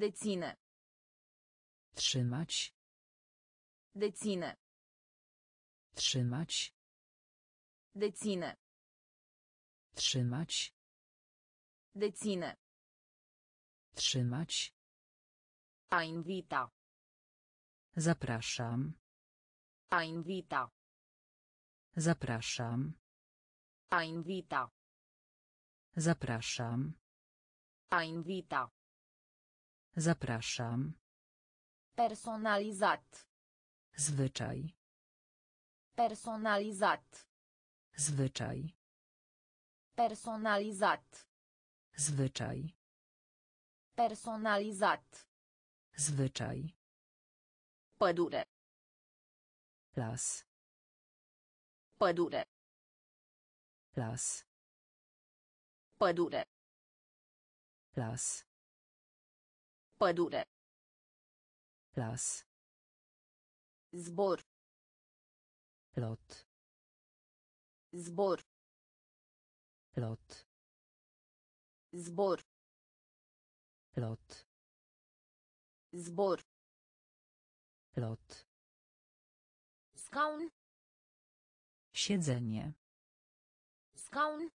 Deține. Trzymać. Deține. Trzymać. Deține. Trzymać. Deține. Trzymać. A invita. Zapraszam. A invita. Zapraszam. A invita. Zapraszam. A invita. Zapraszam. Personalizat. Zwyczaj. Personalizat. Zwyczaj. Personalizat. Zwyczaj. Personalizat. Zwyczaj. Pădure. Las. Pădure. Las. Pădure. Las. Pădure. Las. Zbor. Lot. Zbor. Lot. Zbor. Lot. Zbor. Lot. Scaun. Siedzenie. Scaun.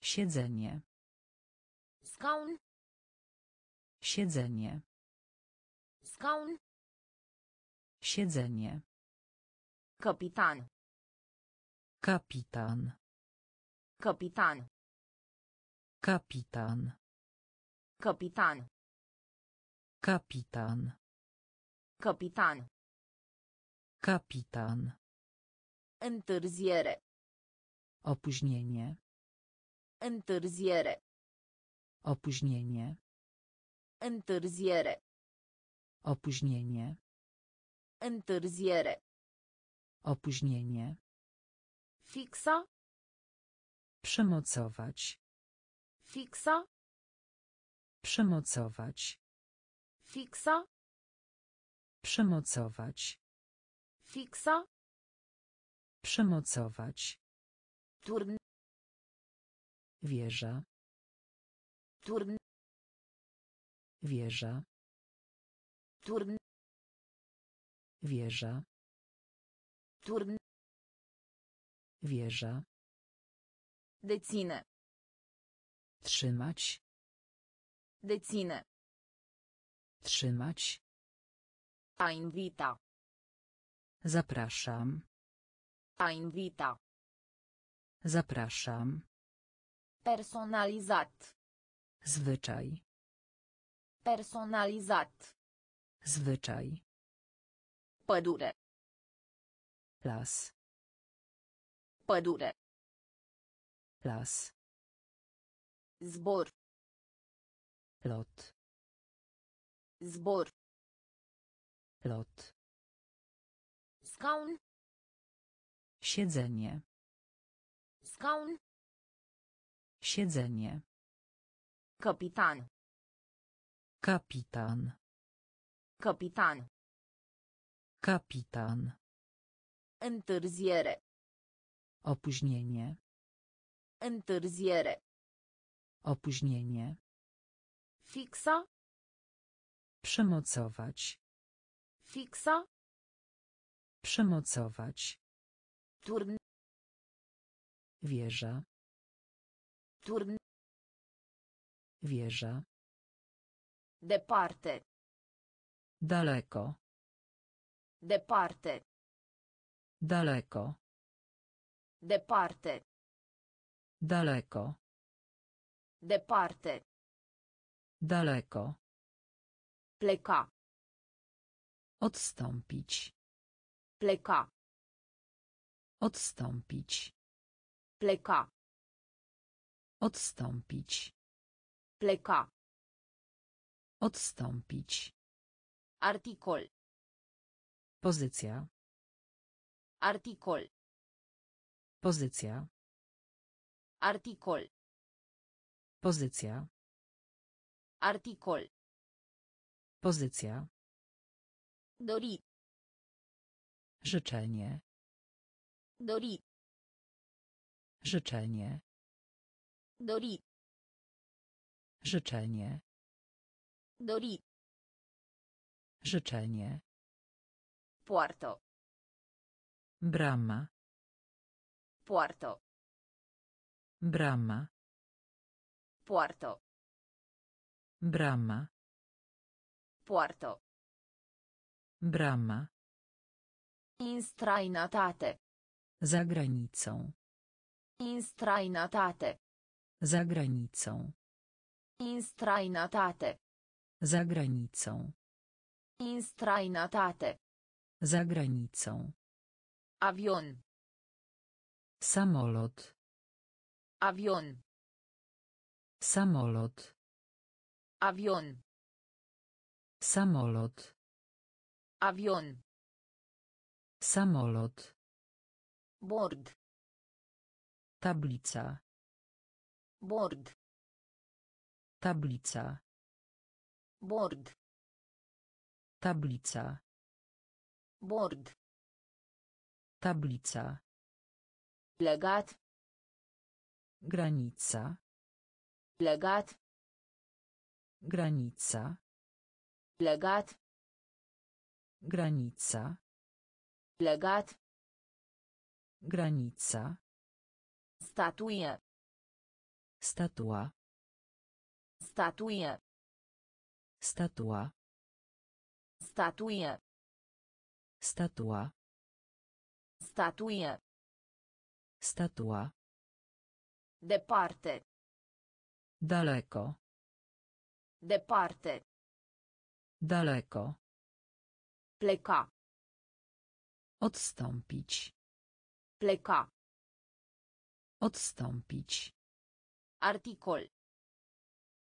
Siedzenie. Scaun. Siedzenie. Scaun. Siedzenie. Capitan. Kapitan. Capitan. Kapitan. Capitan. Kapitan. Capitan. Kapitan. Întârziere. Opóźnienie. Întârziere. Opóźnienie. Întârziere. Opóźnienie. Întârziere. Opóźnienie. Fixa. Przymocować. Fixa. Przymocować. Fixa. Przymocować. Fixa. Przymocować. Turn. Wieża. Turn. Wieża. Turn. Wieża. Turn. Wieża. Deține. Trzymać. Deține. Trzymać. A invita. Zapraszam. A invita. Zapraszam. Personalizat. Zwyczaj. Personalizat. Zwyczaj. Pădure. Las. Pădure. Las. Zbor. Lot. Zbor. Lot. Scaun. Siedzenie. Scaun. Siedzenie. Capitan. Kapitan. Capitan. Kapitan. Întârziere. Opóźnienie. Întârziere. Opóźnienie. Fixa. Przymocować. Fixa. Przymocować. Turn. Wieża. Turn. Wieża. Departe. Daleko. Departe. Daleko. Departe. Daleko. Departe. Daleko. Pleca. Odstąpić. Pleca. Odstąpić. Pleca. Odstąpić. Pleca. Odstąpić. Articol. Pozycja. Articol. Pozycja. Articol. Pozycja. Articol. Pozycja. Dori. Życzenie. Dori. Życzenie. Dori. Życzenie. Dori. Życzenie. Poartă. Brama. Poartă. Brama. Poartă. Brama. Poartă. Brama. În străinătate. Za granicą. În străinătate. Za granicą. În străinătate. Za granicą. În străinătate. Za granicą. Avion. Samolot. Avion. Samolot. Avion. Samolot. Avion. Samolot. Bord. Tablica. Bord. Tablica. Bord. Tablica. Bord. Tablica. Legat. Granica. Legat. Granica. Legat. Granica. Legat. Granica. Statuie. Statua. Statuie. Statua. Statuie. Statua. Statuie. Statua. Departe. Daleko. Departe. Daleko. Pleca. Odstąpić. Pleca. Odstąpić. Articol.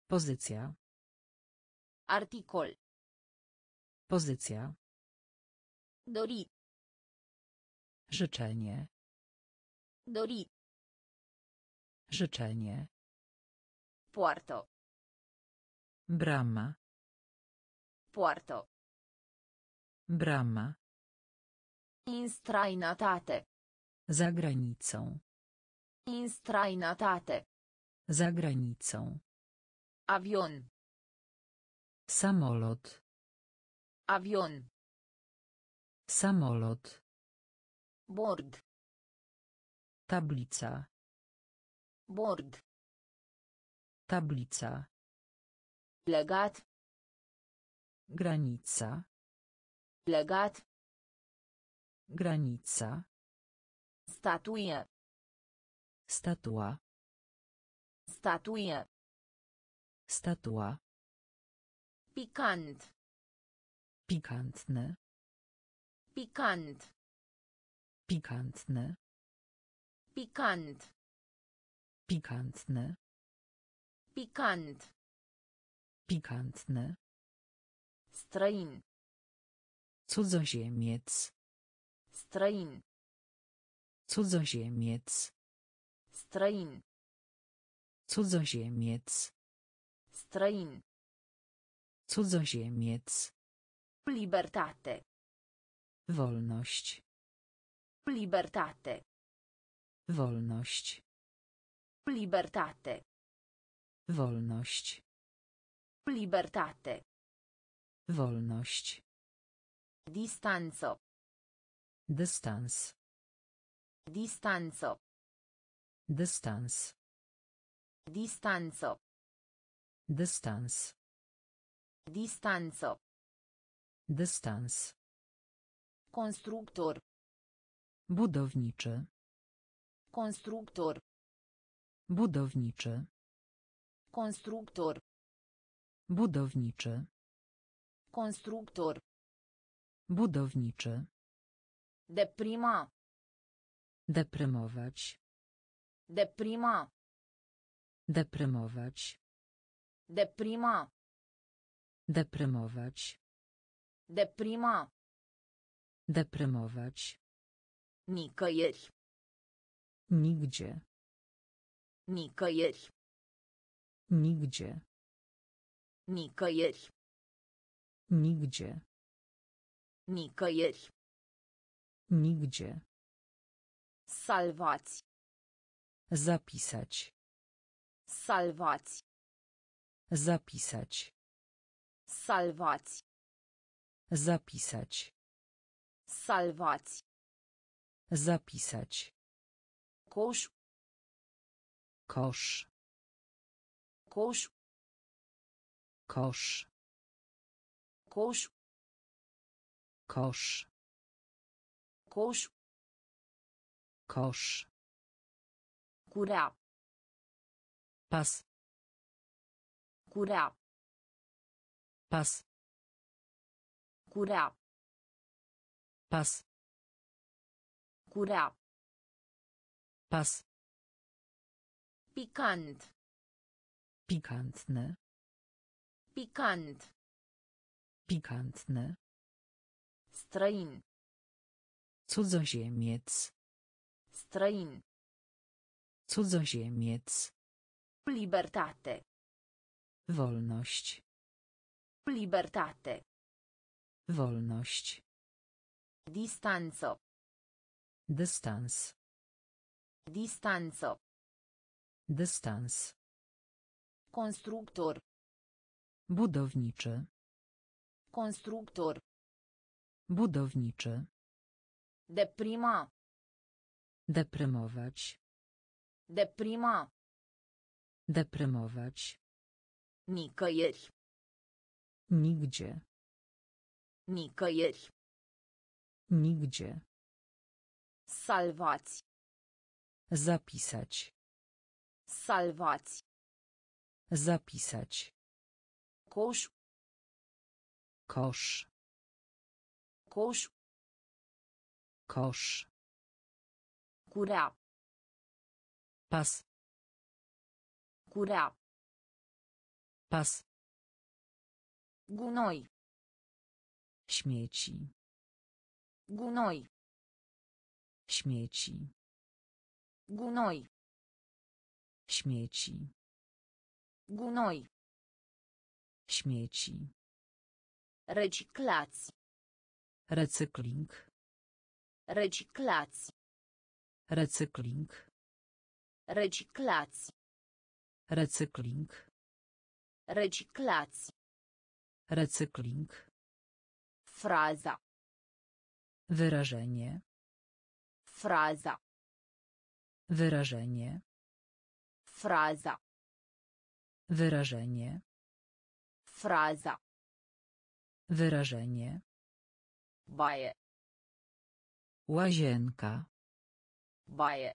Pozycja. Articol. Pozycja. Dori. Życzenie. Dori. Życzenie. Poartă. Brama. Poartă. Brama. În străinătate. Za granicą. În străinătate. Za granicą. Avion. Samolot. Avion. Samolot. Bord. Tablica. Bord. Tablica. Legat. Granica. Legat. Granica. Statuie. Statua. Statuie. Statua. Picant. Pikantne. Picant. Pikantne. Picant. Pikantne. Picant. Pikantne. Străin. Cudzoziemiec. Străin. Cudzoziemiec. Străin. Cudzoziemiec. Străin. Cudzoziemiec. Libertate. Wolność. Libertate. Wolność. Libertate. Wolność. Libertate. Wolność. Distanță. Dystans. Distanță. Dystans. Distanță. Dystans. Distanță. Dystans. Constructor. Budowniczy. Constructor. Budowniczy. Constructor. Budowniczy. Constructor. Budowniczy. Deprima. Deprymować. Deprima. Deprymować. Deprima. Deprymować. Deprima. Deprymować. Nicăieri. Nigdzie. Nicăieri. Nigdzie. Nicăieri. Nigdzie. Nicăieri. Nigdzie. Salvați. Zapisać. Salvați. Zapisać. Salvați. Zapisać. Salvați. Zapisać. Coș. Kosz. Coș. Kosz. Coș. Kosz. Coș. Kosz. Curea. Pas. Curea. Pas. Curea. Pas. Curea. Pas. Picant. Pikantne. Picant. Pikantne. Străin. Cudzoziemiec. Străin. Cudzoziemiec. Libertate. Wolność. Libertate. Wolność. Distanță. Dystans. Distanță. Dystans. Constructor. Budowniczy. Constructor. Budowniczy. Deprima. Deprymować. Deprima. Deprymować. Nicăieri. Nigdzie. Nicăieri. Nigdzie. Salvați. Zapisać. Salvați. Zapisać. Coș. Kosz. Coș. Kosz. Curea. Pas. Curea. Pas. Gunoi. Śmieci. Gunoi. Śmieci. Gunoi. Śmieci. Gunoi. Śmieci. Reciclați. Recykling. Reciclați. Recykling. Reciclați. Recykling. Reciclați. Recykling. Fraza. Wyrażenie. Fraza. Wyrażenie. Fraza. Wyrażenie. Fraza. Wyrażenie. Baie. Łazienka. Baie.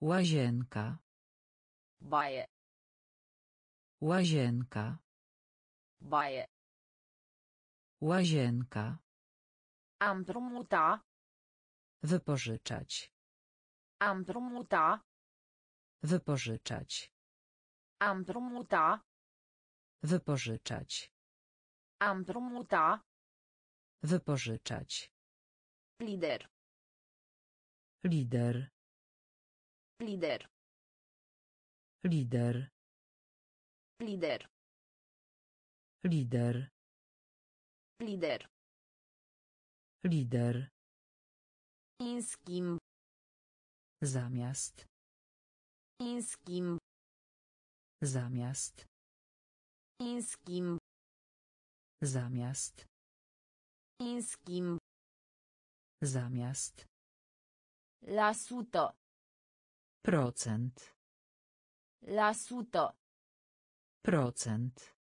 Łazienka. Baie. Łazienka. Baie. Łazienka. Împrumuta. Wypożyczać. Împrumuta. Wypożyczać. Împrumuta. Wypożyczać. Împrumuta. Wypożyczać. Lider. Lider. Lider. Lider. Lider. Lider. Lider. Lider. Inskim. Zamiast. Inskim. Zamiast. Inskim. Zamiast. Inskim. Zamiast. Lasuto. Procent. Lasuto. Procent.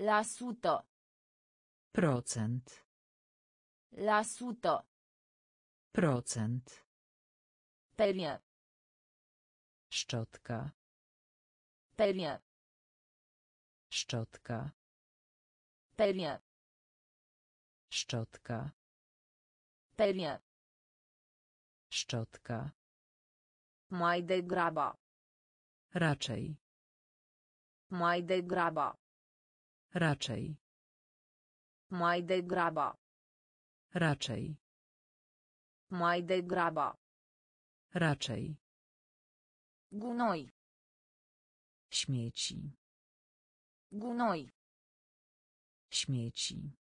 La suto. Procent. La suto. Procent. Pewnie. Szczotka. Pewnie. Szczotka. Pewnie. Szczotka. Pewnie. Szczotka. Mai degraba. Raczej. Mai degraba. Raczej. Mai degrabă. Raczej. Mai degrabă. Raczej. Gunoi. Śmieci. Gunoi. Śmieci.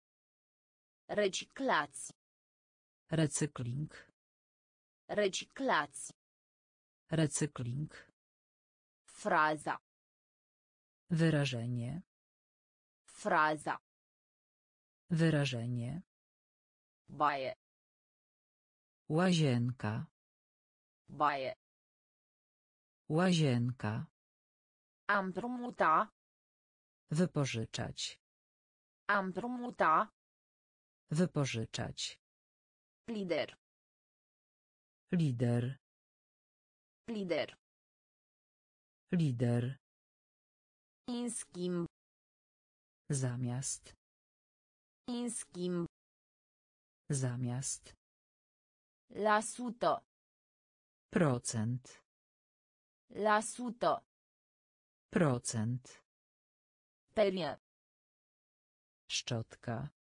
Reciclați. Recykling. Reciclați. Recykling. Fraza. Wyrażenie. Fraza. Wyrażenie. Baie. Łazienka. Baie. Łazienka. Am drumuta. Wypożyczać. Am drumuta. Wypożyczać. Lider. Lider. Lider. Lider. Schimb. Zamiast. În schimb. Zamiast. La sută. Procent. La sută. Procent. Perie. Szczotka.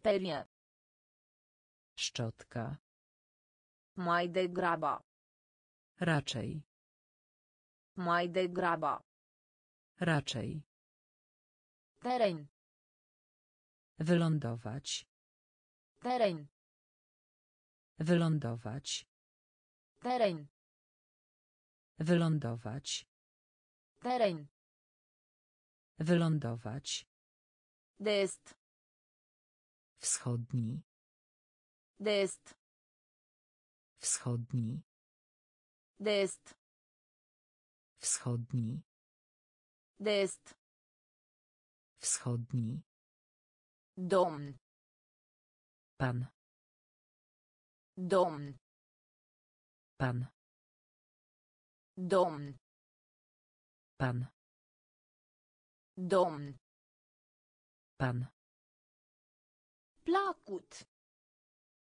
Perie. Szczotka. Mai degrabă. Raczej. Mai degrabă. Raczej. Teren. Wylądować. Teren. Wylądować. Teren. Wylądować. Teren. Wylądować. Dest. Wschodni. Dest. Wschodni. Dest. Wschodni. Dest. Wschodni. Domn. Pan. Domn. Pan. Domn. Pan. Domn. Pan. Placut.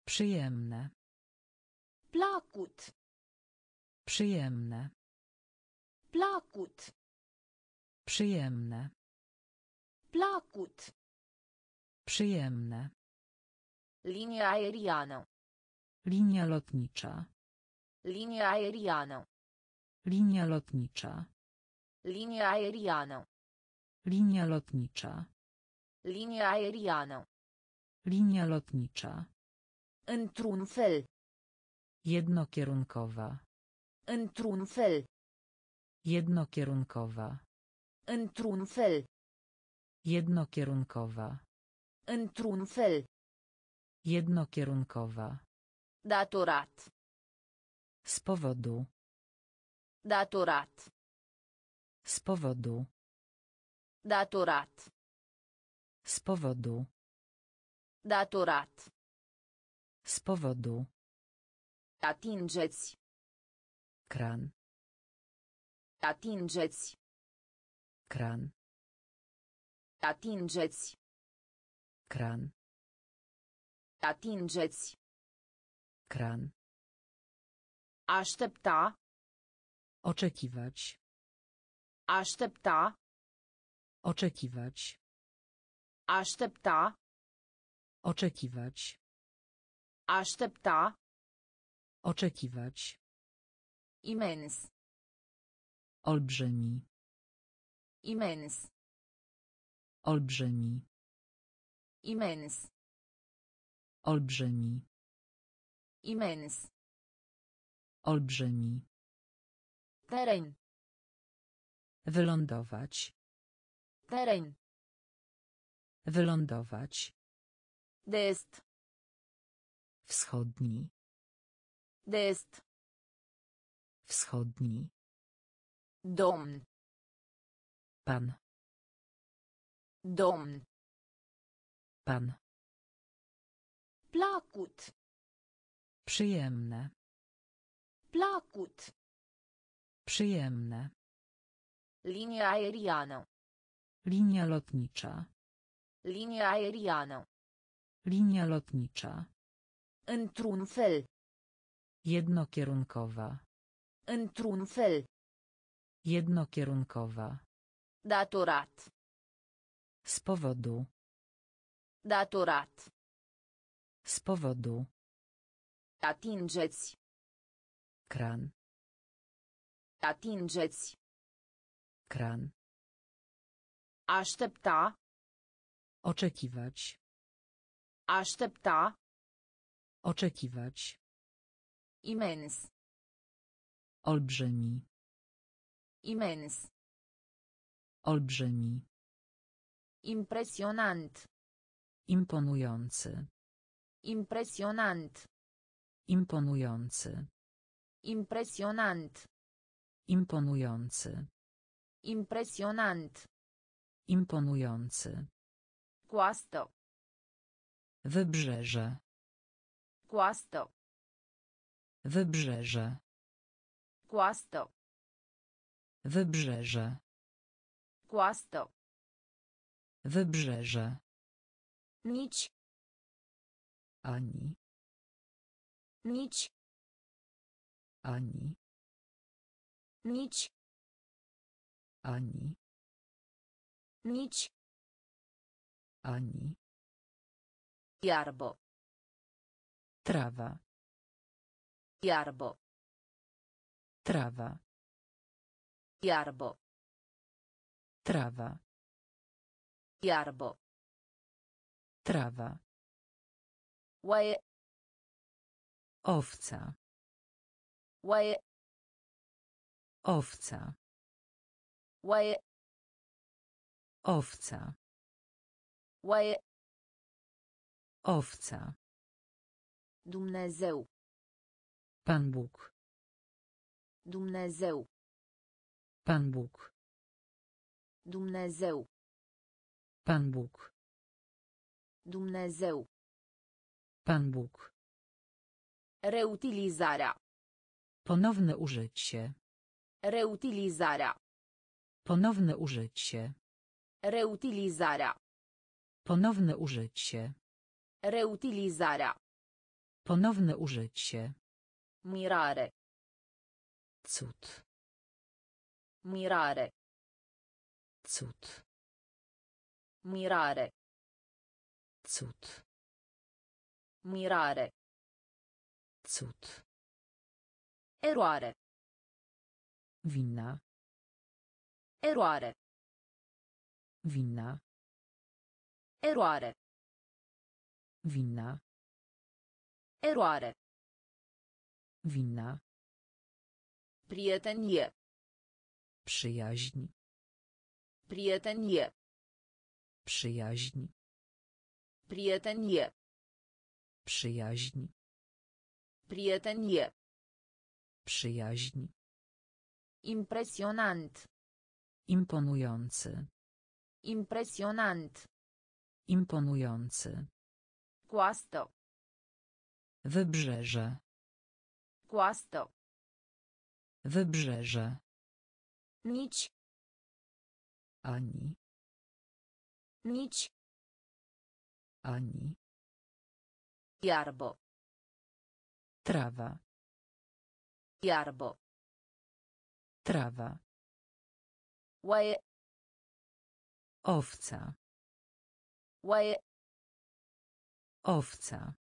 Przyjemne. Placut. Przyjemne. Placut. Przyjemne. Placut. Przyjemne. Linia aeriană. Linia lotnicza. Linia aeriană. Linia lotnicza. Linia aeriană. Linia lotnicza. Linia aeriană. Linia lotnicza. Într-un fel. Jednokierunkowa. Într-un fel. Jednokierunkowa. Într-un fel. Jednokierunkowa. Într-un fel. Jednokierunkowa. Datorat. Z powodu. Datorat. Z powodu. Datorat. Z powodu. Datorat. Z powodu. Atingeți. Kran. Atingeți. Kran. Atingeți. Kran. Atingeți. Kran. Aștepta. Oczekiwać. Aștepta. Oczekiwać. Aștepta. Oczekiwać. Aștepta. Oczekiwać. Imens. Olbrzymi. Imens. Olbrzymi. Imens. Olbrzymi. Imens. Olbrzymi. Teren. Wylądować. Teren. Wylądować. Dest. Wschodni. Dest. Wschodni. Domn. Pan. Domn. Pan. Placut. Przyjemne. Placut. Przyjemne. Linia aeriană. Linia lotnicza. Linia aeriană. Linia lotnicza. Într-un fel. Jednokierunkowa. Într-un fel. Jednokierunkowa. Datorat. Z powodu. Datorat. Z powodu. Atingeți. Kran. Atingeți. Kran. Aștepta. Oczekiwać. Aștepta. Oczekiwać. Imens. Olbrzymi. Imens. Olbrzymi. Impressionant. Imponujący. Impressionant. Imponujący. Impressionant. Imponujący. Impressionant. Imponujący. Coastă. Wybrzeże. Coastă. Wybrzeże. Coastă. Wybrzeże. Coastă. Wybrzeże. Nici. Ani. Nici. Ani. Nici. Ani. Nici. Ani. Iarbă. Trawa. Iarbă. Trawa. Iarbă. Trawa. Iarbă. Trawa. Oaie. Owca. Oaie. Owca. Oaie. Owca. Oaie. Owca. Dumnezeu. Pan Bóg. Dumnezeu. Pan Bóg. Dumnezeu. Pan Bóg. Dumnezeu. Pan Bóg. Reutilizarea. Ponowne użycie. Reutilizarea. Ponowne użycie. Reutilizarea. Ponowne użycie. Reutilizarea. Ponowne użycie. Mirare. Cud. Mirare. Cud. Mirare. Cud. Mirare. Cud. Eroare. Wina. Eroare. Wina. Eroare. Wina. Eroare. Wina. Prietenie. Przyjaźń. Prietenie. Przyjaźń. Prietenie. Przyjaźń. Prietenie. Przyjaźń. Impresionant. Imponujący. Impresionant. Imponujący. Coastă. Wybrzeże. Coastă. Wybrzeże. Nici. Ani. Nici. Ani. Iarbă. Trawa. Iarbă. Trawa. Oaie. Owca. Oaie. Owca.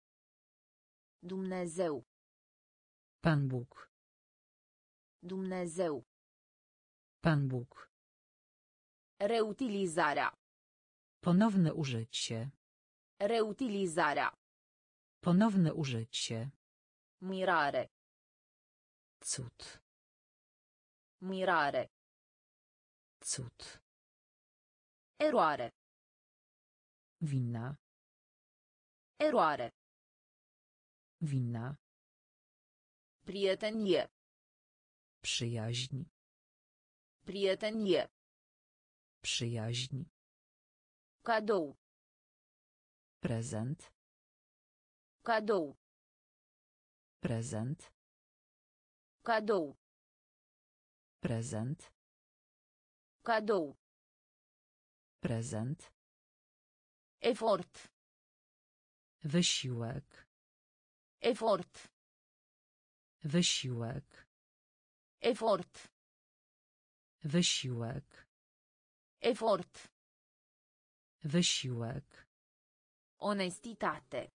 Dumnezeu. Pan Bóg. Dumnezeu. Pan Bóg. Reutilizarea. Ponowne użycie. Reutilizarea. Ponowne użycie. Mirare. Cud. Mirare. Cud. Eroare. Wina. Eroare. Wina. Prietenie. Przyjaźń. Prietenie. Przyjaźń. Cadou. Prezent. Cadou. Prezent. Cadou. Prezent. Cadou. Prezent. Efort. Wysiłek. Efort. Wysiłek. Efort. Wysiłek. Efort. Wysiłek. Onestitate.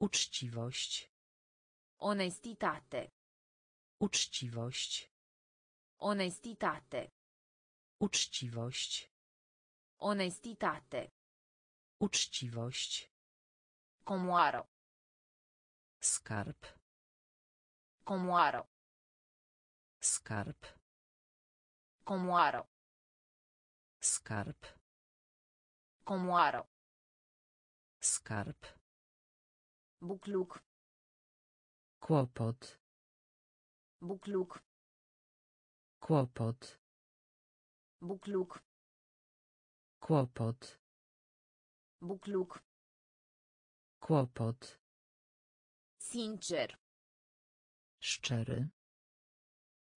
Uczciwość. Onestitate. Uczciwość. Onestitate. Uczciwość. Onestitate. Uczciwość. Comoară. Skarb. Comoară. Skarb. Comoară. Skarb. Comoară. Skarb. Bucluc. Kłopot. Bucluc. Kłopot. Bucluc. Kłopot. Bucluc. Kłopot. Sincer. Szczery.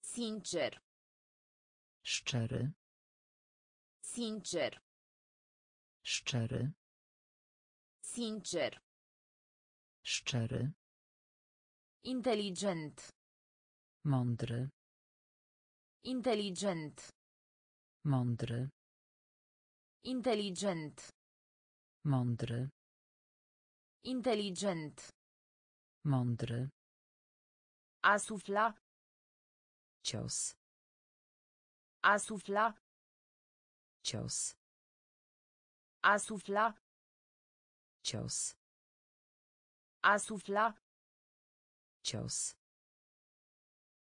Sincer. Szczery. Sincer. Szczery. Sincer. Szczery. Inteligent. Mądry. Inteligent. Mądry. Inteligent. Mądry. Inteligent. Mądry. Asufla. Cios. Asufla. Cios. Asufla. Cios. Asufla. Cios.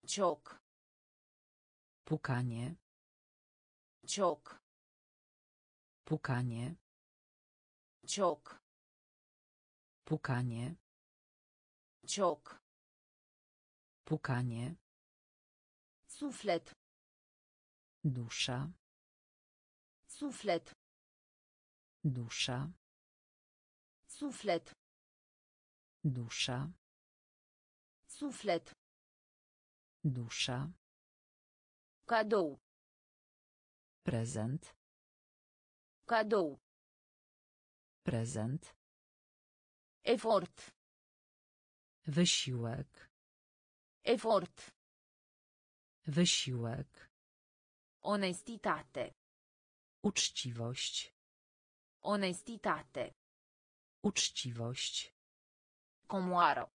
Cioc. Pukanie. Cioc. Pukanie. Cioc. Pukanie. Cioc. Pukanie. Suflet. Dusza. Suflet. Dusza. Suflet. Dusza. Suflet. Dusza. Cadou. Prezent. Cadou. Prezent. Efort. Wysiłek. Efort. Wysiłek. Onestitate. Uczciwość. Onestitate. Uczciwość. Comoară.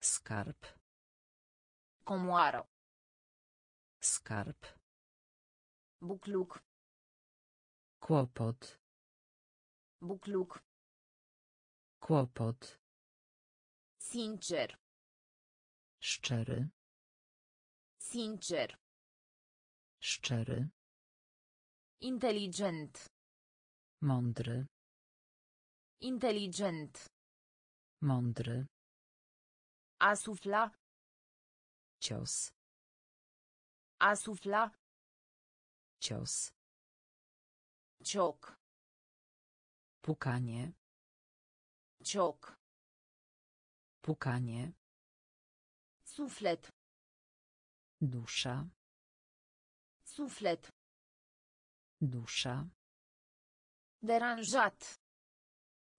Skarb. Comoară. Skarb. Bucluc. Kłopot. Bucluc. Kłopot. Sincer. Szczery. Sincer. Szczery. Inteligent. Mądry. Inteligent. Mądry. Asufla. Cios. Asufla. Cios. Cioc. Pukanie. Cioc. Pukanie. Suflet. Dusza. Suflet. Dusza. Deranjat.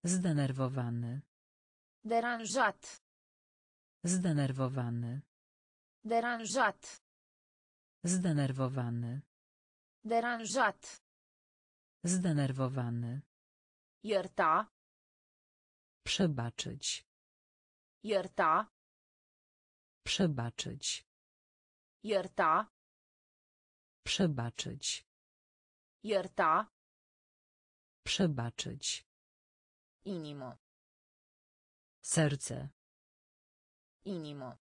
Zdenerwowany. Deranjat. Zdenerwowany. Deranjat. Zdenerwowany. Deranjat. Zdenerwowany. Ierta. Przebaczyć. Ierta. Przebaczyć. Ierta. Przebaczyć. Ierta. Przebaczyć. Inimo. Serce. Inimo.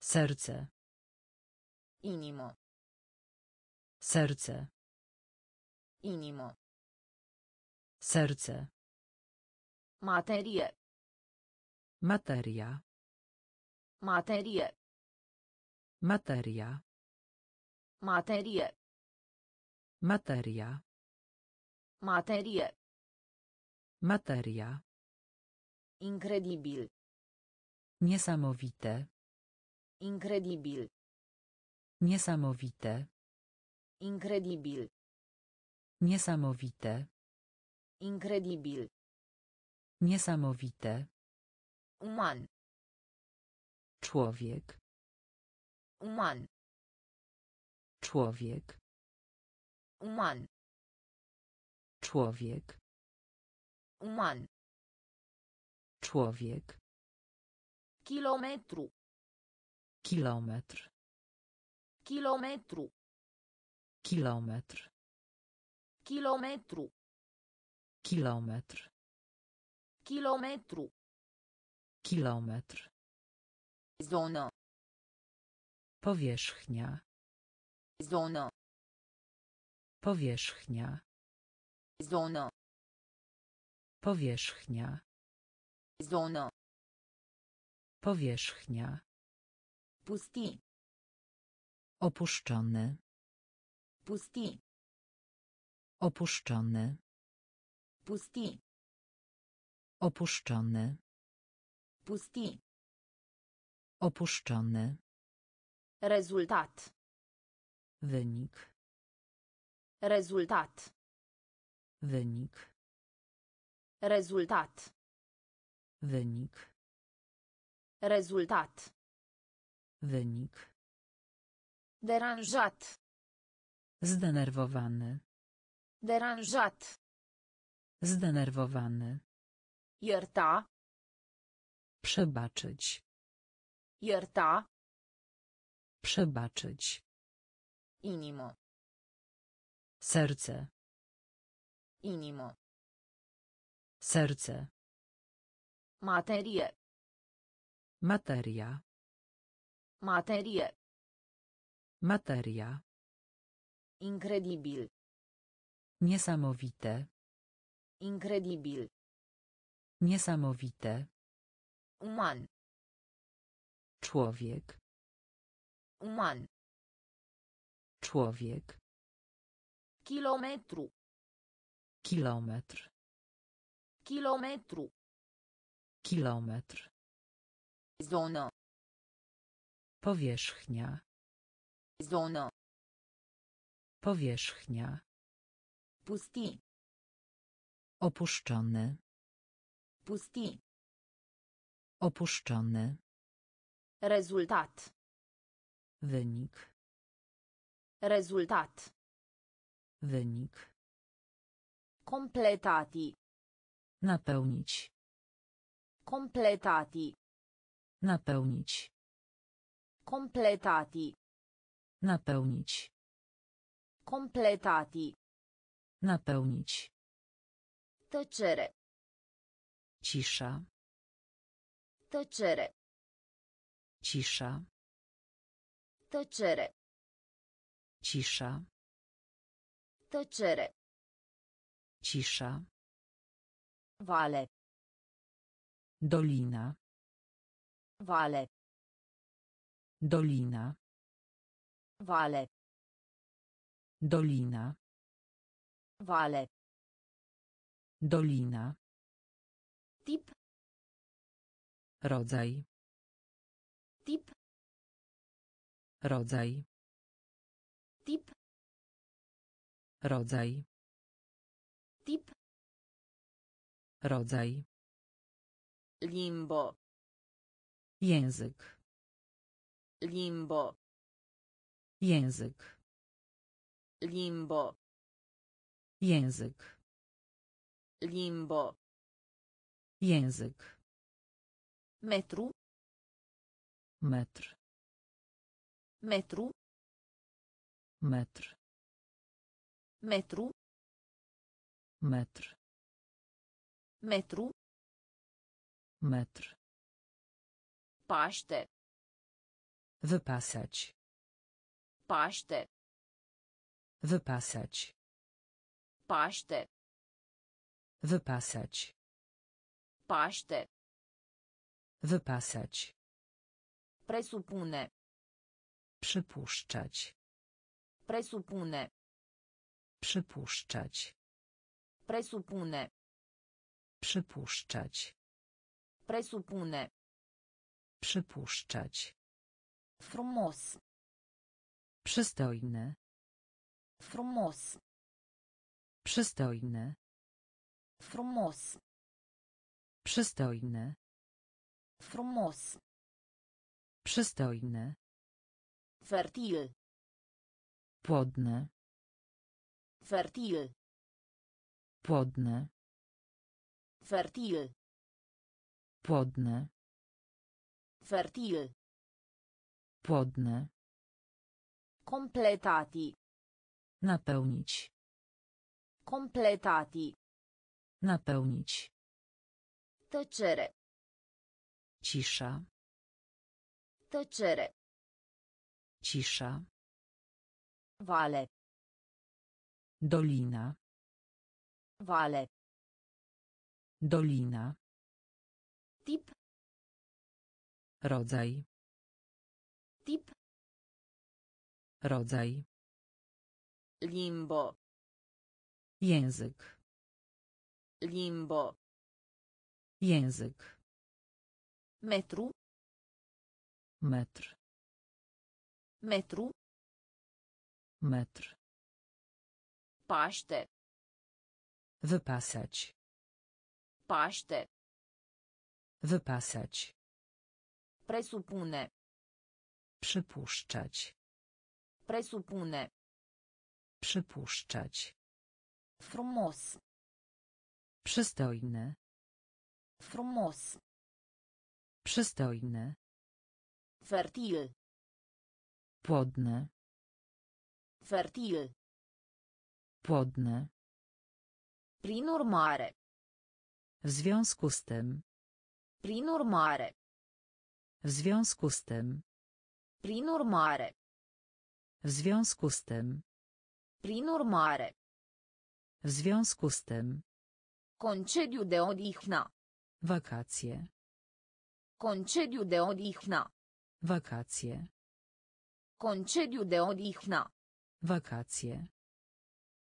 Serce. Inimo. Serce. Inimo. Serce. Materie. Materia. Materie. Materia. Materie. Materia. Materie. Materia. Incredibil. Niesamowite. Incredibil. Niesamowite. Incredibil. Niesamowite. Incredibil. Niesamowite. Uman. Człowiek. Uman. Człowiek. Uman. Człowiek. Uman. Człowiek. Kilometru. Kilometr. Kilometru. Kilometr. Kilometru. Kilometr. Kilometru. Kilometr. Zonă. Powierzchnia. Zonă. Powierzchnia. Zonă. Powierzchnia. Zonă. Powierzchnia. Pustii. Opuszczony. Pustii. Opuszczony. Pustii. Opuszczony. Pustii. Opuszczony. Rezultat. Wynik. Rezultat. Wynik. Rezultat. Wynik. Rezultat. Wynik. Deranjat. Zdenerwowany. Deranjat. Zdenerwowany. Ierta. Przebaczyć. Ierta. Przebaczyć. Inimo. Serce. Serce. Materie. Materia. Materie. Materia. Incredibil. Niesamowite. Incredibil. Niesamowite. Uman. Człowiek. Uman. Człowiek. Kilometru. Kilometr. Kilometru. Kilometr. Zonă. Powierzchnia. Zonă. Powierzchnia. Pustii. Opuszczony. Pustii. Opuszczony. Rezultat. Wynik. Rezultat. Wynik. Completati. Napełnić. Completati. Napełnić. Completati. Napełnić. Completati. Napełnić. Tăcere. Cisza. Tăcere. Cisza. Tăcere. Cisza. Tăcere. Cisza. Vale. Dolina. Vale. Dolina. Vale. Dolina. Vale. Dolina. Tip. Rodzaj. Tip. Rodzaj. Tip. Rodzaj. Rodzaj. Limbo. Język. Limbo. Język. Limbo. Język. Limbo. Język. Metru. Metr. Metru. Metr. Metru. Metr. Metru. Metr. Paște. Wypasać. Paște. Wypasać. Paște. Wypasać. Paște. Wypasać. Presupune. Przypuszczać. Presupune. Przypuszczać. Presupune. Przypuszczać. Presupune. Przypuszczać. Frumos. Przystojny. Frumos. Przystojny. Frumos. Przystojny. Frumos. Przystojny. Fertil. Płodny. Fertil. Płodny. Fertil. Płodny. Fertil. Płodny. Completati. Napełnić. Completati. Napełnić. Tăcere. Cisza. Tăcere. Cisza. Vale. Dolina. Vale. Dolina. Tip. Rodzaj. Tip. Rodzaj. Limbo. Język. Limbo. Język. Metru. Metr. Metru. Metr. Paște. Wypasać. Paște. Wypasać. Presupune. Przypuszczać. Presupune. Przypuszczać. Frumos. Przystojny. Frumos. Przystojny. Fertil. Płodny. Fertil. Płodny. Prin urmare. W związku z tym. Prin urmare. W związku z tym. Prin urmare. W związku z tym. Prin urmare. W związku z tym. Concediu de odihnă. Wakacje. Concediu de odihnă. Wakacje. Concediu de odihnă. Wakacje.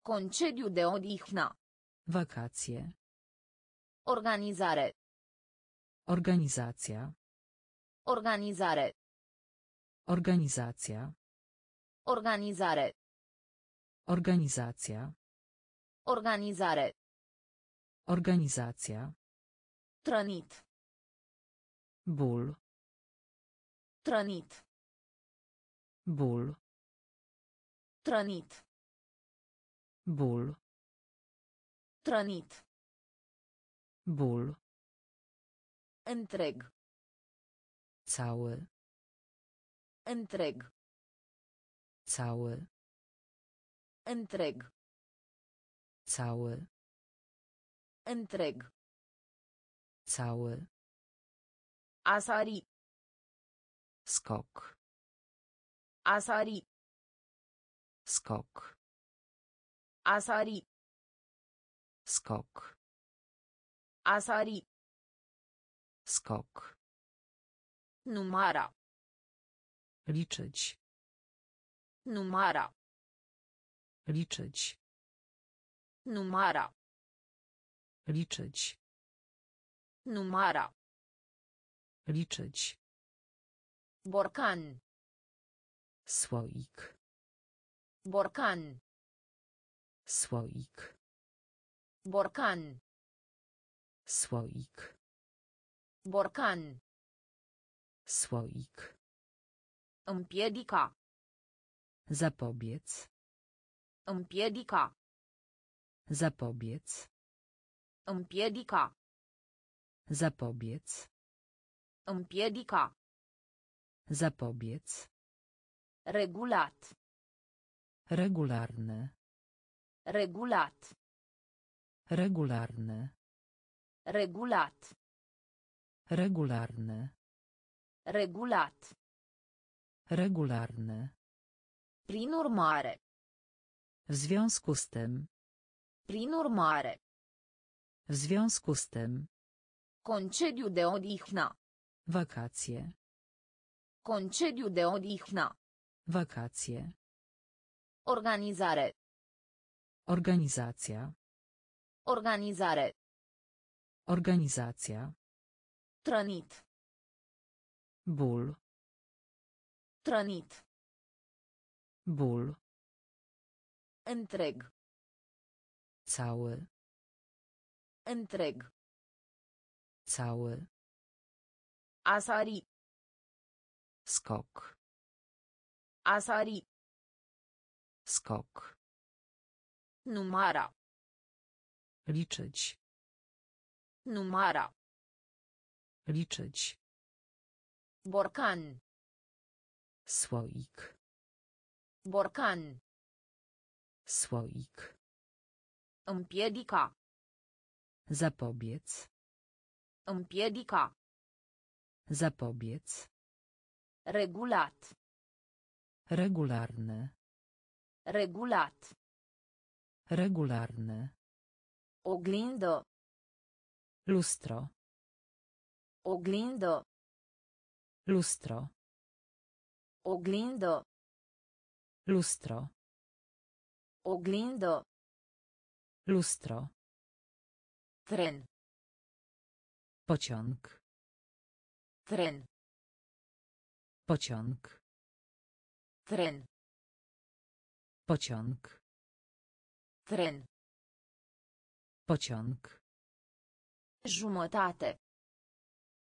Concediu de odihnă. Wakacje. Organizare. Organizacja. Organizare. Organizacja. Organizare. Organizacja. Organizare. Organizacja. Trănit. Ból. Trănit. Ból. Trănit. Ból. Trănit. Ból. Întreg. Cały. Întreg. Cały. Întreg. Cały. Întreg. Cały. A sari. Skok. A sari. Skok. A sari. Skok. A sari. Skok. Numara. Liczyć. Numara. Liczyć. Numara. Liczyć. Numara. Liczyć. Borcan. Słoik. Borcan. Słoik. Borcan. Słoik. Borcan. Słoik. Împiedica. Zapobiec. Împiedica. Zapobiec. Împiedica. Zapobiec. Împiedica. Zapobiec. Regulat. Regularny. Regulat. Regularny. Regulat. Regularny. Regulat. Regularny. Prin urmare. W związku z tym. Prin urmare. W związku z tym. Concediu de odihnă. Wakacje. Concediu de odihnă. Wakacje. Organizare. Organizacja. Organizare. Organizacja. Trănit. Ból. Trănit. Ból. Întreg. Cały. Întreg. Cały. A sari. Skok. A sari. Skok. Numara. Liczyć. Numara. Liczyć. Borcan. Słoik. Borcan. Słoik. Împiedica. Zapobiec. Împiedica. Zapobiec. Regulat. Regularny. Regulat. Regularny. Oglindă. Lustro. Oglindă. Lustro. Oglindă. Lustro. Oglindă. Lustro. Tren. Pociąg. Tren. Pociąg. Tren. Pociąg. Tren. Pociąg. Jumătate.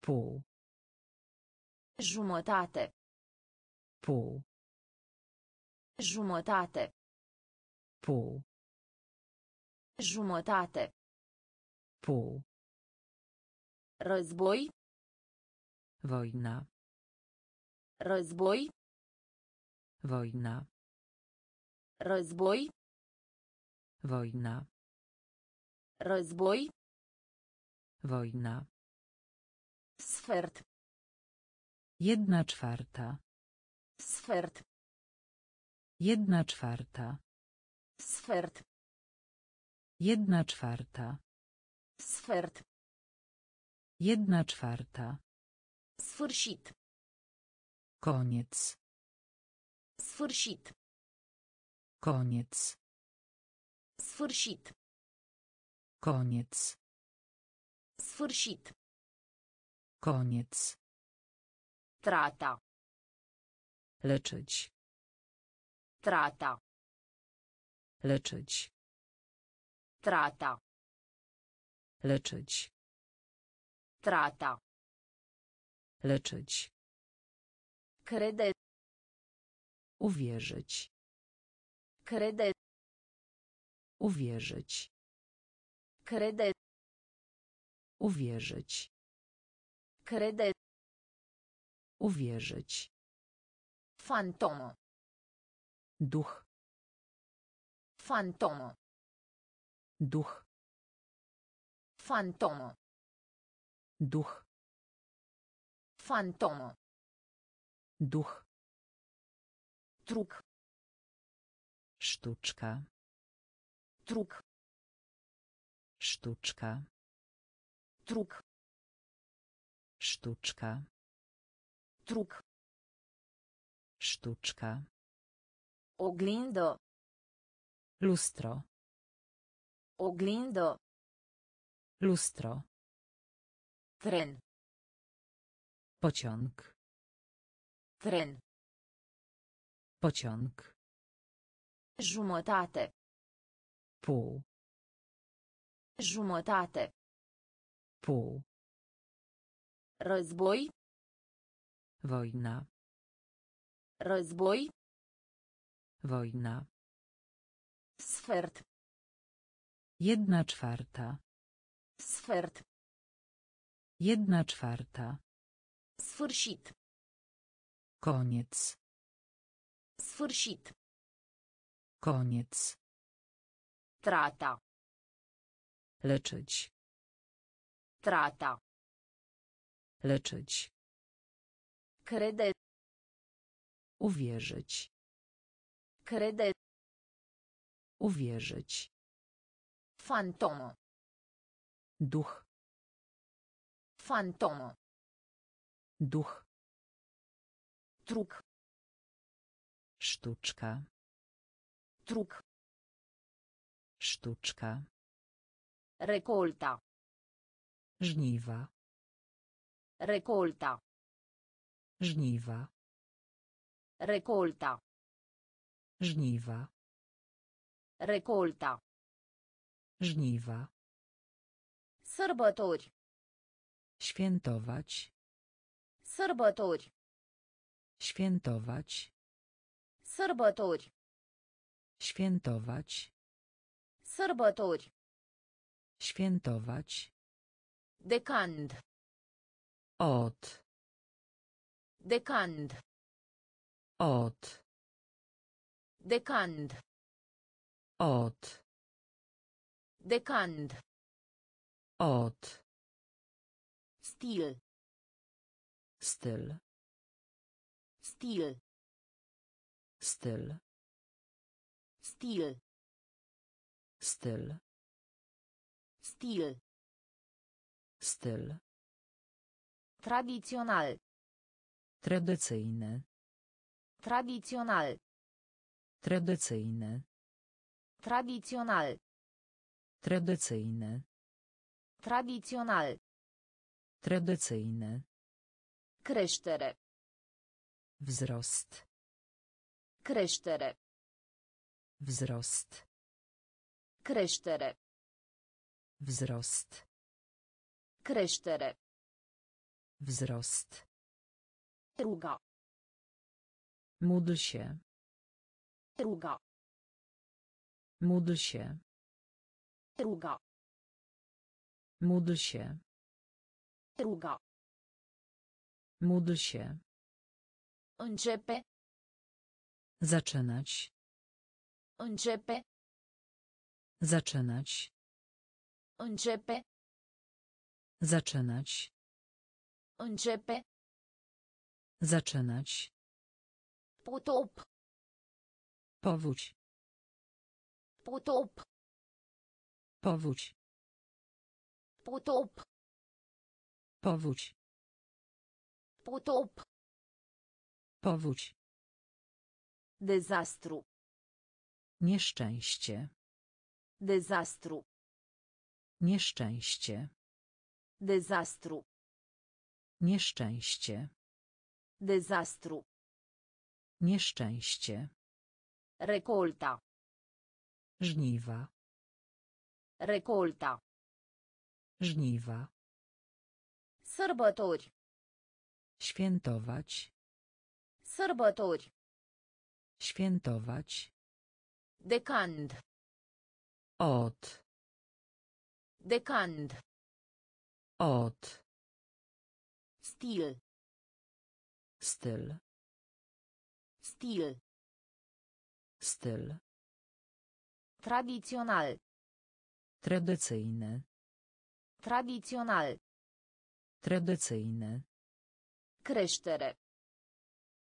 Pół. Jumătate. Pół. Jumătate. Pół. Jumătate. Pół. Război. Wojna. Război. Wojna. Război. Wojna. Război. Wojna. Sfert. Jedna czwarta. Sfert. Jedna czwarta. Sfert. Jedna czwarta. Sfert. Jedna czwarta. Sfârșit. Koniec. Sfârșit. Koniec. Sfârșit. Koniec. Sfârșit. Koniec. Trata. Leczyć. Trata. Leczyć. Trata. Leczyć. Trata. Leczyć. Crede. Uwierzyć. Crede. Uwierzyć. Crede. Uwierzyć. Crede. Uwierzyć. Fantomă. Duch. Fantomă. Duch. Fantomă. Duch. Fantomă. Duch. Truc. Sztuczka. Truc. Sztuczka. Truc. Sztuczka. Truc. Sztuczka. Oglindă. Lustro. Oglindă. Lustro. Tren. Pociąg. Tren. Pociąg. Jumătate. Pół. Jumătate. Pół. Război. Wojna. Război. Wojna. Sfert. Jedna czwarta. Sfert. Jedna czwarta. Sfârșit. Koniec. Sfârșit. Koniec. Trata. Leczyć. Trata. Leczyć. Crede. Uwierzyć. Crede. Uwierzyć. Fantomă. Duch. Fantomă. Duch. Truc. Sztuczka. Truc. Sztuczka. Recolta. Żniwa. Recolta. Żniwa. Recolta. Żniwa. Recolta. Żniwa. Sărbători. Świętować. Sărbători. Świętować. Sărbători. Świętować. Sărbători. Świętować. Decand. Od. Decand. Od. Decand. Od. Decand. Od. Stil. Styl. Stil. Styl. Stil. Styl. Stil. Styl. Tradițional. Tradycyjny. Tradițional. Tradycyjny. Tradițional. Tradycyjny. Tradycyjny. Creștere. Wzrost. Creștere. Wzrost. Creștere. Wzrost. Creștere. Wzrost. Ruga. Módl się. Ruga. Módl się. Ruga. Módl się. Ruga. Módl się. Începe. Zaczynać. Începe. Zaczynać. Începe. Zaczynać. Începe. Zaczynać. Potop. Powódź. Potop. Powódź. Potop. Powódź. Potop. Powódź. Dezastru. Nieszczęście. Dezastru. Nieszczęście. Dezastru. Nieszczęście. Dezastru. Nieszczęście. Recolta. Żniwa. Recolta. Żniwa. Sărbători. Świętować. Sărbători. Świętować. Decand. Od. Decand. Od. Stil. Styl. Stil. Styl. Tradițional. Tradycyjny. Tradițional. Tradycyjny. Creștere.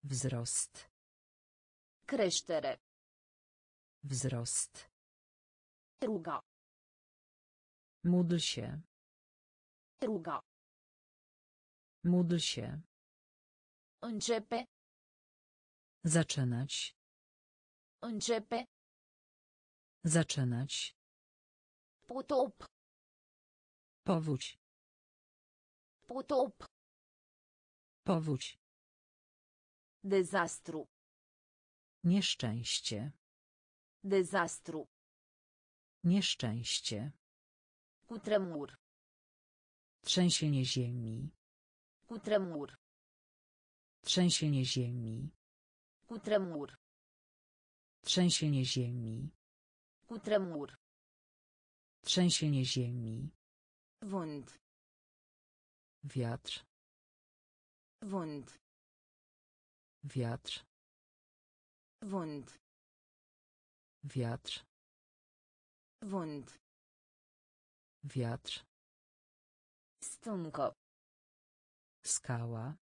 Wzrost. Creștere. Wzrost. Ruga. Módl się. Ruga. Módl się. Începe. Zaczynać. Începe. Zaczynać. Potop. Powódź. Potop. Powódź. Dezastru. Nieszczęście. Dezastru. Nieszczęście. Cutremur. Trzęsienie ziemi. Cutremur. Trzęsienie ziemi. Cutremur. Trzęsienie ziemi. Cutremur. Trzęsienie ziemi. Vânt. Wiatr. Vânt. Wiatr. Vânt. Wiatr. Vânt. Wiatr. Stâncă. Skała.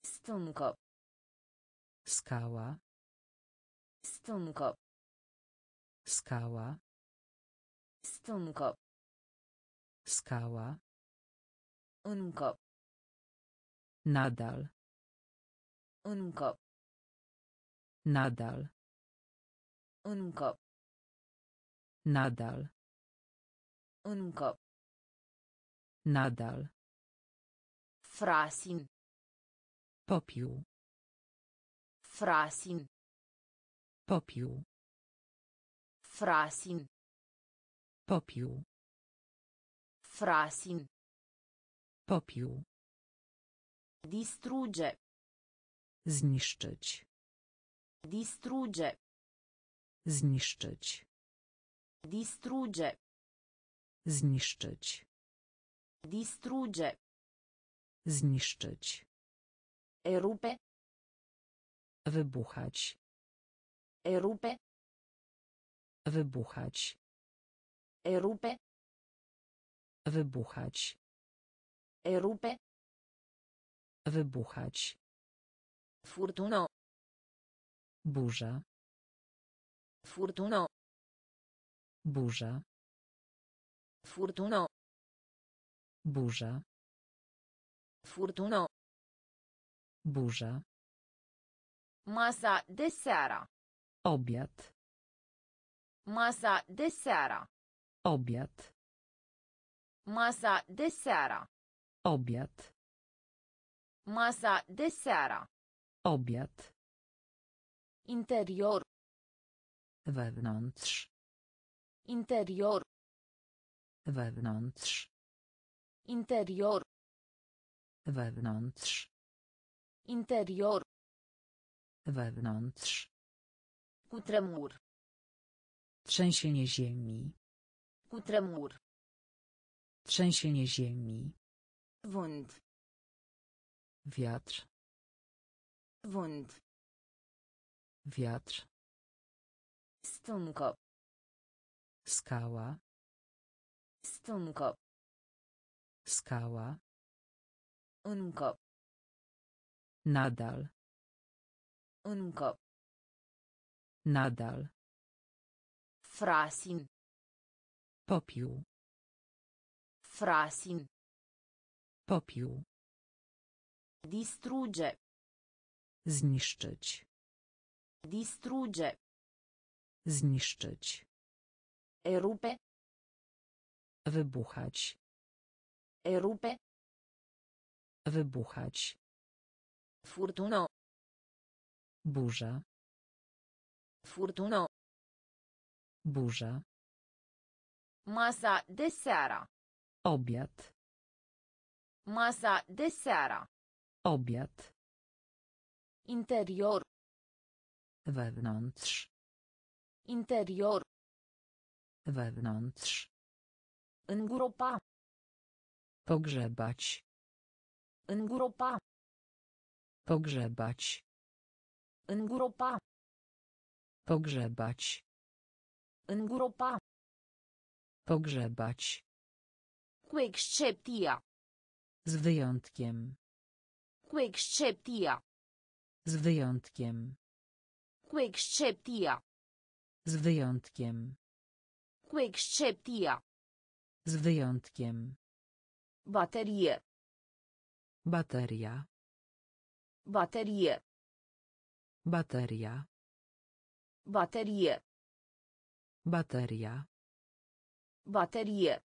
Stâncă. Skała. Stâncă. Skała. Stâncă. Skała. Încă. Nadal. Încă. Nadal. Încă. Nadal. Încă. Nadal. Frasin. Popiół. Frasin. Popiół. Frasin. Popiół. Frasin. Popiół. Distruge. Zniszczyć. Distruge. Zniszczyć. Distruge. Zniszczyć. Distruge. Zniszczyć. Erupe. Wybuchać. Erupe. Wybuchać. Erupe. Wybuchać. Erupe. Wybuchać. Furtună. Burza. Furtună. Burza. Furtună. burza, Furtună. burza, Masa de seara. obiad, Masa de seara. obiad, Masa de seara. obiad, Masa de seara. obiad, Interior. wewnątrz, Interior. Wewnątrz, Interior. wewnątrz, Interior. wewnątrz, Cutremur. trzęsienie ziemi, Cutremur. trzęsienie ziemi, Vânt. wiatr, Vânt. wiatr, Stâncă. skała, Stâncă. skała, Încă. nadal, Încă. nadal, Frasin. popiół, Frasin. popiół, Distruge. zniszczyć, Distruge. zniszczyć, Erupe. Wybuchać, Erupe. wybuchać, Furtună. burza, Furtună. burza, Masa de seara. obiad, Masa de seara. obiad, Interior. wewnątrz, Interior. wewnątrz, Îngropa. pogrzebać, Îngropa. pogrzebać, Îngropa. pogrzebać, Îngropa. pogrzebać, Cu excepția. z wyjątkiem, Cu excepția. z wyjątkiem, Cu excepția. z wyjątkiem, Cu excepția. Z wyjątkiem, Baterie. bateria, Baterie. bateria, Baterie. bateria, Baterie.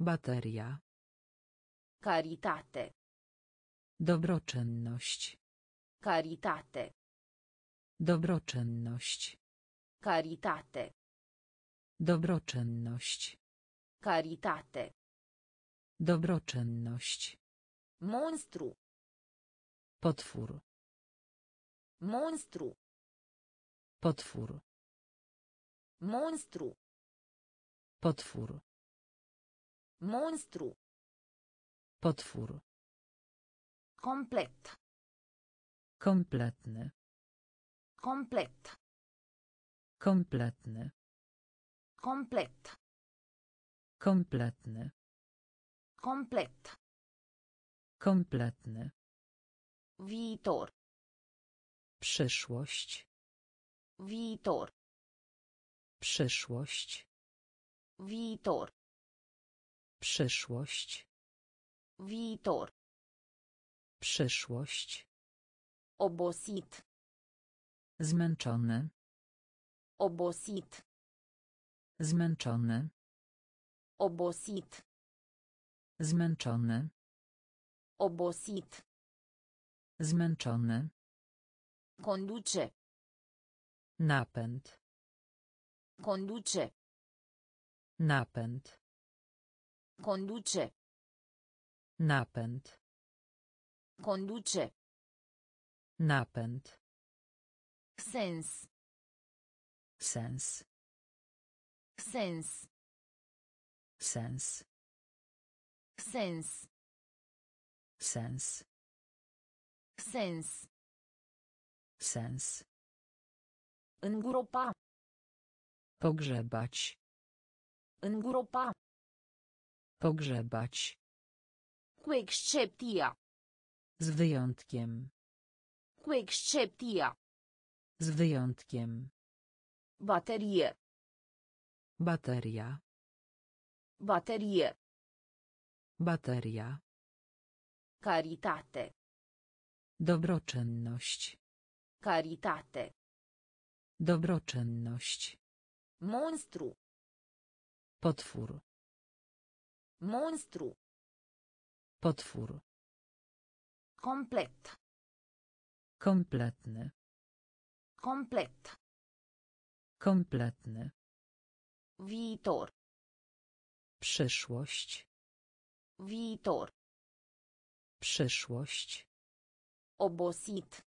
bateria, Caritate. dobroczynność, Caritate. dobroczynność, Caritate. dobroczynność, Caritate. dobroczynność, Monstru. potwór, Monstru. potwór, Monstru. potwór, Monstru. potwór, Complet. kompletny, Complet. kompletny, Complet. Kompletny, Complet. kompletny, Viitor. przyszłość, Viitor. przyszłość, Viitor. przyszłość, Viitor. przyszłość, Obosit. zmęczony, Obosit. zmęczony, Obosit. zmęczony, Obosit. zmęczony, Conduce. napęd, Conduce. napęd, Conduce. napęd, Conduce. napęd, Sens. sens, Sens. Sens, Sens. sens, Sens. sens, Îngropa. pogrzebać, Îngropa. pogrzebać, Cu excepția. z wyjątkiem, Cu excepția. z wyjątkiem, Baterie. bateria, Baterie. Bateria. Caritate. Dobroczynność. Caritate. Dobroczynność. Monstru. Potwór. Monstru. Potwór. Complet. Kompletny. Complet. Kompletny. Viitor. Przyszłość. Viitor. Przyszłość. Obosit.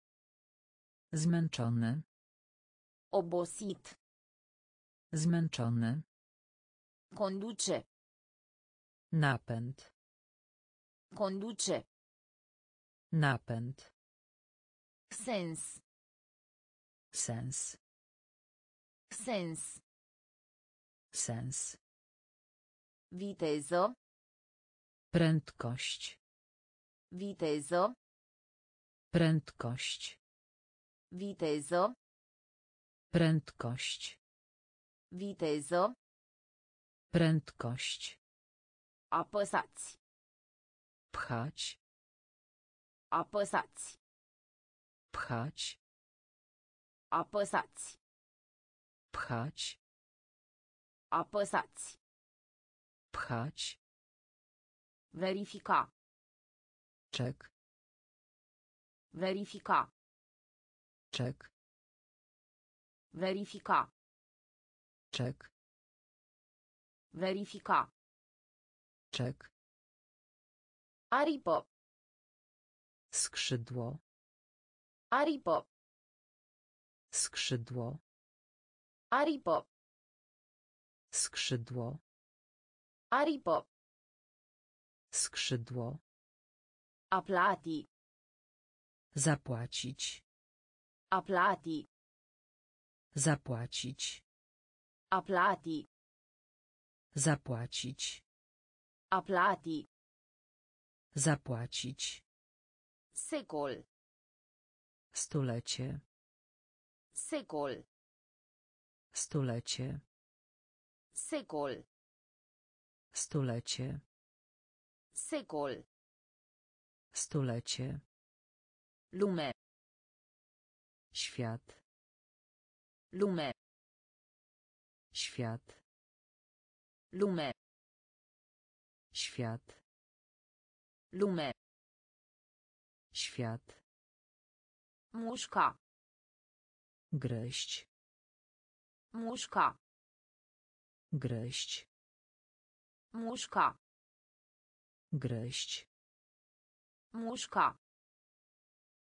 Zmęczony. Obosit. Zmęczony. Conduce. Napęd. Conduce. Napęd. Sens. Sens. Sens. Sens. Viteză. Prędkość. Viteză. Prędkość. Viteză. Prędkość. Viteză. Prędkość. Apăsați. Pchać. Apăsați. Pchać. Apăsați. Pchać. Apăsați. Pchać. Verifica. Czek. Verifica. Czek. Verifica. Czek. Verifica. Czek. Aripă. Skrzydło. Aripă. Skrzydło. Aripă. Skrzydło. Aripă. Skrzydło. A plati. Zapłacić. A plati. Zapłacić. A plati. Zapłacić. A plati. Zapłacić. Secol. Stulecie. Secol. Stulecie. Secol. Stulecie. Secol. Stulecie. Lume. Świat. Lume. Świat. Lume. Świat. Lume. Świat. Mușca. Gryźć. Mușca. Gryźć. Mușca. Gryźć. Mușca.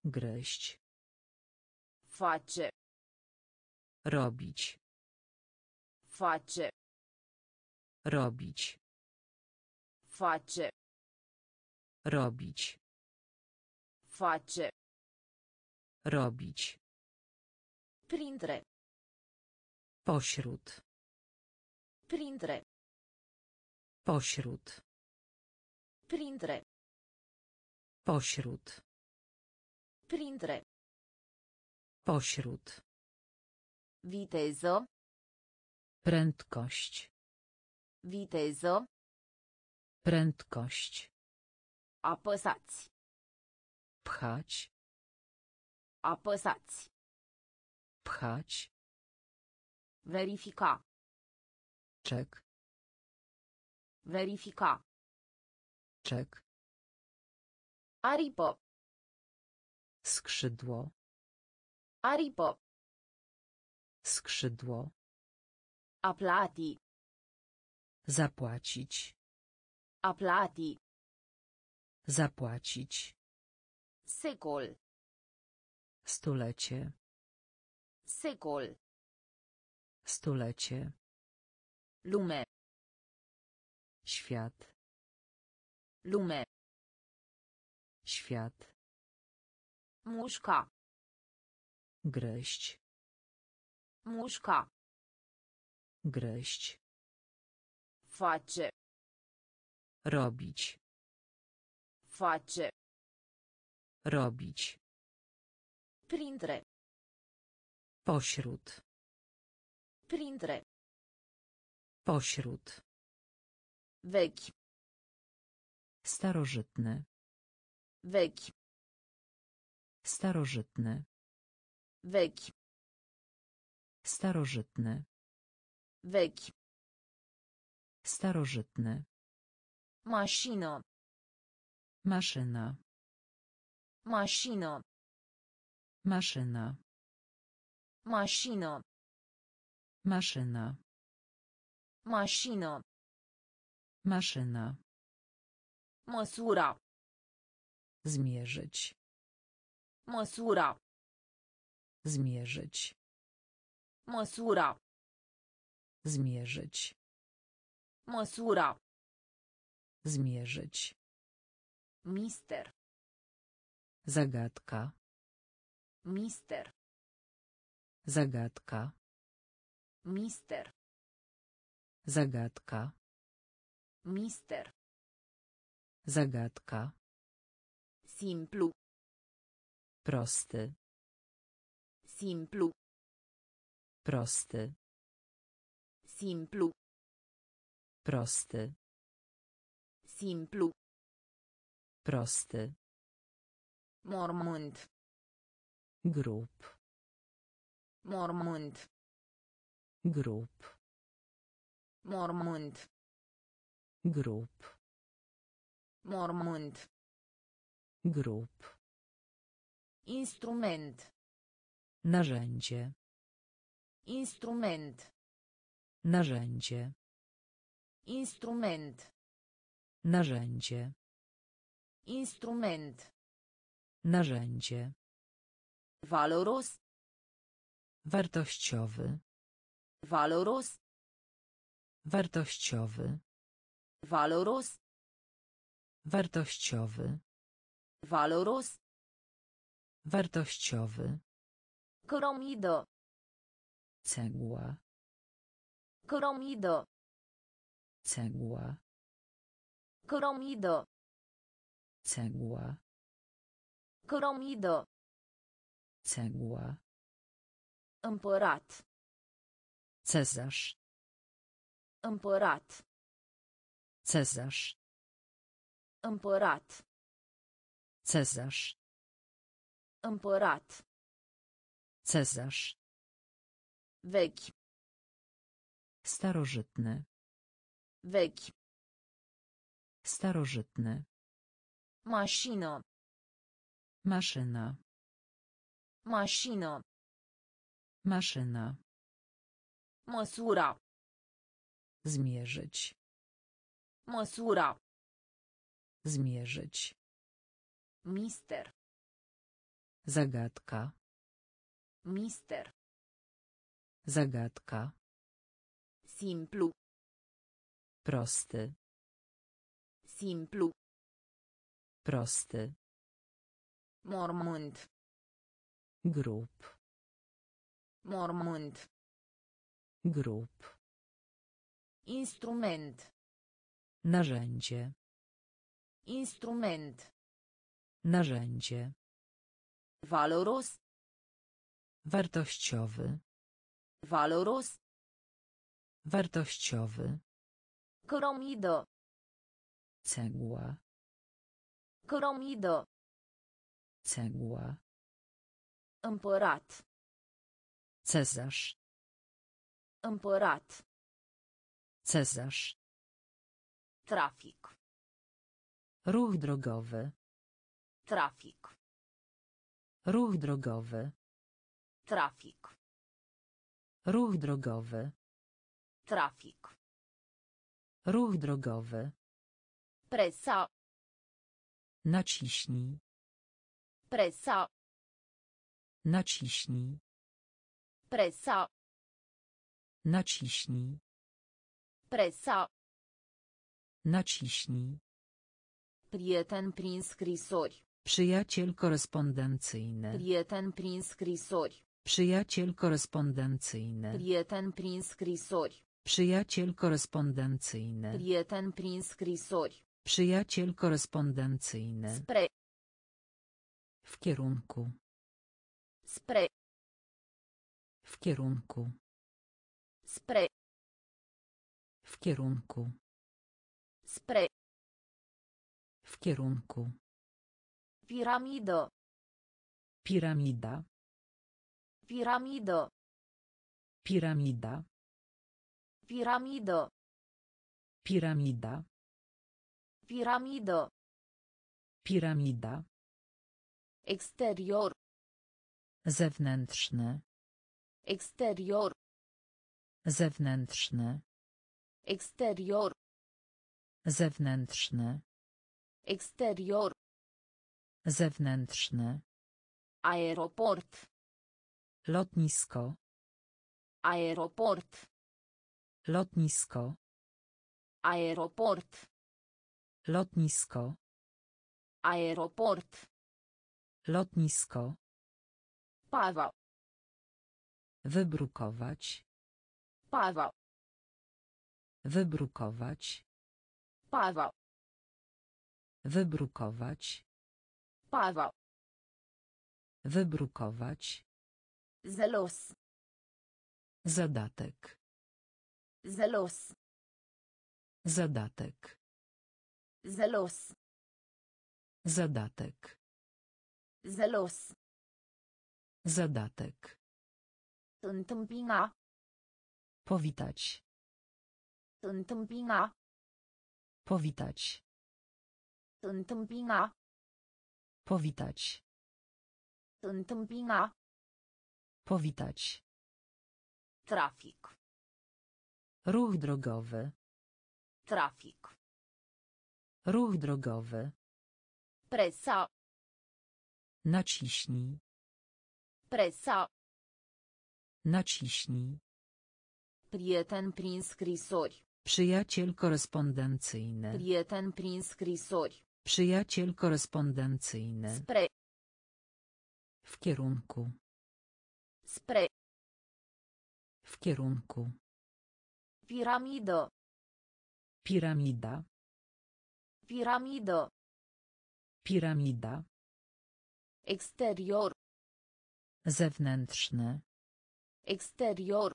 Gryźć. Face. Robić. Face. Robić. Face. Robić. Face. Robić. Printre. Pośród. Printre. Pośród. Printre. Pośród. Printre. Pośród. Viteză. Prędkość. Viteză. Prędkość. Apăsați. Pchać. Apăsați. Pchać. Verifica. Czek. Verifica. Czek. Aripă. Skrzydło. Aripă. Skrzydło. A plati. Zapłacić. A plati. Zapłacić. Secol. Stulecie. Secol. Stulecie. Lume. Świat. Lume. Świat. Mușca. Gryźć. Mușca. Gryźć. Face. Robić. Face. Robić. Printre. Pośród. Printre. Pośród. Vechi. Starożytny. Vechi. Starożytny. Vechi. Starożytny. Vechi. Starożytny. Mașină. Maszyna. Mașină. Maszyna. Mașină. Maszyna. Mașină. Maszyna. Măsura. Zmierzyć. Măsura. Zmierzyć. Măsura. Zmierzyć. Măsura. Zmierzyć. Mister. Zagadka. Mister. Zagadka. Mister. Zagadka. Mister. Zagadka. Simplu. Prosty. Simplu. Prosty. Simplu. Prosty. Simplu. Prosty. Mormânt. Grup. Mormânt. Grup. Mormânt. Grup. Mormânt. Grup. Instrument. Narzędzie. Instrument. Narzędzie. Instrument. Narzędzie. Instrument. Narzędzie. Valoros. Wartościowy. Valoros. Wartościowy. Valoros. Wartościowy. Valoros. Wartościowy. Cărămidă. Cegła. Cărămidă. Cegła. Cărămidă. Cegła. Cărămidă. Cegła. Împărat. Cezarz. Împărat. Cezarz. Împărat. Cezarz. Împărat. Cezarz. Vechi. Starożytny. Vechi. Starożytny. Mașină. Maszyna. Mașină. Maszyna. Măsura. Zmierzyć. Măsura. Zmierzyć. Mister. Zagadka. Mister. Zagadka. Simplu. Prosty. Simplu. Prosty. Mormânt. Grup. Mormânt. Grup. Instrument. Narzędzie. Instrument. Narzędzie. Valoros. Wartościowy. Valoros. Wartościowy. Cărămidă. Cegła. Cărămidă. Cegła. Împărat. Cezarz. Împărat. Cezarz. Trafic. Ruch drogowy. Trafic. Ruch drogowy. Trafic. Ruch drogowy. Trafic. Ruch drogowy. Presa. Naciśnij. Presa. Naciśnij. Presa. Naciśnij. Presa. Naciśnij. Prieten prin scrisori. Przyjaciel korespondencyjny. Prieten prin scrisori. Przyjaciel korespondencyjny. Prieten prin scrisori. Przyjaciel korespondencyjny. Prieten prin scrisori. Przyjaciel korespondencyjny. Spre. W kierunku. Spre. W kierunku. Spre. W kierunku. Spre. W kierunku. Piramido. Piramida. Piramido. Piramida. Piramido. Piramida. Piramido. Piramida. Exterior. Zewnętrzny. Exterior. Zewnętrzny. Exterior. Zewnętrzny. Exterior. Zewnętrzny. Aeroport. Lotnisko. Aeroport. Lotnisko. Aeroport. Lotnisko. Aeroport. Lotnisko. Pawa. Wybrukować. Pawa. Wybrukować. Pawa. Wybrukować. Pawa. Wybrukować. Zelos. Zadatek. Zelos. Zadatek. Zelos. Zadatek. Zelos. Zadatek. Întâmpina. Powitać. Întâmpina. Powitać. Întâmpina. Powitać. Întâmpina. Powitać. Trafic. Ruch drogowy. Trafic. Ruch drogowy. Presa. Naciśnij. Presa. Naciśnij. Prieten prin scrisori. Przyjaciel korespondencyjny. Prieten prin scrisori. Przyjaciel korespondencyjny. Spre. W kierunku. Spre. W kierunku. Piramido. Piramida. Piramido. Piramida. Exterior. Zewnętrzny. Exterior.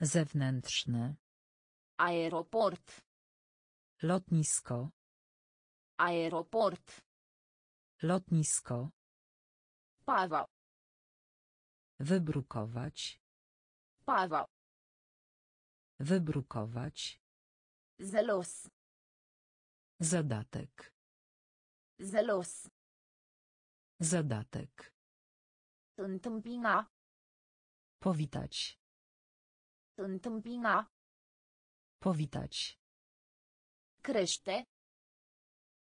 Zewnętrzny. Aeroport. Lotnisko. Aeroport. Lotnisko. Pawa. Wybrukować. Pawa. Wybrukować. Zelos. Zadatek. Zelos. Zadatek. Întâmpina. Powitać. Întâmpina. Powitać. Crește.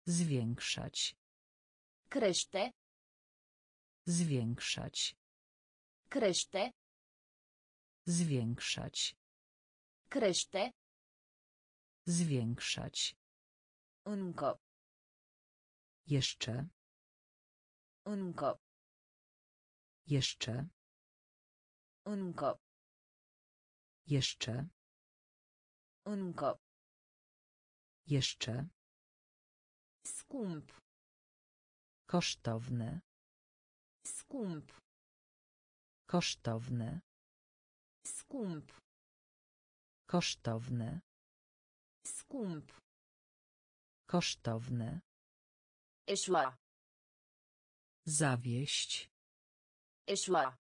Zwiększać. Crește. Zwiększać. Crește. Zwiększać. Crește. Zwiększać. Încă. Jeszcze. Încă. Jeszcze. Încă. Jeszcze. Încă. Jeszcze. Scump. Kosztowne. Scump. Kosztowne. Scump. Kosztowne. Scump. Kosztowne. Eșua. Zawieść. Eșua.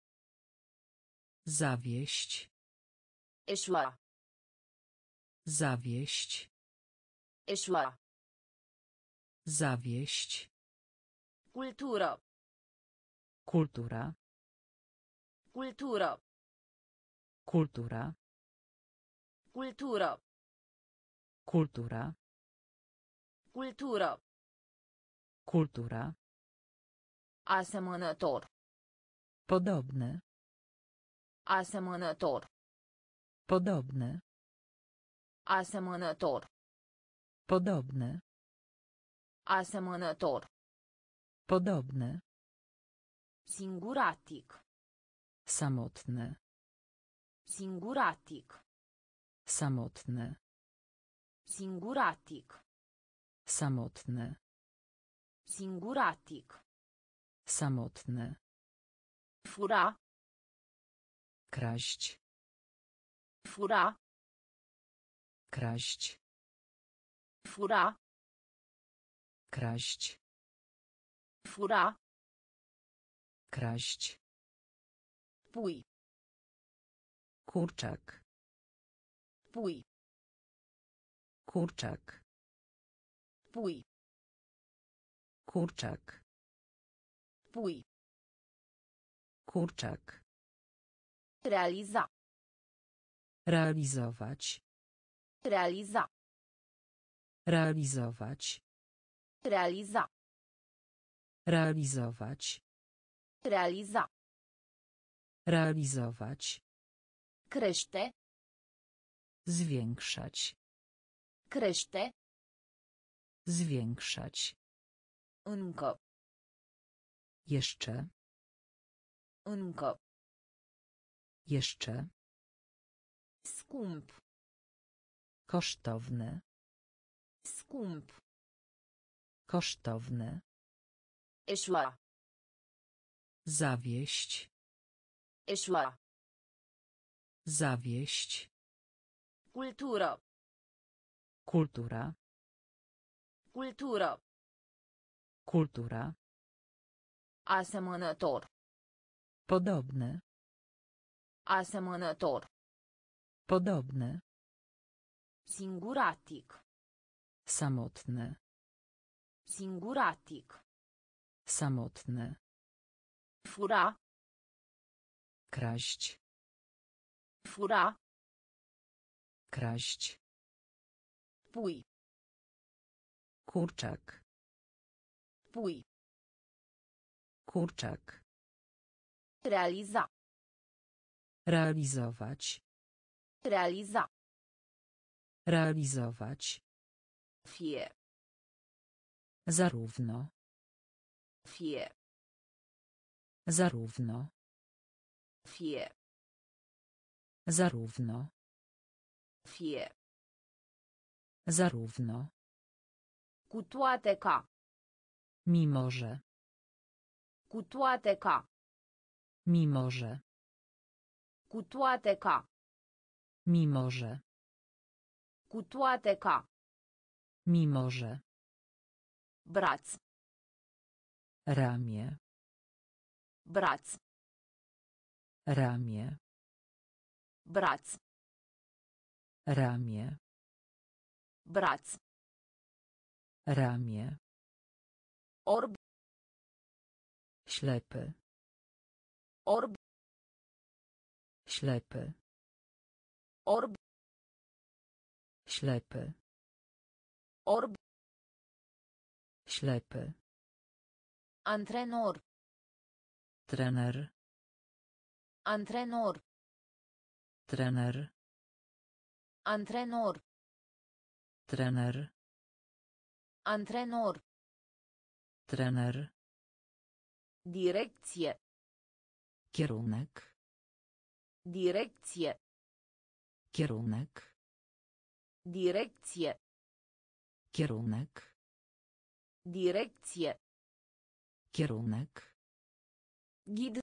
Zawieść. Eșua. Zawieść. Eșua. Zawieść. Cultură. Kultura. Cultură. Kultura. Cultură. Kultura. Cultură. Kultura. Asemănător. Podobne. Asemănător. Podobne. Asemănător. Podobne. Asemănător. Podobne. Singuratic. Samotne. Singuratic. Samotne. Singuratic. Samotne. Singuratic. Samotne. Fura. Kraść. Fura. Kraść. Fura. Kraść. Fura. Kraść. Pui. Kurczak. Pui. Kurczak. Pui. Kurczak. Pui. Kurczak. Realiza. Realizować. Realiza. Realizować. Realiza. Realizować. Realiza. Realizować. Crește. Zwiększać. Crește. Zwiększać. Încă. Jeszcze. Încă. Jeszcze. Scump. Kosztowne. Scump. Kosztowne. Eșua. Zawieść. Eșua. Zawieść. Cultură. Kultura. Cultură. Kultura. Asemănător. Podobne. Asemănător. Podobne. Singuratic. Samotne. Singuratic. Samotne. Fura. Kraść. Fura. Kraść. Pui. Kurczak. Pui. Kurczak. Realiza. Realizować. Realiza. Realizować. Fie. Zarówno. Fie. Zarówno. Fie. Zarówno. Fie. Zarówno. Cu toate ca. Mimo że. Cu toate ca. Mimo że. Cu toate ca. Mimo że. Cu toate ca. Mimo że. Braț. Ramię. Braț. Ramię. Braț. Ramię. Braț. Ramię. Orb. Ślepy. Orb. Ślepy. Orb. Ślepy. Orb. Ślepy. Antrenor. Trener. Antrenor. Trener. Antrenor. Trener. Antrenor. Trener. Direcție. Kierunek. Direcție. Kierunek. Direcție. Kierunek. Direcție. Kierunek. Ghid.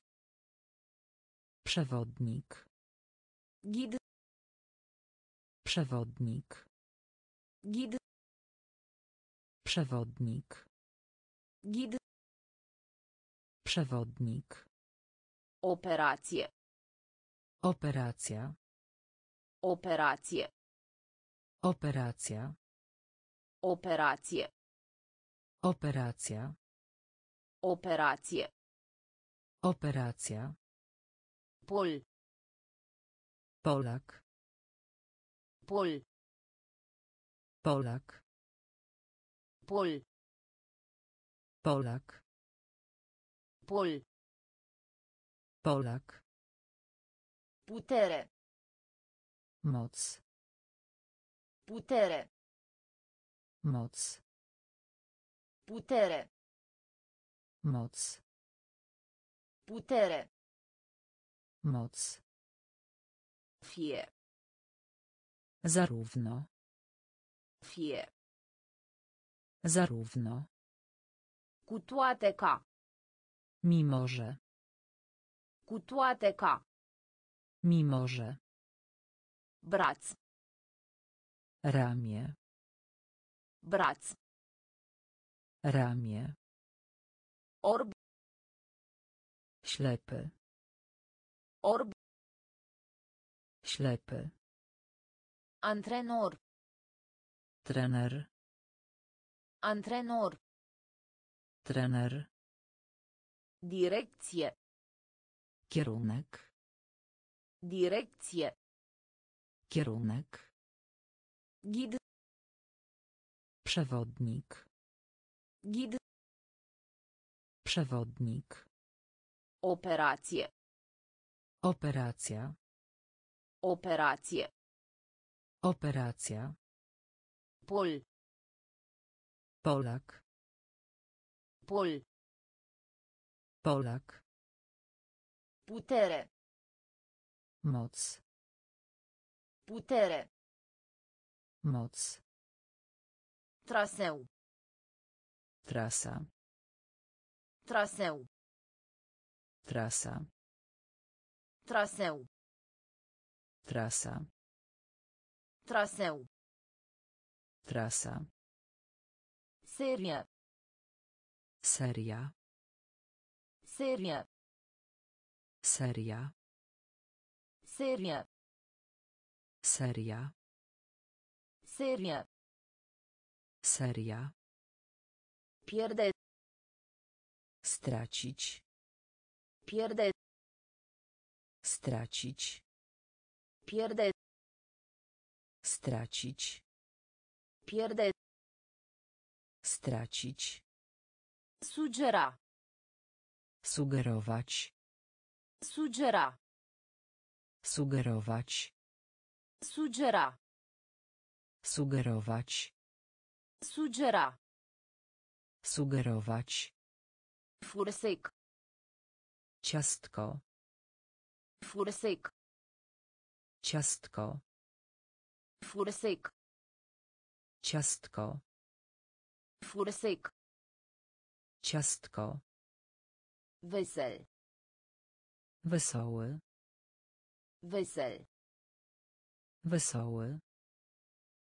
Przewodnik. Ghid. Przewodnik. Ghid. Przewodnik. Ghid. Przewodnik. Operație. Operacja. Operație. Operacja. Operație. Operacja. Operație. Operacja. Pol. Polak. Pol. Polak. Pol. Polak. Pol. Polak. Putere. Moc. Putere. Moc. Putere. Moc. Putere. Moc. Fie. Zarówno. Fie. Zarówno. Cu toate ca. Mimo że. Cu toate ca. Mimo że. Braț. Ramię. Braț. Ramię. Orb. Ślepy. Orb. Ślepy. Antrenor. Trener. Antrenor. Trener. Direcție. Kierunek. Direcție. Kierunek. Gid. Przewodnik. Gid. Przewodnik. Operație. Operacja. Operație. Operacja. Pol. Polak. Pol. Polak. Putere. Moc. Putere. Moc. Traseu. Trasa. Traseu. Trasa. Traseu. Trasa. Traseu. Trasa. Serie. Seria. Serie. Seria. Serie. Seria. Serie. Seria. Pierde. Stracić. Pierde. Stracić. Pierde. Stracić. Pierde. Stracić. Sugera. Sugerować. Sugera. Sugerować. Sugera. Sugerować. Sugera. Sugerować. Fursec. Ciastko. Fursec. Ciastko. Fursec. Ciastko. Fursec. Ciastko. Wesel. Wesoły. Wesel. Wesoły.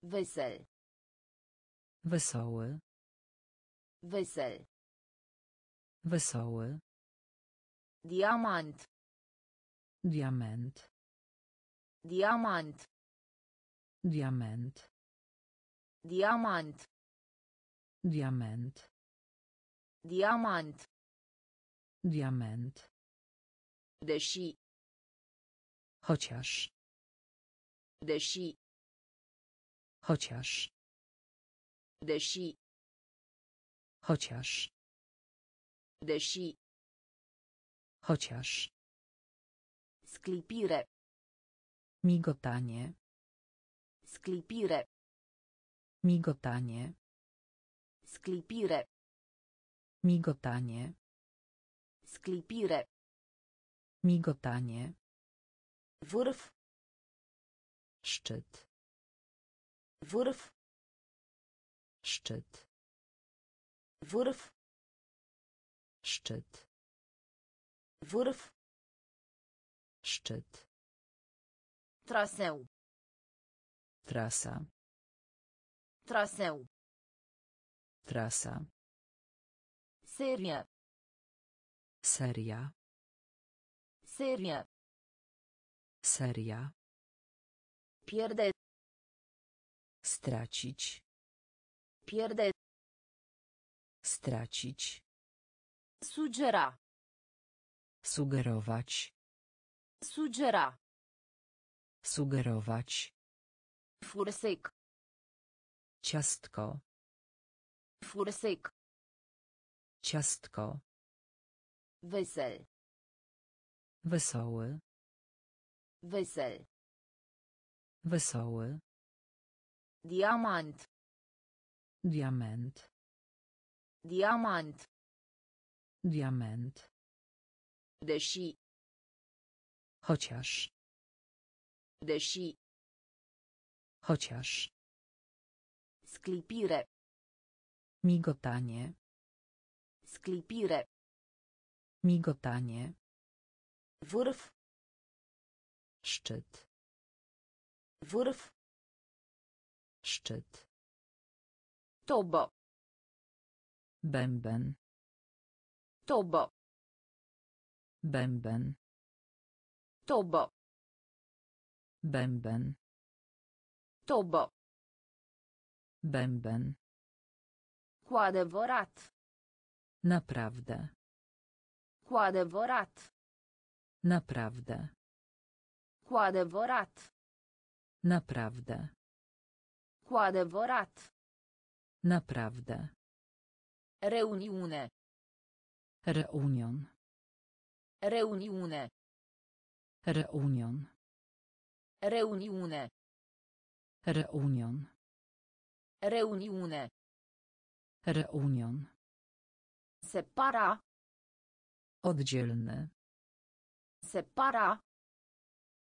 Wesel. Wesoły. Wesel. Wesoły. Diamant. Diament. Diamant. Diament. Diamant. Diament. Diamant. Diament. Deși. Chociaż. Deși. Chociaż. Deși. Chociaż. Deși. Chociaż. Sclipire. Migotanie. Sclipire. Migotanie. Sclipire. Migotanie. Sclipire. Migotanie. Vârf. Szczyt. Vârf. Szczyt. Vârf. Szczyt. Vârf. Szczyt. Traseu. Trasa. Traseu. Trasa. Serie. Seria. Serie. Seria. Pierde. Stracić. Pierde. Stracić. Sugera. Sugerować. Sugera. Sugerować. Fursec. Ciastko. Fursec. Ciastko. Wesel. Wesoły. Wesel. Wesoły. Diamant. Diament. Diamant. Diament. Deși. Chociaż. Deși. Chociaż. Sclipire. Migotanie. Sclipire. Migotanie. Vârf. Szczyt. Vârf. Szczyt. Tobo. Bęben. Tobo. Bęben. Tobo. Bęben. Tobo. Bęben. Cu adevărat. Naprawdę. Cu adevărat. Naprawdę. Cu adevărat. Naprawdę. Cu adevărat. Naprawdę. Reuniune. Reunion. Reuniune. Reunion. Reuniune. Reunion. Reuniune. Reunion. Separa. Oddzielny. Separa.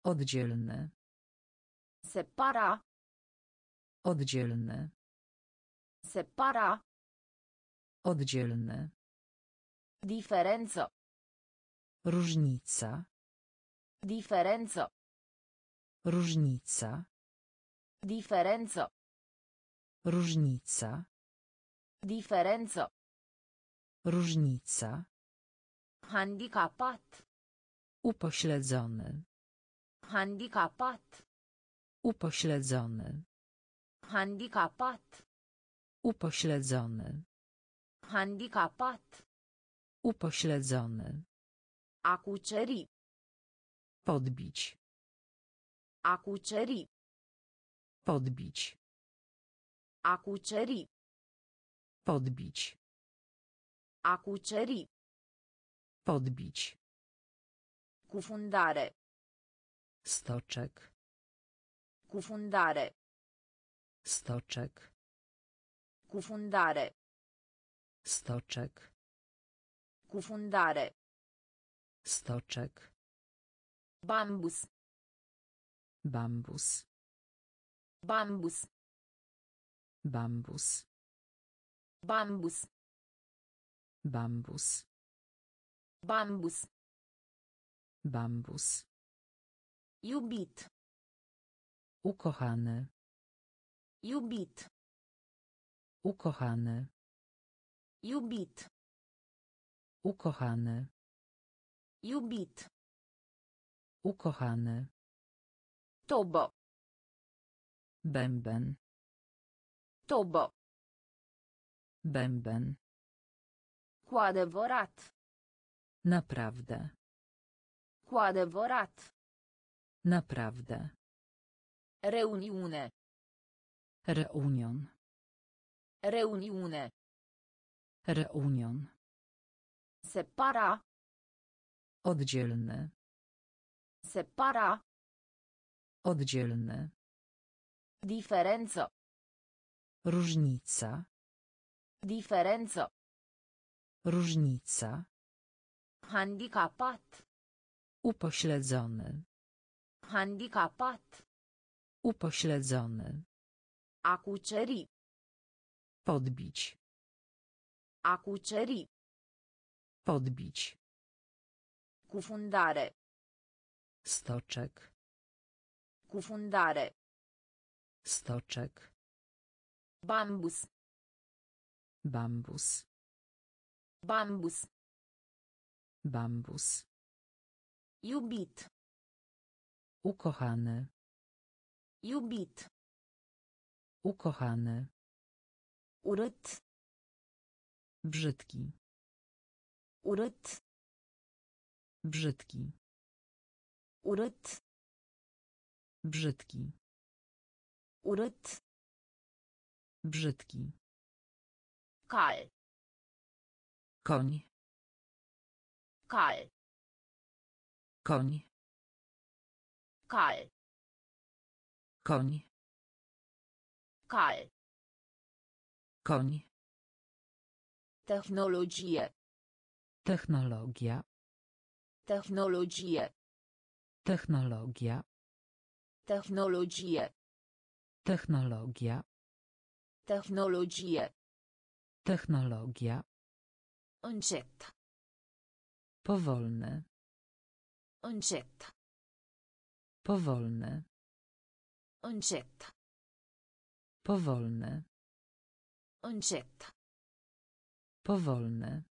Oddzielny. Separa. Oddzielny. Separa. Oddzielny. Diferență. Różnica. Diferență. Różnica. Diferență. Różnica. Diferență. Różnica. Handicapat. Upośledzony. Handicapat. Upośledzony. Handicapat. Upośledzony. Handicapat. Upośledzony. Acuceri. Podbić. Acuceri. Podbić. Acuceri. Podbić. Acuceri. Podbić. kufundare Stoczek. kufundare Stoczek. Cufundare. Stoczek. Cufundare. Stoczek. Bambus. Bambus. Bambus. Bambus. Bambus. Bambus. Bambus. Bambus. Iubit. Ukochany. Iubit. Ukochany. Iubit. Ukochany. Iubit. Ukochany. Tobo. Bęben. Tobo. Bęben. Cu adevărat. Naprawdę. Cu adevărat. Naprawdę. Reuniune. Reunion. Reuniune. Reunion. Separa. Oddzielny. Separa. Oddzielny. Diferență. Różnica. Diferență. Różnica. Handicapat. Upośledzony. Handicapat. Upośledzony. A cuceri. Podbić. A cuceri. Podbić. Cufundare. Stoczek. Cufundare. Stoczek. Bambus. Bambus. Bambus. Bambus. Iubit. Ukochany. Iubit. Ukochany. Uryt. Brzydki. Uryt. Brzydki. Uryt. Brzydki. Uryt. Brzydki. Kal. Koń. Kal. Koń. Kal. Koń. Cal. Koń. Technologie. Technologia. Technologie. Technologia. Technologie. Technologia. Technologie. Technologia. Încet. Powolny. Încet. Powolny. Încet. Powolny. Încet. Powolny.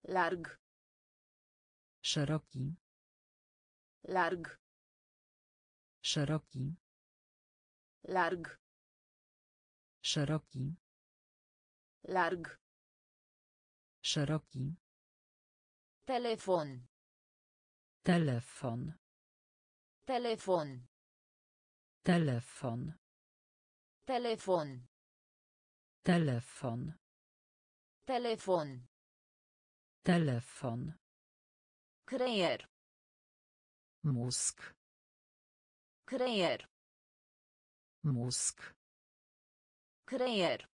Larg. Szeroki. Larg. Szeroki. Larg. Szeroki. Larg. Szeroki. Telefon. Telefon. Telefon. Telefon. Telefon. Telefon. Telefon. Telefon. Creier. Mózg. Creier. Mózg. Creier.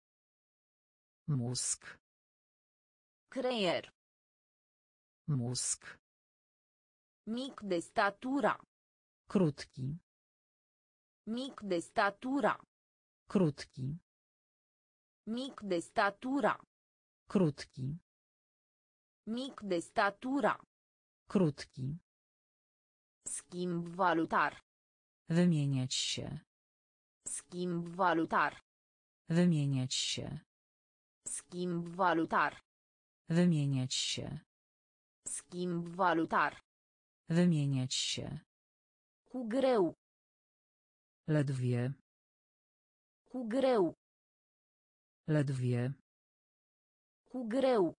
Mózg. Creier. Mózg. Mic de statura. Krótki. Mic de statura. Krótki. Mic de statura. Krótki. Mic de statura. Krótki. Schimb valutar. Wymieniać się. Schimb valutar. Wymieniać się. Schimb valutar. Wymieniać się. Schimb valutar. Wymieniać się. Cu greu. Ledwie. Kugreu. Ledwie. Kugreu.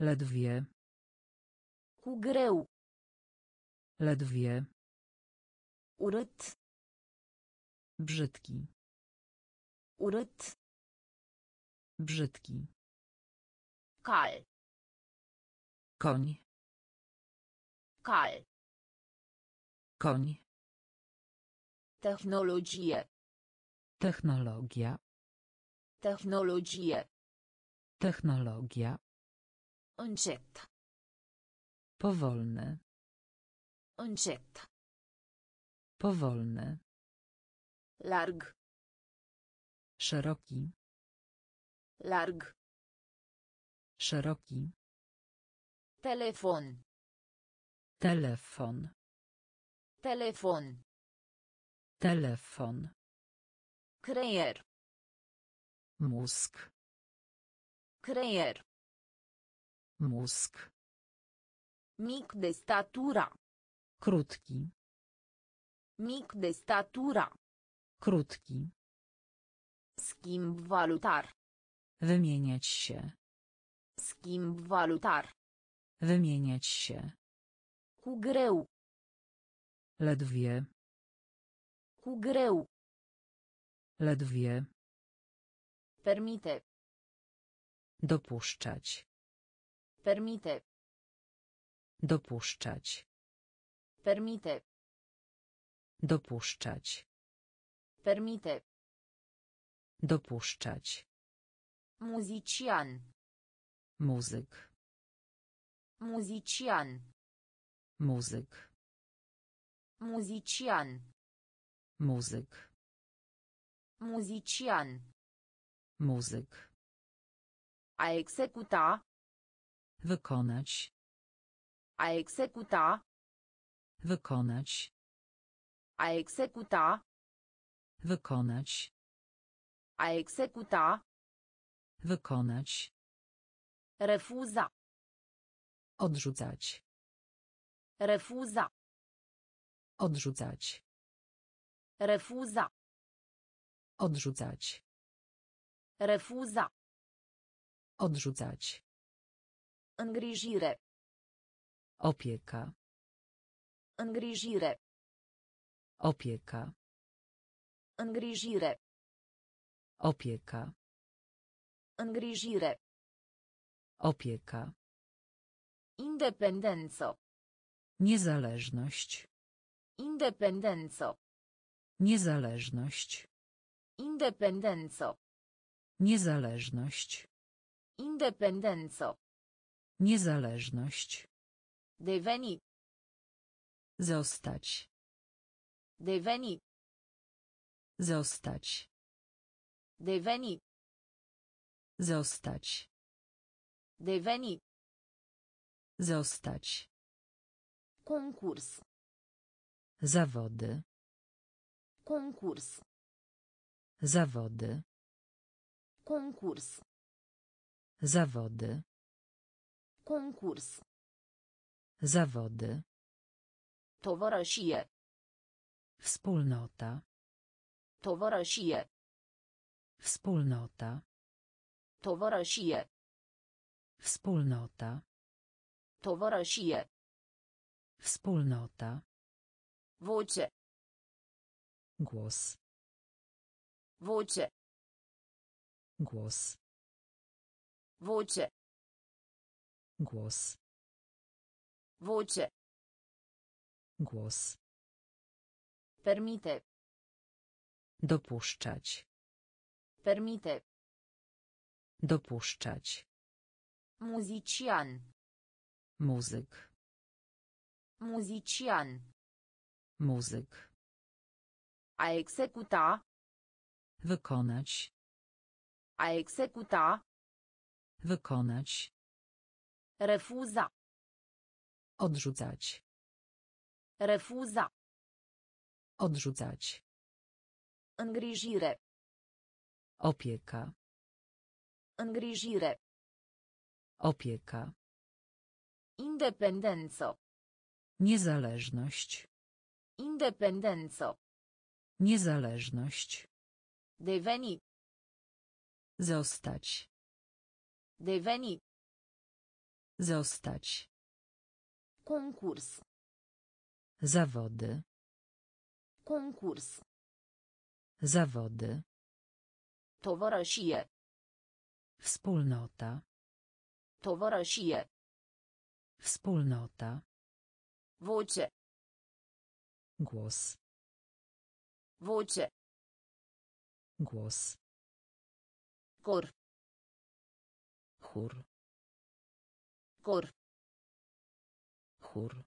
Ledwie. Kugreu. Ledwie. Uryt. Brzydki. Uryt. Brzydki. Kal. Koń. Kal. Koń. Technologie. Technologia. Technologie. Technologia. Încet. Powolny. Încet. Powolny. Larg. Szeroki. Larg. Szeroki. Telefon. Telefon. Telefon. Telefon. Creier. Mózg. Creier. Mózg. Mic de statura. Krótki. Mic de statura. Krótki. Schimb valutar. Wymieniać się. Schimb valutar. Wymieniać się. Cu greu. Ledwie. Cu greu. Ledwie. Permite. Dopuszczać. Permite. Dopuszczać. Permite. Dopuszczać. Permite. Dopuszczać. Muzician. Muzyk. Muzician. Muzyk. Muzician. Muzyk. Muzician. Muzyk. A executa. Wykonać. A executa. Wykonać. A executa. Wykonać. A executa. Wykonać. Refuza. Odrzucać. Refuza. Odrzucać. Refuza. Odrzucać. Refuza. Odrzucać. Îngrijire. Opieka. Îngrijire. Opieka. Îngrijire. Opieka. Îngrijire. Opieka. Independență. Niezależność. Independență. Niezależność. Independență. Niezależność. Independență. Niezależność. Deveni. Zostać. Deveni. Zostać. Deveni. Zostać. Deveni. Zostać. Concurs. Zawody. Concurs. Zawody. Konkurs. Zawody. Konkurs. Zawody. Towarzyszyje. Wspólnota. Towarzyszyje. Wspólnota. Towarzyszyje. Wspólnota. Towarzyszyje. Wspólnota. Wocie. Głos. Voce. Głos. Voce. Głos. Voce. Głos. Permite. Dopuszczać. Permite. Dopuszczać. Muzician. Muzyk. Muzician. Muzyk. A executa. Wykonać. A executa. Wykonać. Refuza. Odrzucać. Refuza. Odrzucać. Îngrijire. Opieka. Îngrijire. Opieka. Independență. Niezależność. Independență. Niezależność. Deveni. Zostać. Deveni. Zostać. Concurs. Zawody. Concurs. Zawody. Towarzysze. Wspólnota. Towarzysze. Wspólnota. Voce. Głos. Voce. Głos. Cor. Chór. Cor. Chór.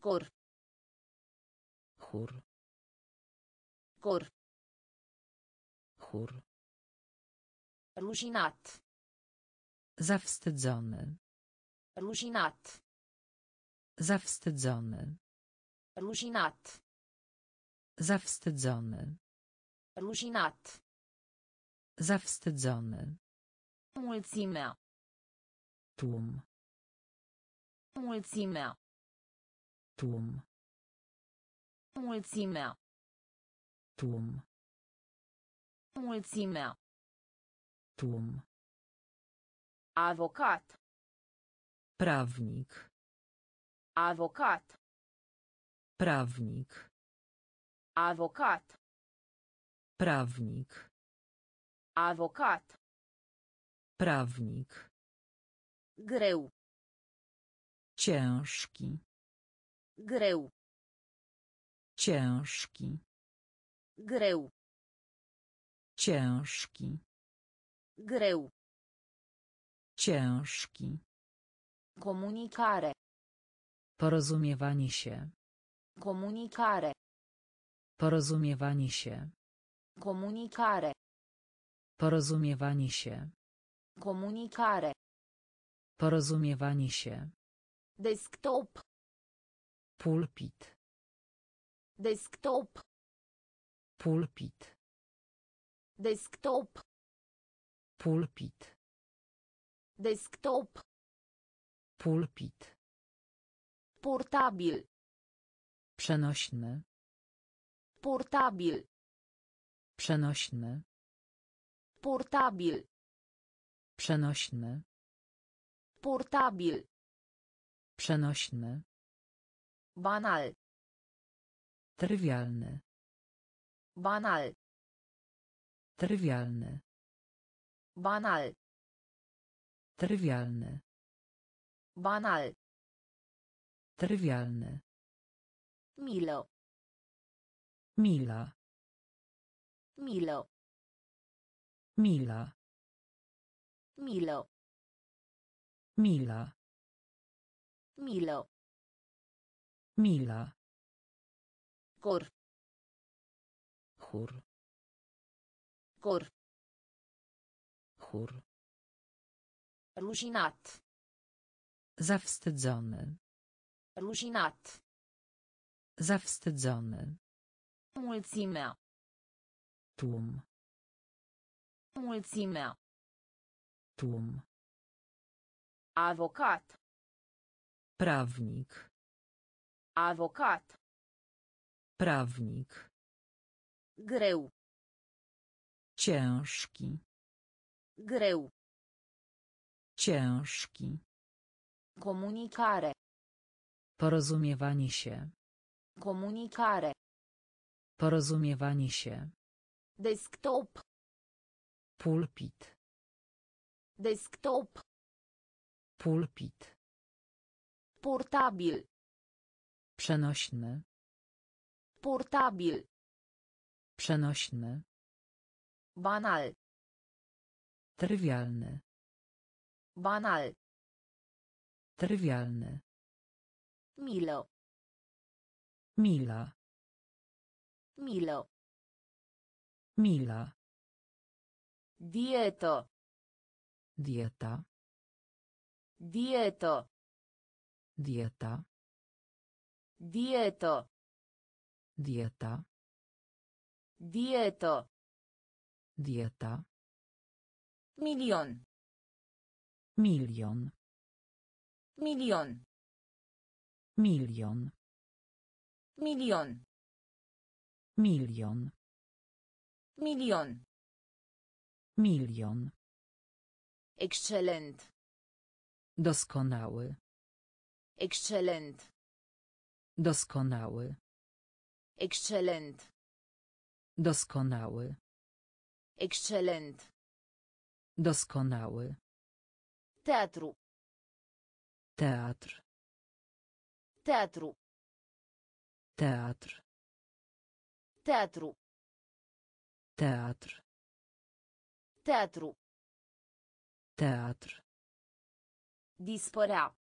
Cor. Chór. Cor. Chór. Rușinat. Zawstydzony. Rușinat. Zawstydzony. Rușinat. Zawstydzony. Rușinat. Zawstydzony. Mulțimea. Tłum. Mulțimea. Tłum. Mulțimea. Tłum. Mulțimea. Tłum. Avocat. Prawnik. Avocat. Prawnik. Avocat. Prawnik. Avocat. Prawnik. Greu. Ciężki. Greu. Ciężki. Greu. Ciężki. Greu. Ciężki. Comunicare. Porozumiewanie się. Comunicare. Porozumiewanie się. Comunicare. Porozumiewanie się. Comunicare. Porozumiewanie się. Desktop. Pulpit. Desktop. Pulpit. Desktop. Pulpit. Desktop. Pulpit. Portabil. Przenośny. Portabil. Przenośny. Portabil. Przenośny. Portabil. Przenośny. Banal. Trywialny. Banal. Trywialny. Banal. Trywialny. Banal. Trywialny. Milo. Mila. Milo. Mila. Milo. Mila. Milo. Mila. Cor. Chór. Cor. Chór. Rușinat. Zawstydzony. Rușinat. Zawstydzony. Mulțimea. Tłum. Mulțimea. Tłum. Avocat. Prawnik. Avocat. Prawnik. Greu. Ciężki. Greu. Ciężki. Comunicare. Porozumiewanie się. Comunicare. Porozumiewanie się. Desktop. Pulpit. Desktop. Pulpit. Portabil. Przenośny. Portabil. Przenośny. Banal. Trywialny. Banal. Trywialny. Milo. Mila. Milo. Mila. Dieto. Dieta. Dieto. Dieta. Dieto. Dieta. Dieto. Dieta. Milion. Milion. Milion. Milion. Milion. Milion. Milion. Milion. Excelent. Doskonały. Excelent. Doskonały. Excelent. Doskonały. Excelent. Doskonały. Teatru. Teatr. Teatru. Teatr. Teatru. Teatr. Teatru. Teatr. Dispărea.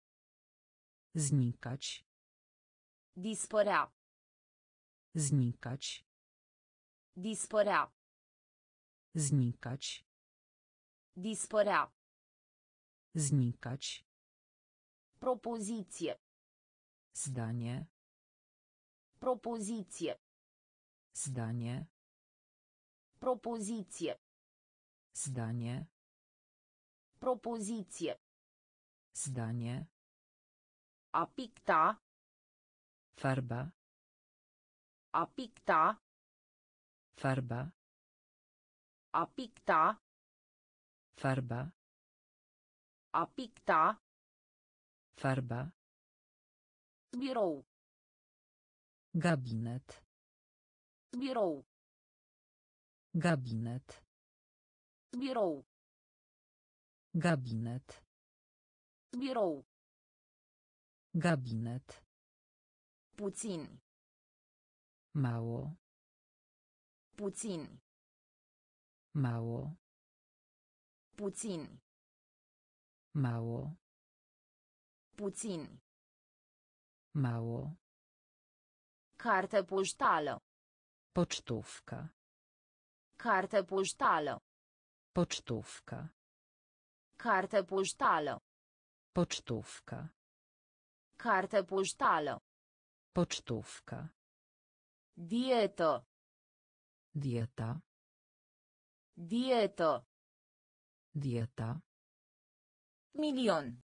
Znikać. Dispărea. Znikać. Dispărea. Znikać. Dispărea. Znikać. Propoziție. Zdanie. Propoziție. Zdanie. Propozycje. Zdanie. Propozycje. Zdanie. A pikta. Farba. A pikta. Farba. A pikta. Farba. A pikta. Farba. Biuro. Gabinet. Biuro. Gabinet. Birou. Gabinet. Birou. Gabinet. Puțin. Mało. Puțin. Mało. Puțin. Mało. Puțin. Mało. Carte poștală. Pocztówka. Kartę pocztalną. Pocztówka. Kartę pocztalną. Pocztówka. Kartę pocztalną. Pocztówka. Dieto. Dieta. Dieto. Dieta. Milion.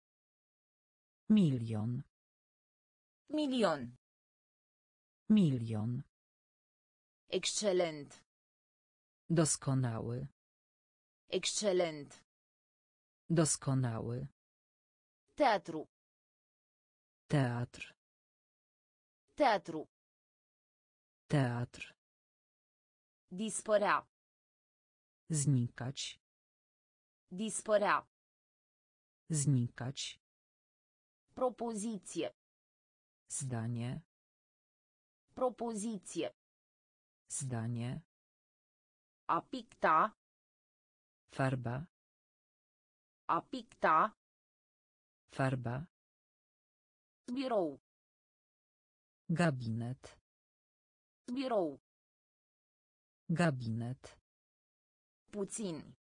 Milion. Milion. Milion. Excelent. Doskonały. Excelent. Doskonały. Teatru. Teatr. Teatru. Teatr. Dispărea. Znikać. Dispărea. Znikać. Propoziție. Zdanie. Propoziție. Zdanie. A picta. Farba. A picta. Farba. Birou. Gabinet. Birou. Gabinet. Puțin.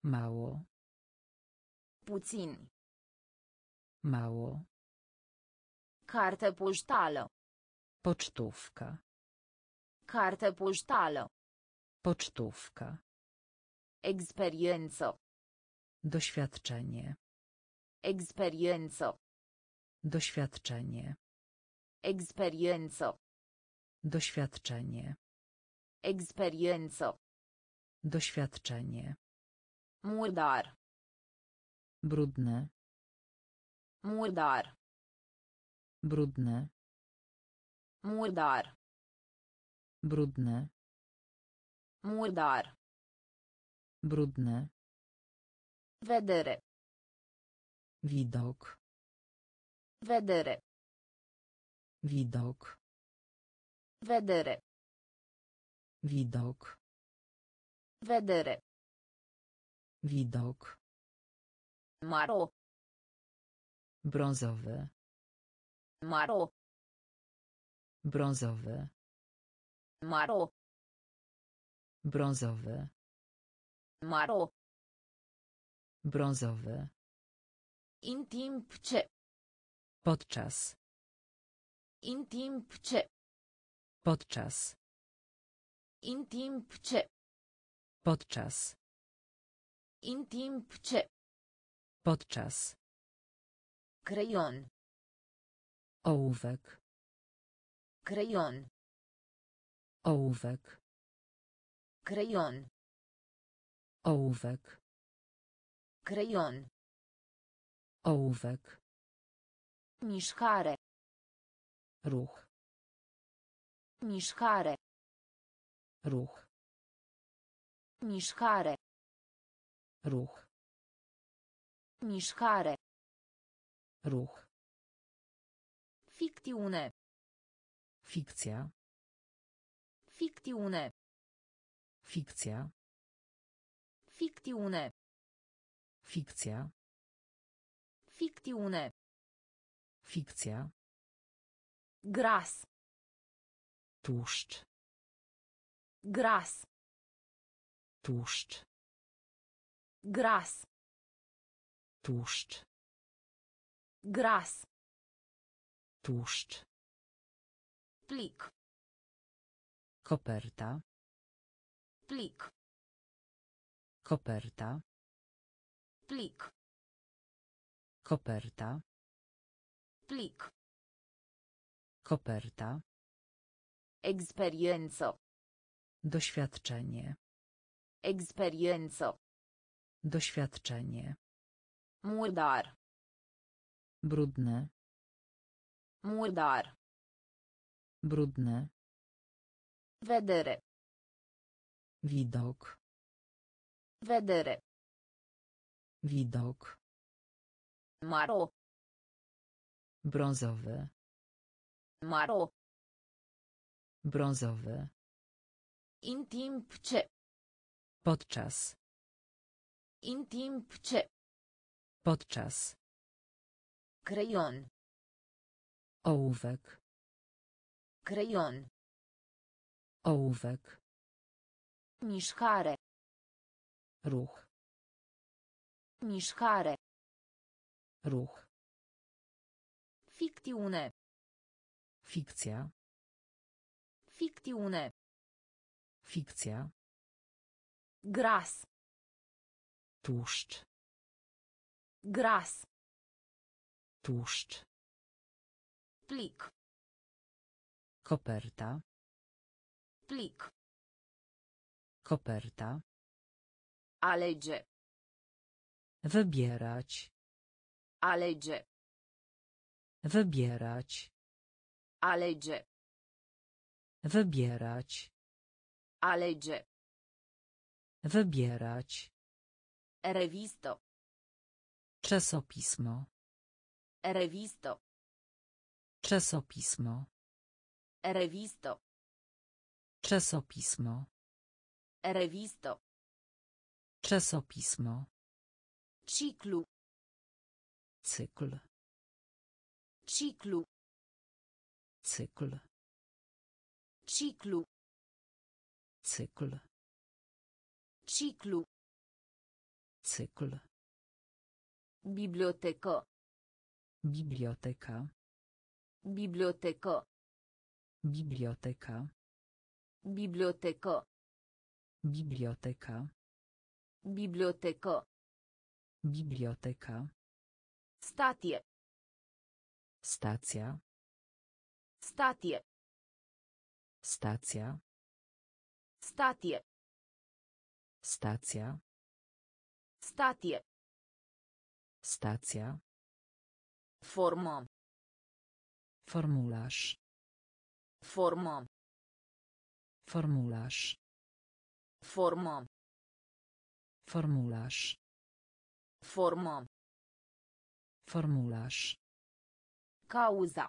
Mało. Puțin. Mało. Carte poștală. Pocztówka. Carte poștală. Pocztówka. Experienco. Doświadczenie. Experienco. Doświadczenie. Experienco. Doświadczenie. Experienco. Doświadczenie. Murdar. Brudny. Murdar. Brudny. Murdar. Brudny. Murdar. Brudne. Vedere. Widok. Vedere. Widok. Vedere. Widok. Vedere. Widok. Maro. Brązowy. Maro. Brązowy. Maro. Brązowy. Maro. Brązowy. În timp ce. Podczas. În timp ce. Podczas. În timp ce. Podczas. În timp ce. Podczas. Creion. Ołówek. Creion. Ołówek. Creion. Ołówek. Creion. Ołówek. Mișcare. Ruch. Mișcare. Ruch. Mișcare. Ruch. Mișcare. Ruch. Ficțiune. Fikcja. Ficțiune. Fikcja. Ficțiune. Fikcja. Ficțiune. Fikcja. Gras. Tłuszcz. Gras. Tłuszcz. Gras. Tłuszcz. Gras. Tłuszcz. Plic. Koperta. Plic. Koperta. Plic. Koperta. Plic. Koperta. Experiență. Doświadczenie. Experiență. Doświadczenie. Murdar. Brudne. Murdar. Brudne. Vedere. Widok. Vedere. Widok. Maro. Brązowy. Maro. Brązowy. În timp ce. Podczas. În timp ce. Podczas. Creion. Ołówek. Creion. Ołówek. Mișcare. Ruch. Mișcare. Ruch. Ficțiune. Fikcja. Ficțiune. Fikcja. Gras. Tłuszcz. Gras. Tłuszcz. Plic. Koperta. Plic. Koperta. Alege. Wybierać. Alege. Wybierać. Alege. Wybierać. Alege. Wybierać. Revisto. Czasopismo. Revisto. Czasopismo. Revisto. Czasopismo. Revisto. Czasopismo. Ciclu. Cykl. Ciclu. Cykl. Ciclu. Cykl. Ciclu. Cykl. Bibliotecă. Biblioteka. Bibliotecă. Biblioteka. Bibliotecă. Biblioteka. Bibliotecă. Biblioteka. Statie. Stacja. Statie. Stacja. Statie. Stacja. Statie. Stacja. Formă. Formularz. Formă. Formularz. Formă. Formularz. Formă. Formularz. Cauza.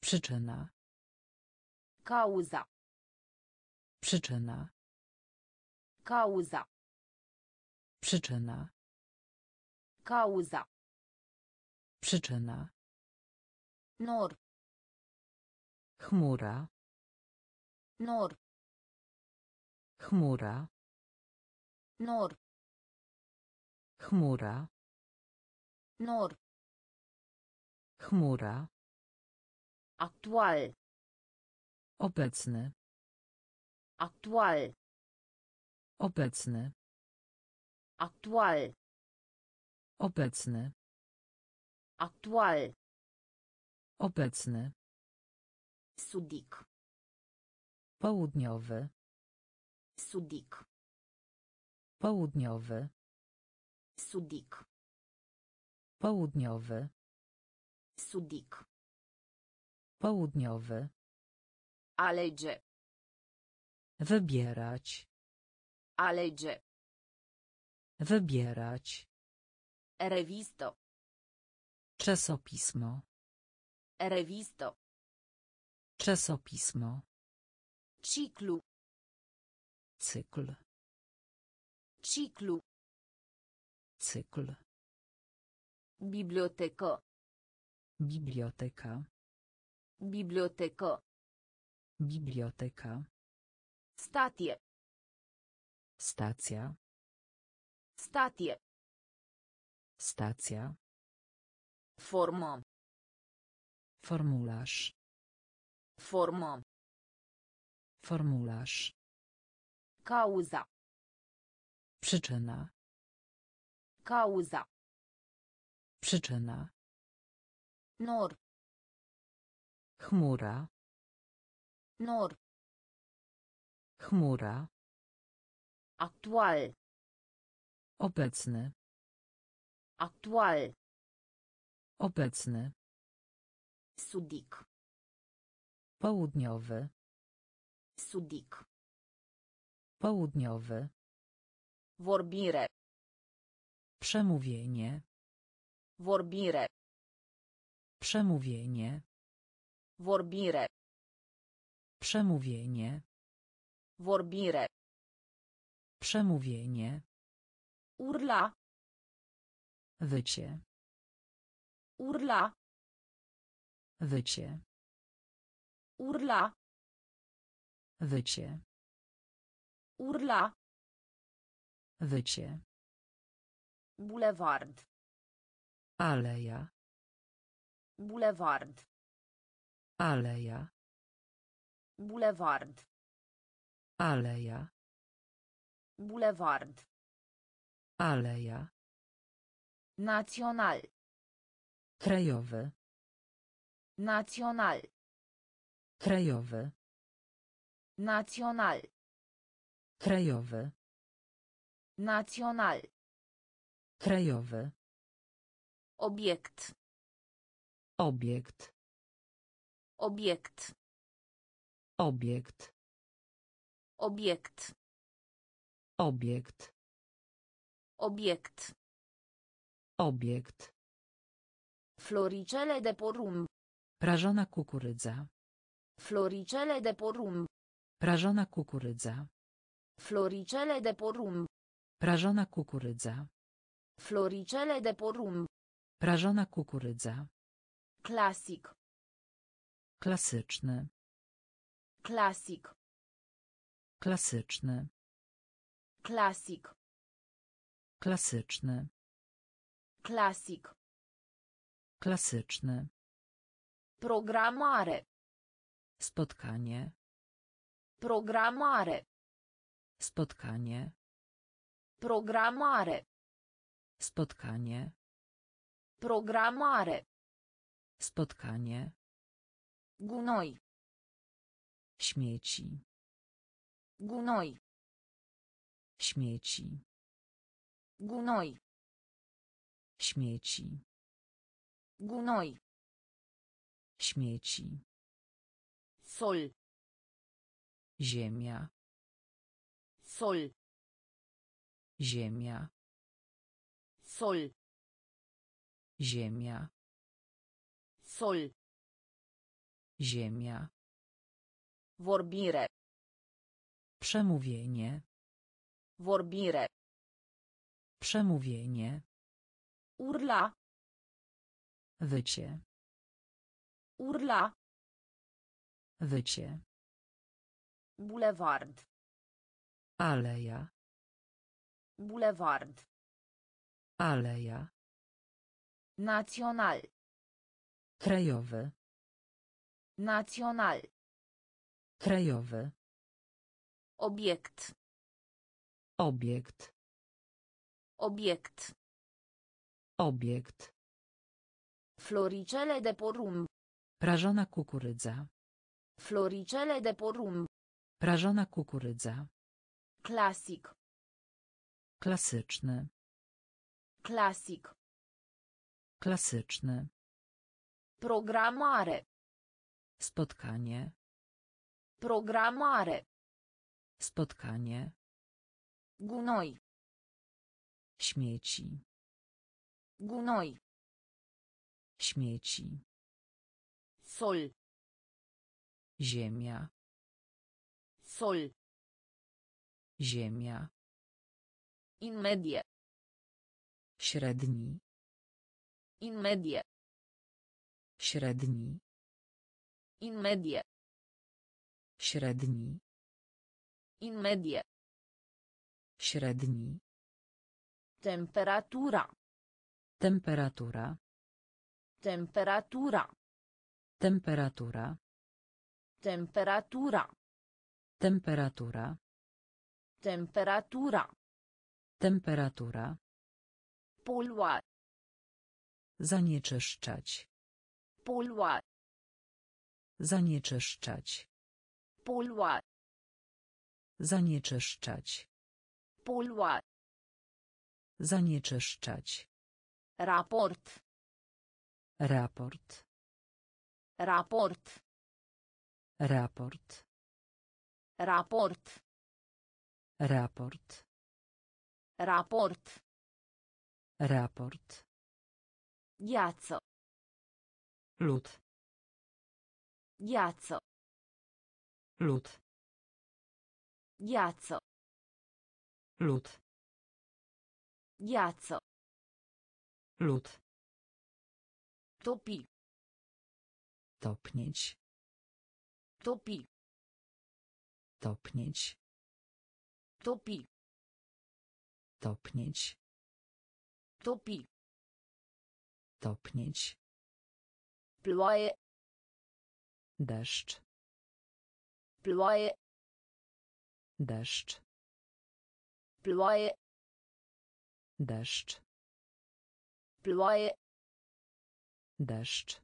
Przyczyna. Cauza. Przyczyna. Cauza. Przyczyna. Cauza. Przyczyna. Nor. Chmura. Nor. Chmura. Nor. Chmura. Nor. Chmura. Actual. Obecny. Actual. Obecny. Actual. Obecny. Actual. Obecny. Sudic. Południowy. Sudic. Południowy. Sudic. Południowy. Sudic. Południowy. Alege. Wybierać. Alege. Wybierać. Revisto. Czasopismo. Revisto. Czasopismo. Ciclu. Cykl. Ciclu. Cykl. Bibliotecă. Biblioteka. Bibliotecă. Biblioteka. Statie. Stacja. Statie. Stacja. Formă. Formularz. Formă. Formularz. Cauza. Przyczyna. Cauza. Przyczyna. Nor. Chmura. Nor. Chmura. Actual. Obecny. Actual. Obecny. Sudic. Południowy. Sudic. Południowy. Vorbire. Przemówienie. Vorbire. Przemówienie. Vorbire. Przemówienie. Vorbire. Przemówienie. Urla. Wycie. Urla. Wycie. Urla. Wycie. Urla. Wycie. Buleward. Aleja. Buleward. Aleja. Buleward. Aleja. Buleward. Aleja. Național. Krajowy. Național. Krajowy. Național. Krajowy. Național. Krajowy. Obiect. Obiekt. Obiect. Obiekt. Obiect. Obiekt. Obiect. Obiekt. Floricele de porumb. Prażona kukurydza. Floricele de porumb. Prażona kukurydza. Floricele de porumb. Prażona kukurydza. Floricele de porumb. Prażona kukurydza. Clasic. Klasyczny. Clasic. Klasyczny. Clasic. Klasyczny. Clasic. Klasyczny. Programare. Spotkanie. Programare. Spotkanie. Programare. Spotkanie. Programare. Spotkanie. Gunoi. Śmieci. Gunoi. Śmieci. Gunoi. Śmieci. Gunoi. Śmieci. Sol. Ziemia. Sol. Ziemia. Sol. Ziemia. Sol. Ziemia. Vorbire. Przemówienie. Vorbire. Przemówienie. Urla. Wycie. Urla. Wycie. Buleward. Aleja. Buleward. Aleja. Național. Krajowy. Național. Krajowy. Obiect. Obiekt. Obiect. Obiekt. Floricele de porumb. Prażona kukurydza. Floricele de porumb. Prażona kukurydza. Clasic. Klasyczny. Clasic. Klasyczny. Programare. Spotkanie. Programare. Spotkanie. Gunoi. Śmieci. Gunoi. Śmieci. Sol. Ziemia. Sol. Ziemia. In medie. Średni. In medie. Średni. In medie. Średni. In medie. Średni. Temperatura. Temperatura. Temperatura. Temperatura. Temperatura. Temperatura. Temperatura. Temperatura. Polua. Zanieczyszczać. Polua. Zanieczyszczać. Polua. Zanieczyszczać. Polua. Zanieczyszczać. Raport. Raport. Raport. Raport. Raport. Raport. Raport. Raport. Ghiaccio. Lód. Ghiaccio. Lód. Ghiaccio. Lód. Ghiaccio. Lód. Topi. Topnieć. Topi. Topnieć. Topi. Topnieć. Topi. Topnieć. Ploaie. Deszcz. Ploaie. Deszcz. Ploaie. Deszcz. Ploaie. Deszcz.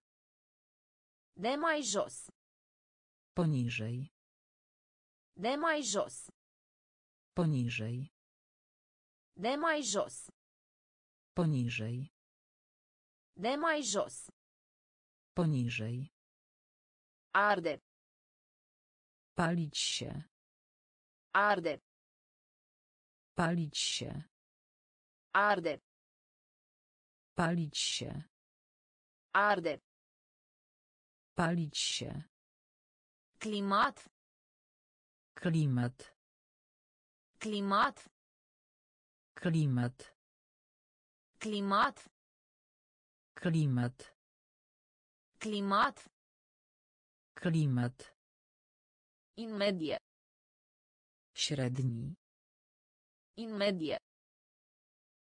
De mai jos. Poniżej. De mai jos. Poniżej. De mai jos. Poniżej. De mai jos. Poniżej. Arde. Palić się. Arde. Palić się. Arde. Palić się. Arde. Palić się. Climat. Klimat. Climat. Klimat. Climat. Klimat. Climat. Klimat. In medie. Średni. In medie.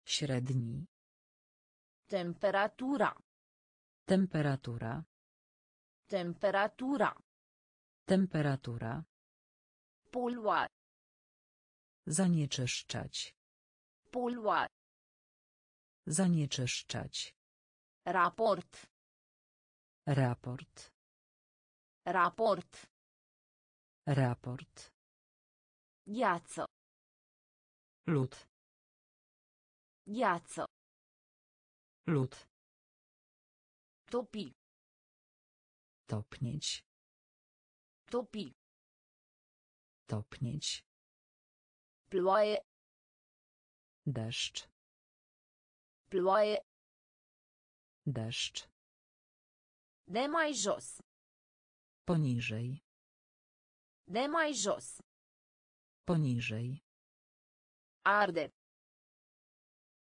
Średni. Temperatura. Temperatura. Temperatura. Temperatura. Polua. Zanieczyszczać. Polua. Zanieczyszczać. Raport. Raport. Raport. Raport. Ghiaccio. Lód. Ghiaccio. Lód. Topi. Topnieć. Topi. Topnieć. Ploaie. Deszcz. Ploaie. Deszcz. De mai jos. Poniżej. De mai jos. Poniżej. Arde.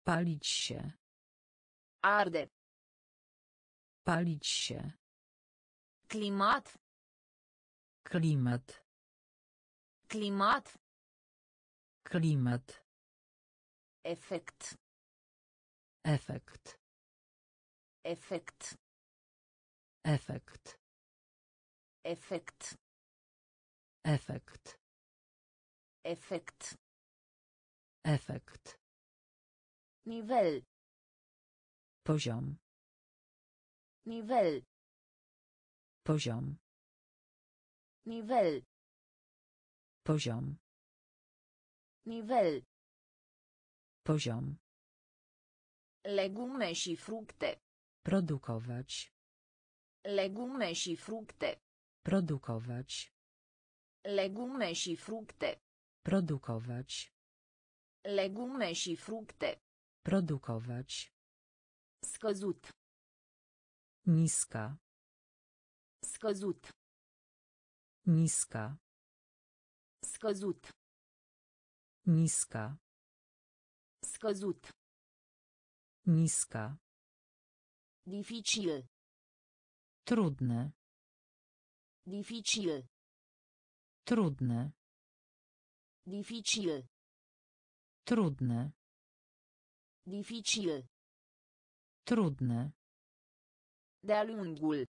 Palić się. Arde. Palić się. Climat. Klimat. Climat. Klimat. Efekt. Efekt. Efekt. Efekt. Efekt. Efekt. Efekt. Efekt. Nivel. Poziom. Nivel. Poziom. Nivel. Poziom. Nivel. Poziom. Legume și fructe. Produkować. Legume și fructe. Produkować. Legume și fructe. Produkować. Legume și fructe. Produkować. Scăzut. Niska. Scăzut. Niska. Scăzut. Niska. Scăzut. Niska. Dificil. Trudne. Dificil. Trudne. Dificil. Trudne. Dificil. Trudne. De-a lungul.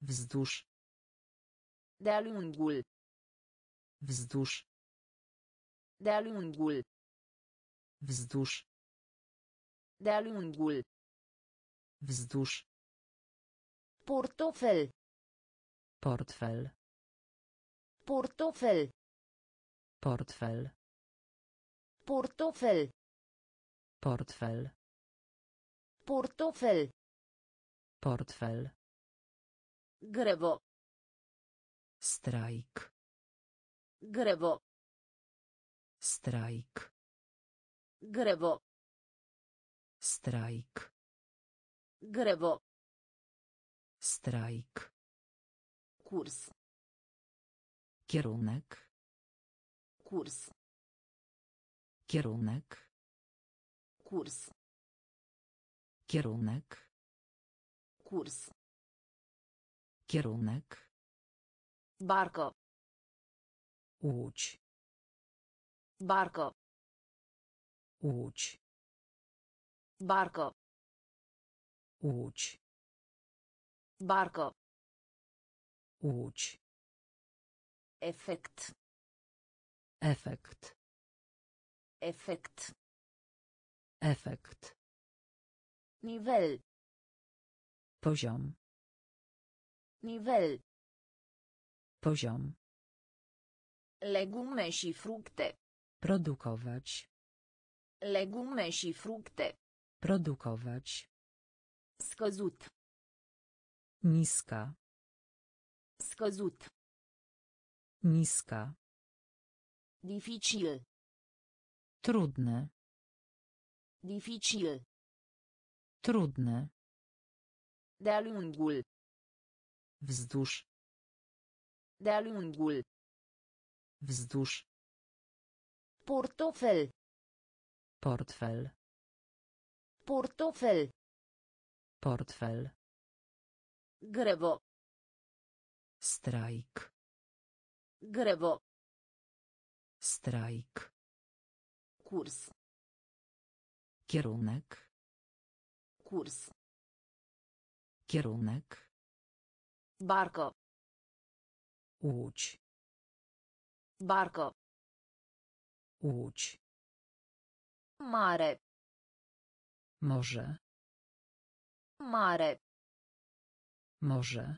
Wzdłuż. De-a lungul. Wzdłuż. De-a lungul. Wzdłuż. De-a lungul. Wzdłuż. Portofel. Portfel. Portofel. Portfel. Portofel. Portfel. Portofel. Portfel. Grevo. Strajk. Grevo. Strajk. Grewo. Strajk. Grewo. Strajk. Kurs. Kierunek. Kurs. Kierunek. Kurs. Kierunek. Kurs. Kierunek. Barko. Łódź. Barcă. Łódź. Barcă. Łódź. Barcă. Łódź. Efekt. Efekt. Efekt. Efekt. Nivel. Poziom. Nivel. Poziom. Legume și fructe. Produkować. Legume și fructe. Produkować. Scăzut. Niska. Scăzut. Niska. Dificil. Trudne. Dificil. Trudne. De-a lungul. Wzdłuż. De-a lungul. Wzdłuż. Portofel. Portfel. Portofel. Portfel. Grevo. Strajk. Grevo. Strajk. Curs. Kierunek. Curs. Kierunek. Barcă. Łódź. Barcă. Łódź. Mare. Morze. Mare. Morze.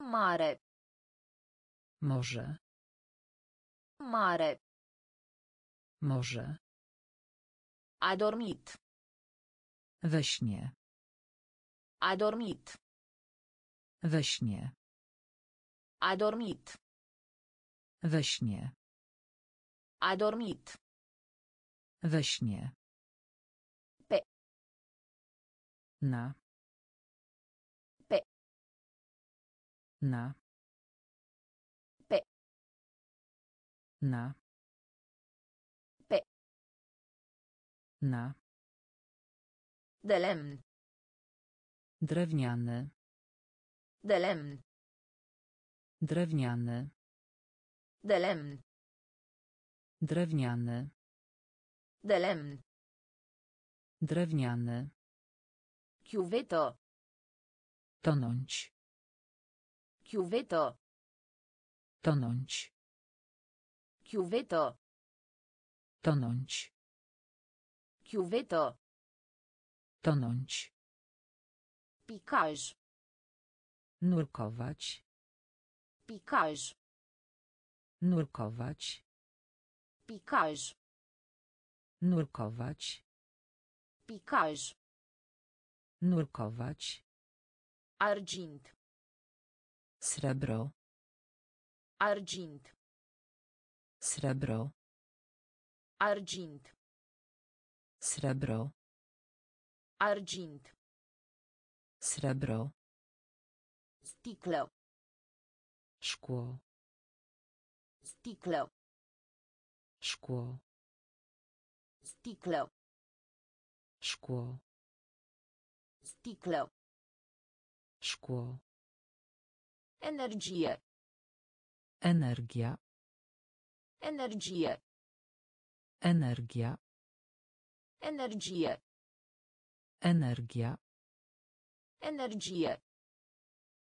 Mare. Morze. Mare. Morze. A dormit. We śnie. A dormit. We śnie. A dormit. We śnie. A dormit. We śnie. Pe. Na. Pe. Na. Pe. Na. Pe. Na. De lemn. Drewniany. De lemn. Drewniany. De lemn. Drewniany. De lemn. Drewniany. Chiuveto. Tonąć. Chiuveto. Tonąć. Chiuveto. Tonąć. Chiuveto. Tonąć. Picaj. Nurkować. Picaj. Nurkować. Picaj. Nurkować. Picaj. Nurkować. Argint. Srebro. Argint. Srebro. Argint. Srebro. Argint. Srebro. Sticlă. Szkło. Sticlă. Szkło. Sticlă. Szkło. Sticlă. Szkło. Energie. Energia. Energie. Energia. Energie. Energia. Energie.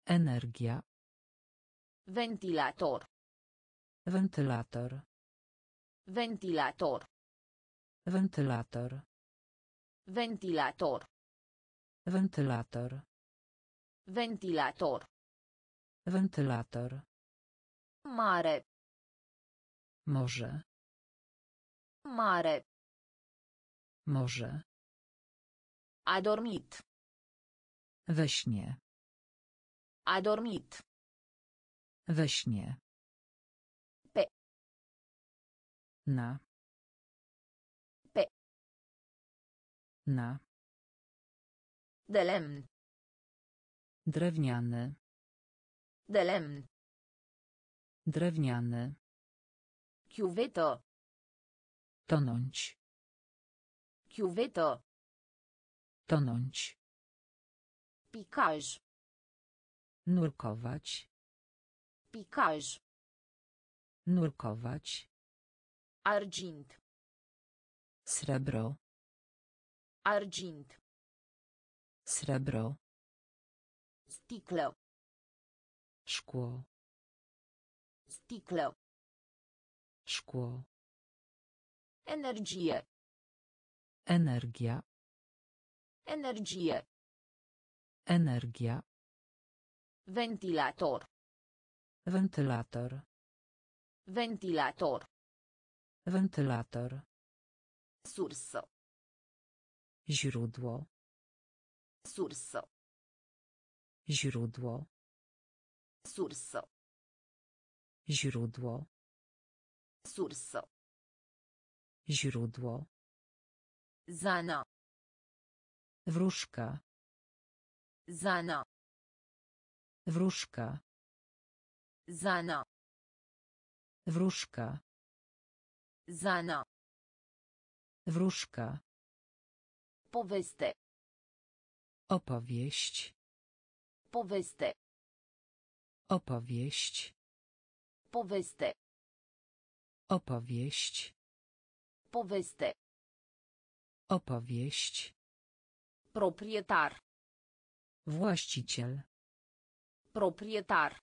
Energia. Ventilator. Wentylator. Ventilator. Wentylator. Ventilator. Wentylator. Ventilator. Wentylator. Mare. Morze. Mare. Morze. A dormit. We śnie. A dormit. We śnie. Na. Pe. Na. De lemn. Drewniany. De lemn. Drewniany. Chiuveto. Tonąć. Chiuveto. Tonąć. Picaj. Nurkować. Picaj. Nurkować. Argint. Srebro. Argint. Srebro. Sticlă. Szkło. Sticlă. Szkło. Energie. Energia. Energie. Energia. Ventilator. Wentylator. Ventilator. Wentylator. Sursă. Źródło. Sursă. Źródło. Sursă. Źródło. Sursă. Źródło. Zana. Wróżka. Zana. Wróżka. Zana. Wróżka. Zana. Wróżka. Poveste. Opowieść. Poveste. Opowieść. Poveste. Opowieść. Poveste. Opowieść. Proprietar. Właściciel. Proprietar.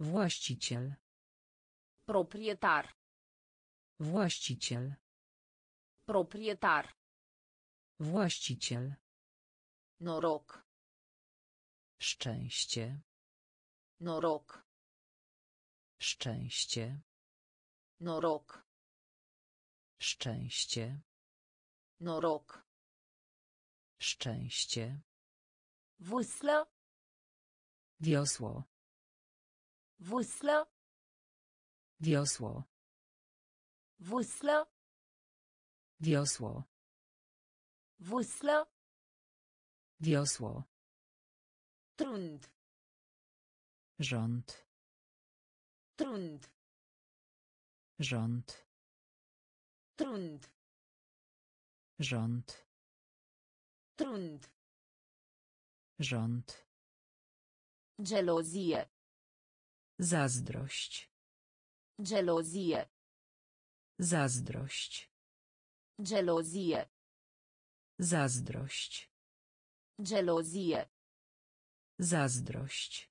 Właściciel. Proprietar. Właściciel. Proprietar. Właściciel. Noroc. Szczęście. Noroc. Szczęście. Noroc. Szczęście. Noroc. Szczęście. Vâslă. Wiosło. Vâslă. Wiosło. Vâslă. Wiosło. Vâslă. Wiosło. Trund. Rząd. Trund. Rząd. Trund. Rząd. Trund. Rząd. Gelozie. Zazdrość. Gelozie. Zazdrość. Gelozie. Zazdrość. Gelozie. Zazdrość.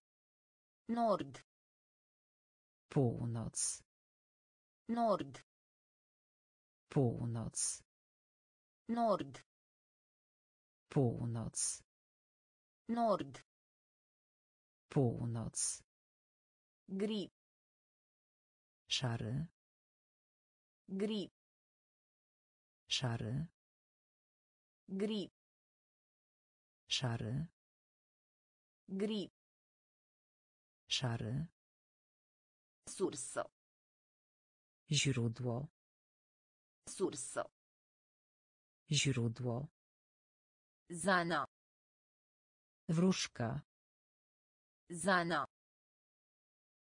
Nord. Północ. Nord. Północ. Nord. Północ. Nord. Północ. Gri. Szary. Gri. Szary. Gri. Szary. Gri. Szary. Sursă. Źródło. Sursă. Źródło. Zana. Wróżka. Zana.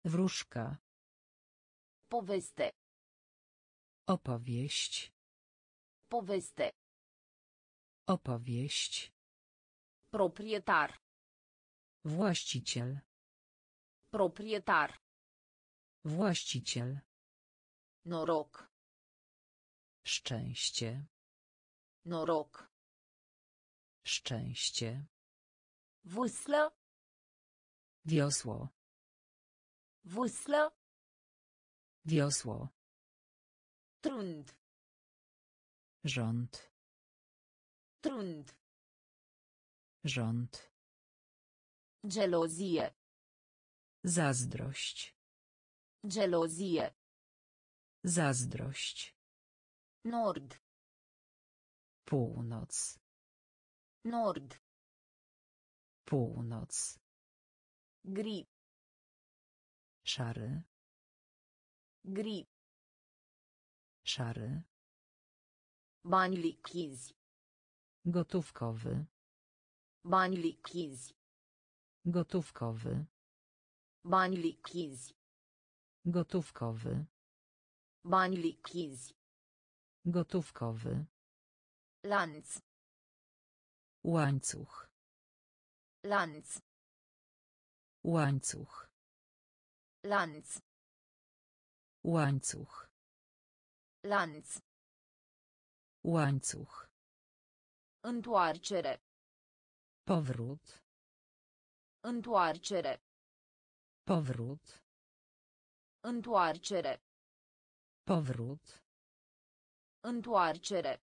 Wróżka. Poveste. Opowieść. Poveste. Opowieść. Proprietar. Właściciel. Proprietar. Właściciel. Noroc. Szczęście. Noroc. Szczęście. Vâslă. Wiosło. Vâslă. Wiosło. Trund. Rząd. Trund. Rząd. Gelozie. Zazdrość. Gelozie. Zazdrość. Nord. Północ. Nord. Północ. Gri. Szary. Gri. Szary. Bani lichizi. Gotówkowy. Bani lichizi. Gotówkowy. Bani lichizi. Gotówkowy. Bani lichizi. Gotówkowy. Lanț. Łańcuch. Lanț. Łańcuch. Lanț. Łańcuch. Lanț. Łańcuch. Întoarcere. Powrót. Întoarcere. Powrót. Întoarcere. Powrót. Întoarcere.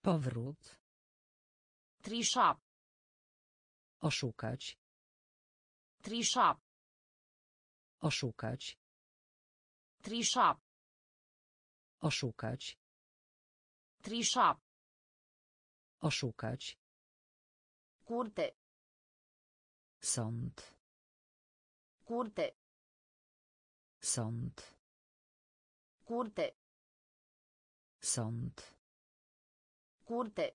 Powrót. Trișa. Oszukać. Trișa. Oszukać. Trișa. Oszukać. Trișa. Oszukać. Curte. Sąd. Curte. Sąd. Curte. Sąd. Curte.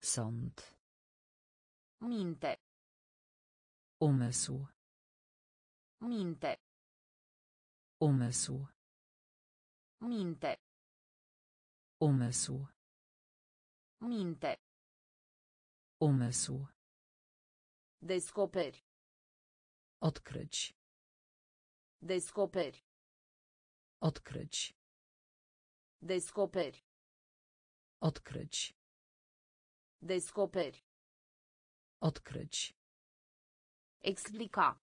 Sąd. Minte. Umysł. Minte. Umysł. Minte. Umysł. Minte. Umysł. Descoperi. Odkryć. Descoperi. Odkryć. Descoperi. Odkryć. Descoperi. Odkryć. Explica.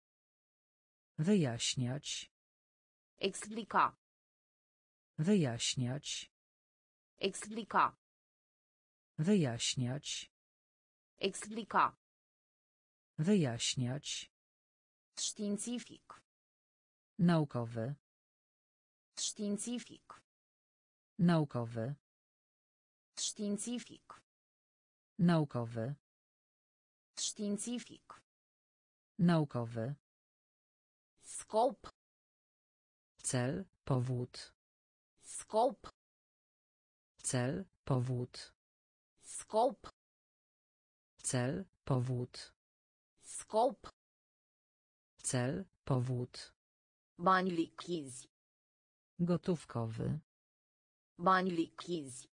Wyjaśniać. Explica. Wyjaśniać. Explica. Wyjaśniać. Explica. Wyjaśniać. Științific. Naukowy. Științific. Naukowy. Științific. Naukowy. Științific. Naukowy. Scop. Cel, powód. Scop. Cel, powód. Scop. Cel, powód. Scop. Cel, powód. Bani lichizi. Gotówkowy. Bani lichizi.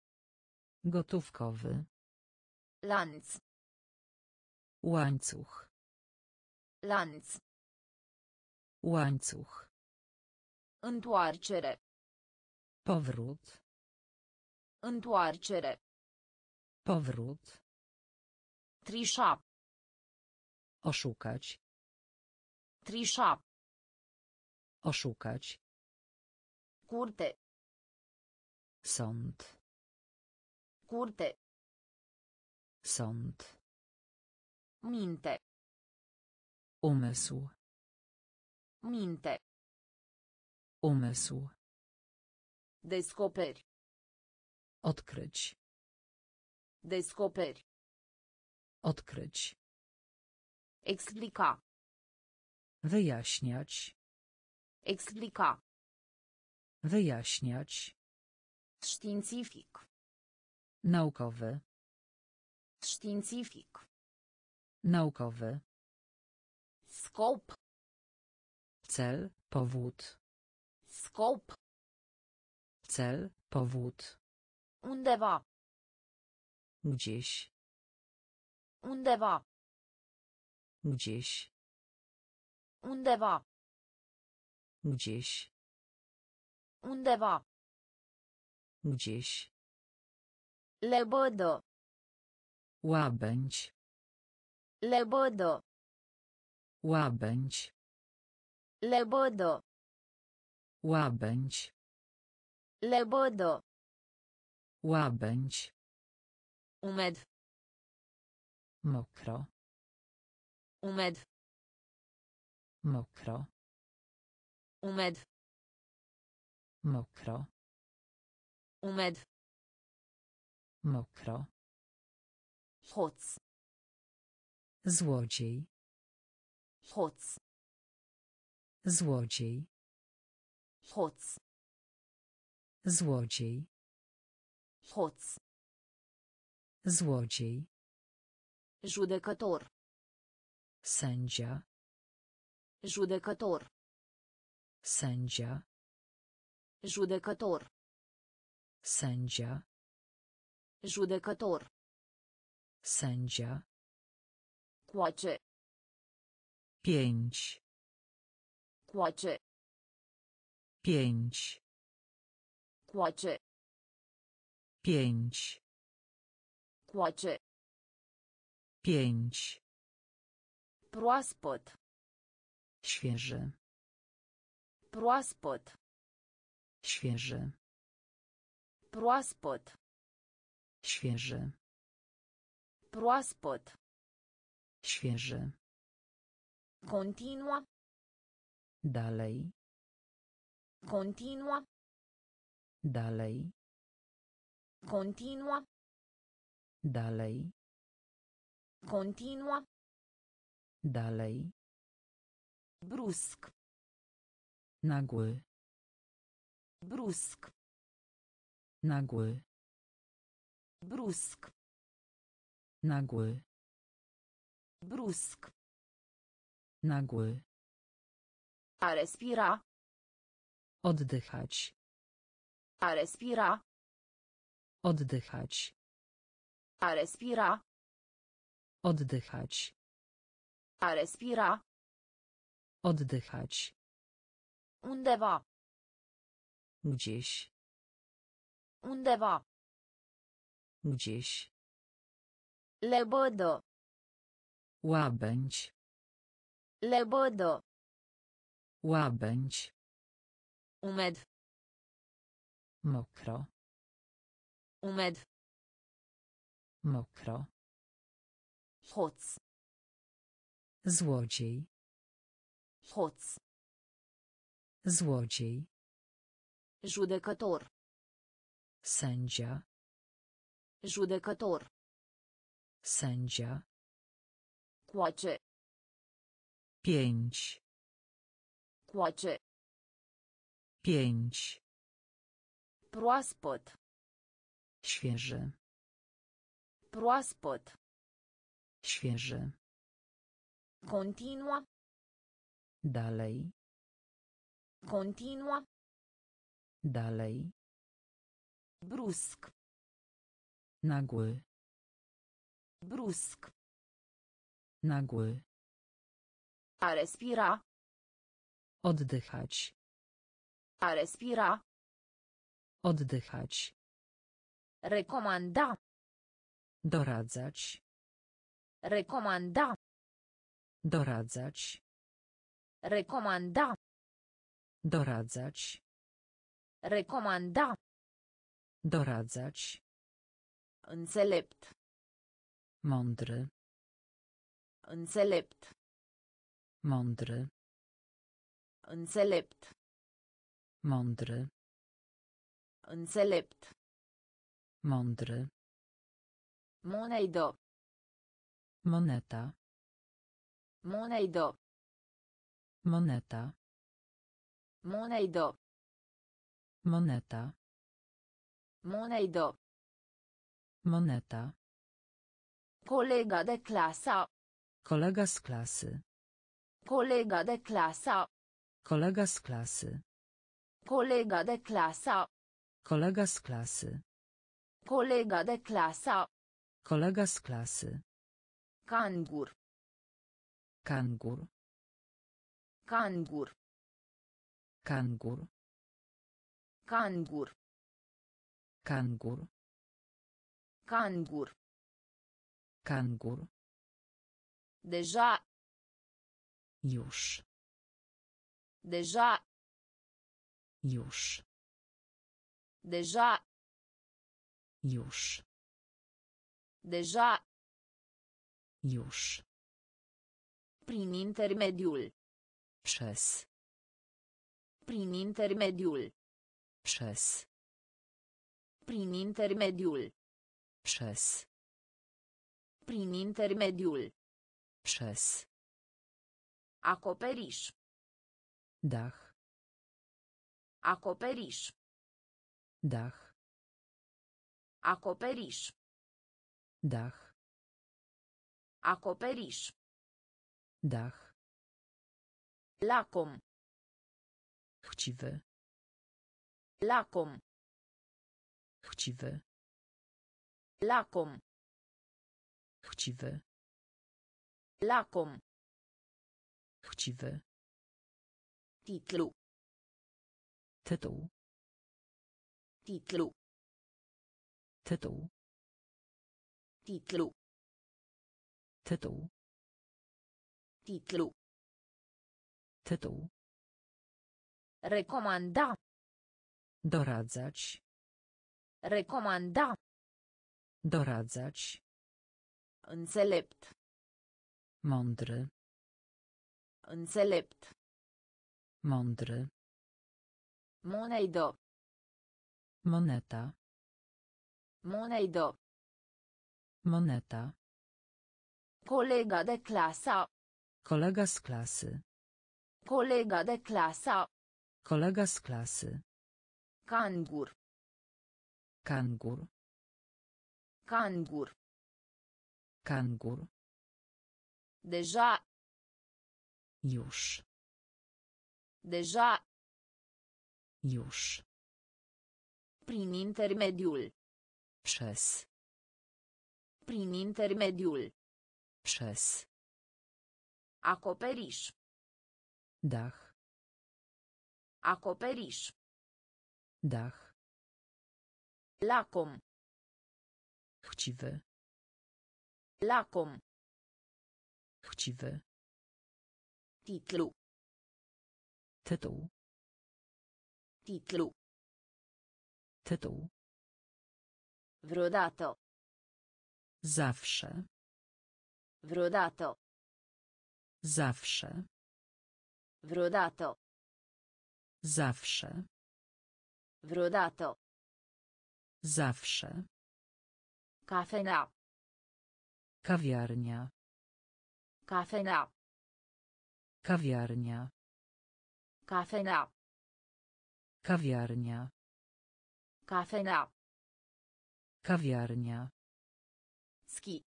Gotówkowy. Lanț. Łańcuch. Lanț. Łańcuch. Întoarcere. Powrót. Întoarcere. Powrót. Trișa. Oszukać. Trișa. Oszukać. Curte. Sąd. Curte. Sąd. Minte. Umysł. Minte. Umysł. Descoperi. Odkryć. Descoperi. Odkryć. Explica. Wyjaśniać. Explica. Wyjaśniać. Științific. Naukowy. Științific. Naukowy. Scop. Cel, powód. Scop. Cel, powód. Undeva. Gdzieś. Undeva. Gdzieś. Undeva. Gdzieś. Undeva. Gdzieś. Lebădă. Łabędź. Lebădă. Łabędź. Lebădă. Łabędź. Lebădă. Łabędź. Umed. Mokro. Umed. Mokro. Umed. Mokro. Umed. Mokro. Hoț. Złodziej. Hoț. Złodziej. Hoț. Złodziej. Hoț. Złodziej. Judecător. Sędzia. Judecător. Sędzia. Judecător. Sędzia. Judecător. Sędzia. Coace. Pięć. Coace. Pięć. Coace. Pięć. Coace. Pięć. Proaspăt. Świeży. Proaspăt. Świeży. Proaspăt. Świeży. Proaspăt. Świeży. Continua. Dalej. Continua. Dalej. Continua. Dalej. Continua. Dalej. Brusc. Nagły. Brusc. Nagły. Brusc. Nagły. Brusc. Nagły. A respira. Oddychać. A respira. Oddychać. A respira. Oddychać. A respira. Oddychać. Undeva. Gdzieś. Undeva. Gdzieś. Lebădă. Łabędź. Lebădă. Łabędź. Umed. Mokro. Umed. Mokro. Hoț. Złodziej. Hoț. Złodziej. Judecător. Sędzia. Judecător. Sędzia. Coace. Pięć. Coace. Pięć. Proaspăt. Świeży. Proaspăt. Świeży. Continua. Dalej. Continua. Dalej. Brusc. Nagły. Brusc. Nagły. A respira. Oddychać. A respira. Oddychać. Recomanda. Doradzać. Recomanda. Doradzać. Recomanda. Doradzać. Recomanda. Doradzać. Înțelept. Mądry. Înțelept. Mądry. Înțelept. Mądry. Înțelept. Mądry. Monedă. Moneta. Monedă. Moneta. Monedă. Moneta. Monedă. Moneta. Colega de clasă. Kolega z klasy. Colega de clasă. Kolega z klasy. Colega de clasă. Kolega z klasy. Colega de clasă. Kolega z klasy. Cangur. Kangur. Cangur. Kangur. Cangur. Kangur. Cangur. Kangur. Deja. Już. Deja. Już. Deja. Już. Deja. Już. Prin intermediul. Przez. Prin intermediul. Przez. Prin intermediul. Przez. Prin intermediul. Przez. Acoperiș. Dach. Acoperiș. Dach. Acoperiș. Dach. Acoperiș. Dach. Lacom. Chciwy. Lacom. Chciwy. Lacom. Chciwy. Lacom. Chciwy. Titlu. Tytuł. Titlu. Tytuł. Titlu. Tytuł. Titlu. Tytuł. Recomanda. Doradzać. Recomanda. Doradzać. Înțelept. Mądry. Înțelept. Mądry. Monedă. Moneta. Monedă. Moneta. Colega de clasă. Kolega z klasy. Colega de clasă. Kolega z klasy. Cangur. Kangur. Cangur. Kangur. Deja. Już. Deja. Już. Prin intermediul. Przez. Prin intermediul. Przez. Acoperiș. Dach. Acoperiș. Dach. Lacom. Chciwy. Lacom. Chciwy. Titlu. Tytuł. Titlu. Tytuł. Vreodată. Zawsze. Vreodată. Zawsze. Vreodată. Zawsze. Vreodată. Zawsze. Cafenea. Kawiarnia. Cafenea. Kawiarnia. Cafenea. Kawiarnia. Cafenea. Kawiarnia. Ski.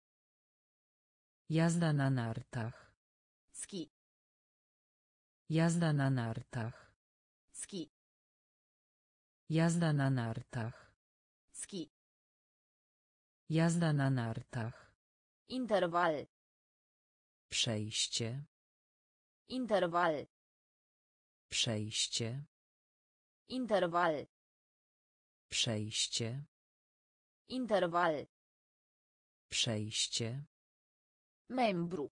Jazda na nartach. Ski. Jazda na nartach. Ski. Jazda na nartach. Ski. Jazda na nartach. Interval. Przejście. Interval. Przejście. Interval. Przejście. Interval. Przejście. Membru.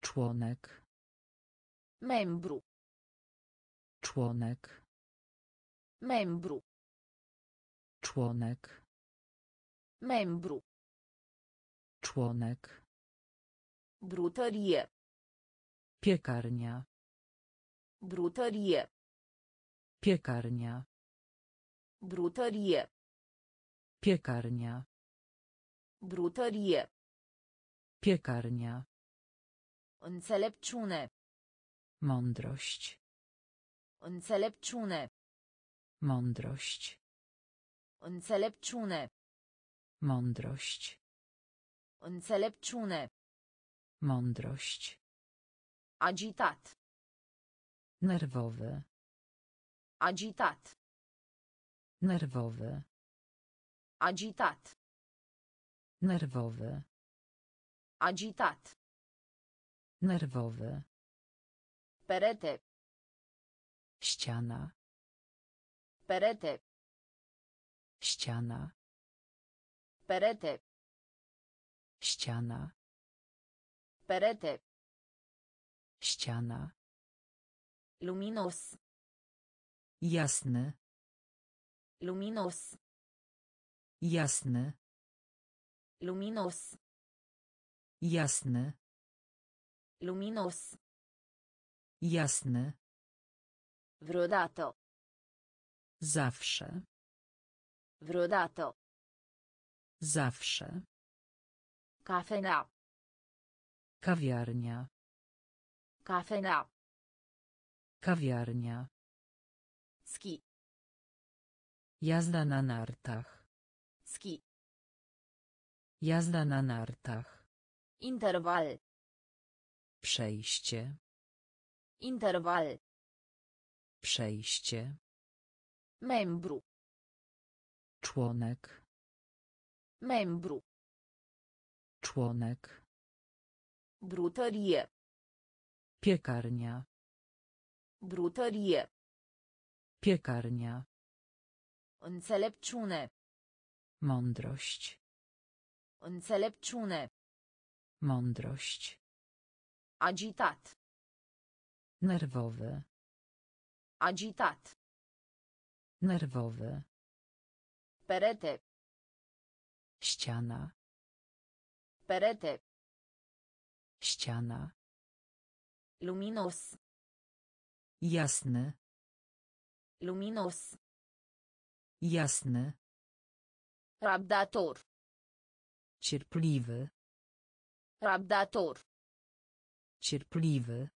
Członek. Membru. Członek. Membru. Członek. Membru. Członek. Brutărie. Piekarnia. Brutărie. Piekarnia. Brutărie. Piekarnia. Brutărie. Piekarnia. Înțelepciune. Mądrość. Înțelepciune. Mądrość. Înțelepciune. Mądrość. Înțelepciune. Mądrość. Agitat. Nerwowy. Agitat. Nerwowy. Agitat. Nerwowy. Agitat. Nerwowy. Perete. Ściana. Perete. Ściana. Perete. Ściana. Perete. Ściana. Luminos. Jasny. Luminos. Jasny. Luminos. Jasny. Luminos. Jasny. Vreodată. Zawsze. Vreodată. Zawsze. Cafenea. Kawiarnia. Cafenea. Kawiarnia. Ski. Jazda na nartach. Ski. Jazda na nartach. Interval. Przejście. Interval. Przejście. Membru. Członek. Membru. Członek. Brutărie. Piekarnia. Brutărie. Piekarnia. Înțelepciune. Mądrość. Înțelepciune. Mądrość. Agitat. Nerwowy. Agitat. Nerwowy. Perete. Ściana. Perete. Ściana. Luminos. Jasny. Luminos. Jasny. Rabdator. Cierpliwy. Rabdator. Cierpliwy.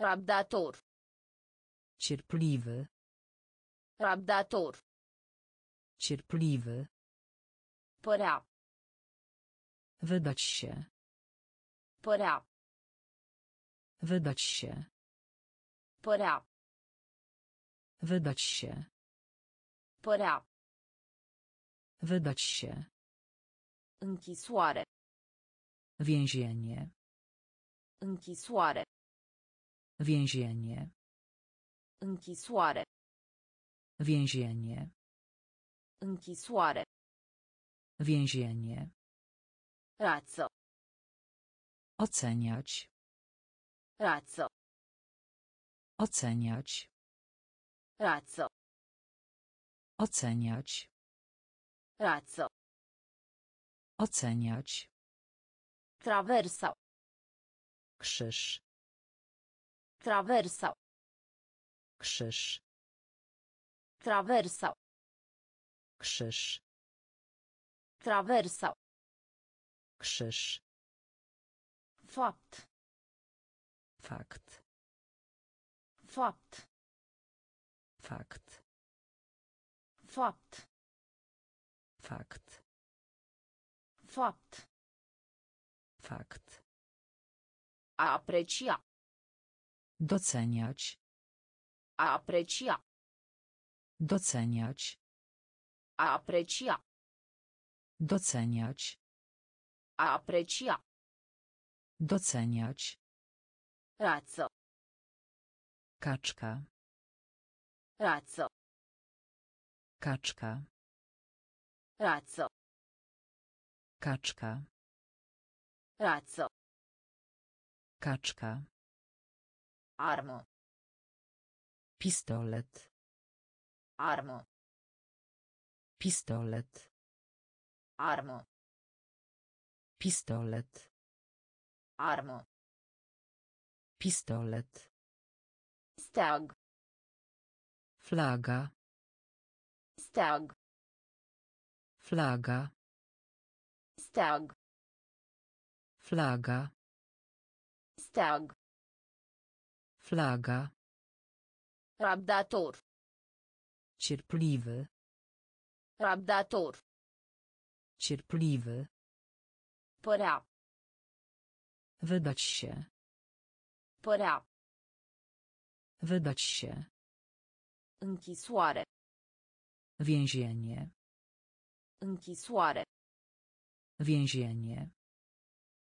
Rabdator. Cierpliwy. Rabdator. Cierpliwy. Părea. Wydać się. Părea. Wydać się. Părea. Wydać się. Părea. Wydać się. Închisoare. Więzienie. Închisoare. Więzienie. Închisoare. Więzienie. Închisoare. Więzienie. Rață. Oceniać. Rață. Oceniać. Rață. Oceniać. Razzo. Oceniać. Traversa. Krzyż. Traversa. Krzyż. Traversa. Krzyż. Traversa. Krzyż. Fapt. Fakt. Fapt. Fakt. Fakt. Fapt. Fakt. A aprecia. Doceniać. Aprecia. Doceniać. Aprecia. Doceniać. Aprecia. Doceniać. Razzo. Kaczka. Razzo. Kaczka. Razzo. Kaczka. Razzo. Kaczka. Armo. Pistolet. Armo. Pistolet. Armo. Pistolet. Armo. Pistolet. Stag. Flaga. Stag. Flaga. Stag. Flaga. Stag. Flaga. Rabdator. Cierpliwy. Rabdator. Cierpliwy. Părea. Wydać się. Părea. Wydać się. Închisoare. Więzienie. Închisoare. Więzienie.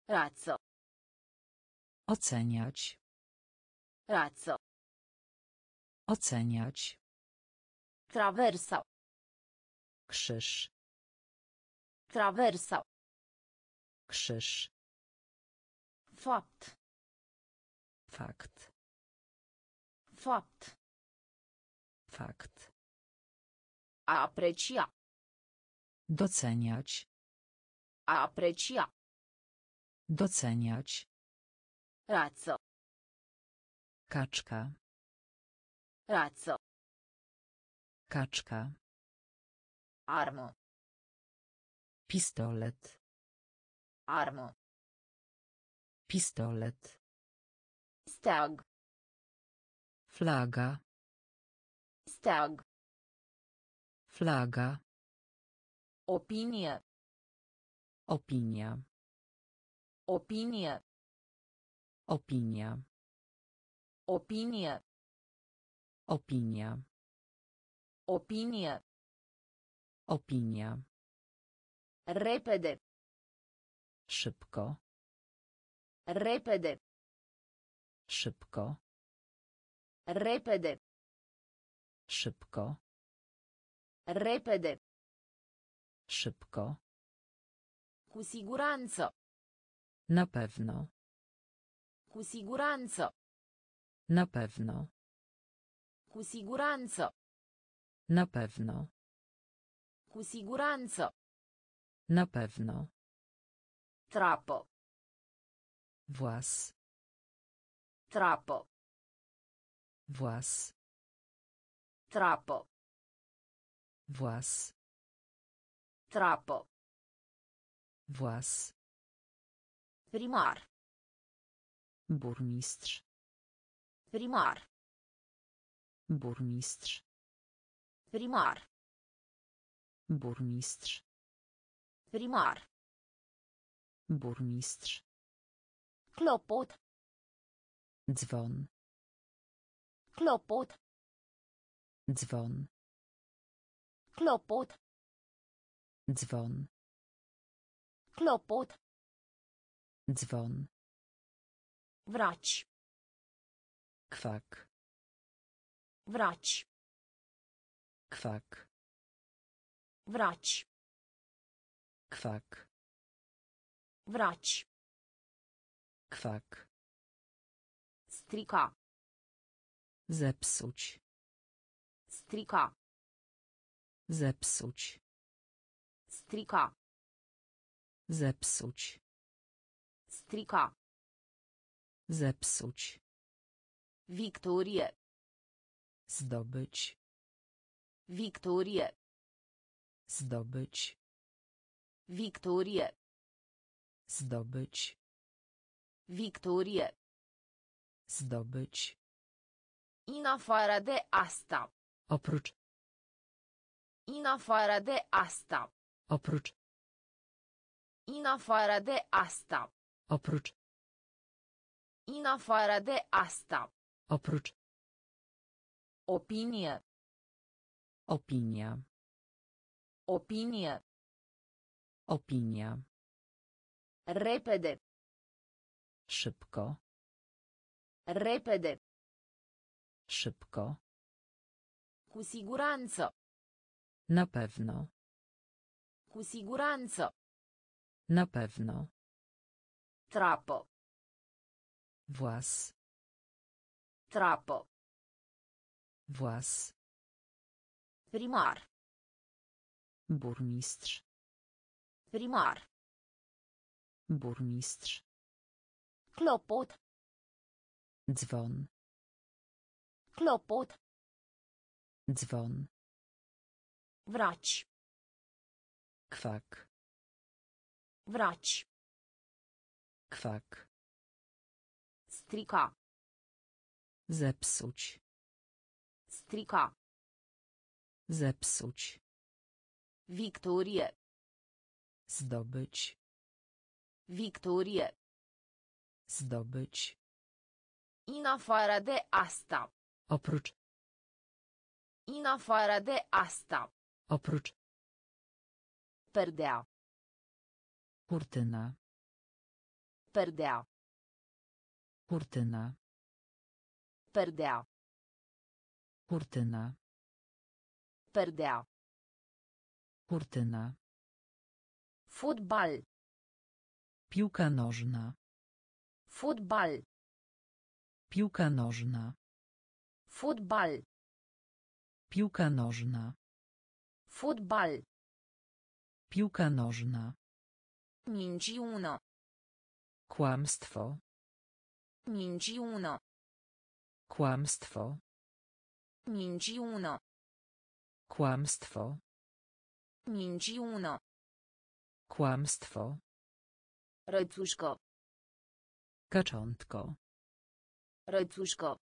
Razzo. Oceniać. Razzo. Oceniać. Traversa. Krzyż. Traversa. Krzyż. Fapt. Fakt. Fapt. Fakt. Aprecia. Doceniać. Aprecia. Doceniać. Razzo. Kaczka. Razzo. Kaczka. Armo. Pistolet. Armo. Pistolet. Stag. Flaga. Stag. Flaga. Opinie. Opinia. Opinie. Opinia. Opinie. Opinia. Opinie. Opinia. Repede. Szybko. Repede. Szybko. Repede. Szybko. Repede. Szybko. Cu siguranță. Na pewno. Cu siguranță. Na pewno. Cu siguranță. Na pewno. Cu siguranță. Na pewno. Trapă. Włas. Trapă. Włas. Trapă. Włas. Trapă. Włas. Primar. Burmistrz. Primar. Burmistrz. Primar. Burmistrz. Primar. Burmistrz. Clopot. Dzwon. Clopot. Dzwon. Clopot. Dzwon. Clopot. Dzwon. Vraci. Kwak. Vraci. Kwak. Vraci. Kwak. Vraci. Kwak. Strica. Zepsuć. Strica. Zepsuć. Strica. Zepsuć. Strica. Zepsuć. Victorie. Zdobyć. Victorie. Zdobyć. Victorie. Zdobyć. Victorie. Zdobyć. In afară de asta. Oprócz. In afară de asta. Oprócz. In afară de asta. Oprócz. In afară de asta. Oprócz. Opinie. Opinia. Opinie. Opinia. Repede. Szybko. Repede. Szybko. Cu siguranță. Na pewno. Cu siguranță. Na pewno. Trapă. Włas. Trapă. Włas. Primar. Burmistrz. Primar. Burmistrz. Clopot. Dzwon. Clopot. Dzwon. Vraci. Kwak. Vraci. Kwak. Strica. Zepsuć. Strica. Zepsuć. Victorie. Zdobyć. Victorie. Zdobyć. In afară de asta. Oprócz. In afară de asta. Oprócz. Perdea. Kurtyna. Perdea. Kurtyna. Perdea. Kurtyna. Perdea. Kurtyna. Fotbal. Piłka nożna. Fotbal. Piłka nożna. Fotbal. Piłka nożna. Fotbal. Piłka nożna. Minciună. Kłamstwo. Minciună. Kłamstwo. Minciună. Kłamstwo. Minciună. Kłamstwo. Rățușcă. Kaczątko. Rățușcă.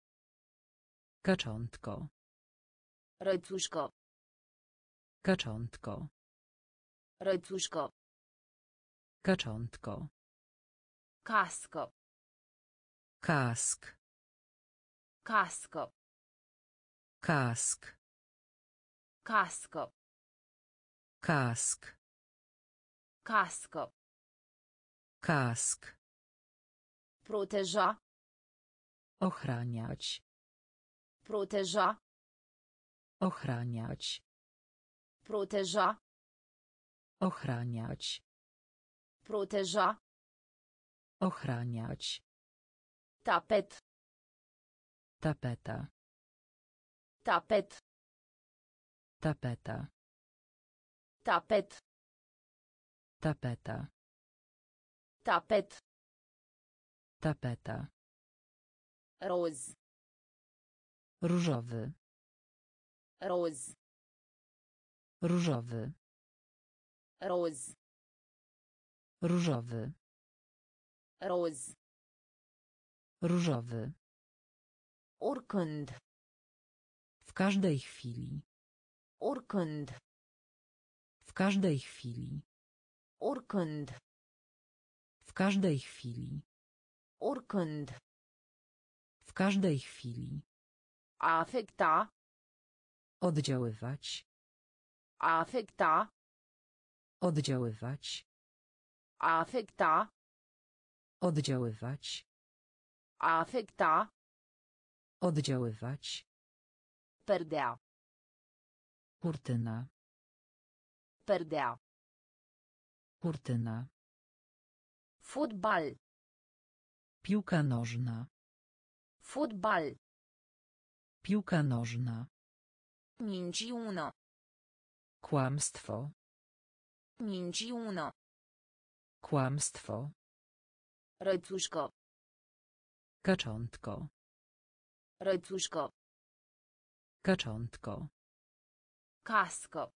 Kaczątko. Rățușcă. Kaczątko. Rățușcă. Kaczątko. Cască. Kask. Cască. Kask. Cască. Kask. Cască. Kask. Proteja. Ochraniać. Proteja. Ochraniać. Proteja. Ochraniać. Proteja. Ochraniać. Tapet. Tapeta. Tapet. Tapeta. Tapet. Tapeta. Tapet. Tapeta. Roz. Różowy. Roz. Różowy. Roz. Różowy. Roz. Różowy. Oricând. W każdej chwili. Oricând. W każdej chwili. Oricând. W każdej chwili. Oricând. W każdej chwili. A afecta. Oddziaływać. A afecta. Oddziaływać. A afecta. Oddziaływać. A afecta. Oddziaływać. Perdea. Kurtyna. Perdea. Kurtyna. Fotbal. Piłka nożna. Fotbal. Piłka nożna. Minciună. Kłamstwo. Minciună. Kłamstwo. Rățușcă. Kaczątko. Rățușcă. Kaczątko. Cască.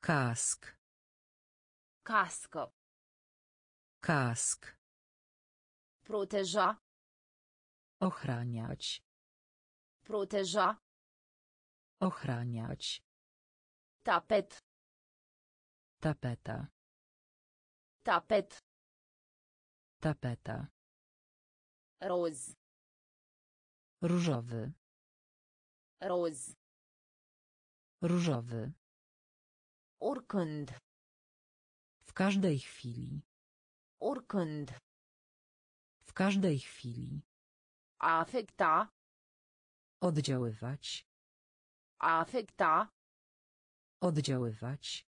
Kask. Cască. Kask. Proteja. Ochraniać. Proteja. Ochraniać. Tapet. Tapeta. Tapet. Tapeta. Roz. Różowy. Roz. Różowy. Oricând. W każdej chwili. Oricând. W każdej chwili. A afecta. Oddziaływać. A afecta. Oddziaływać.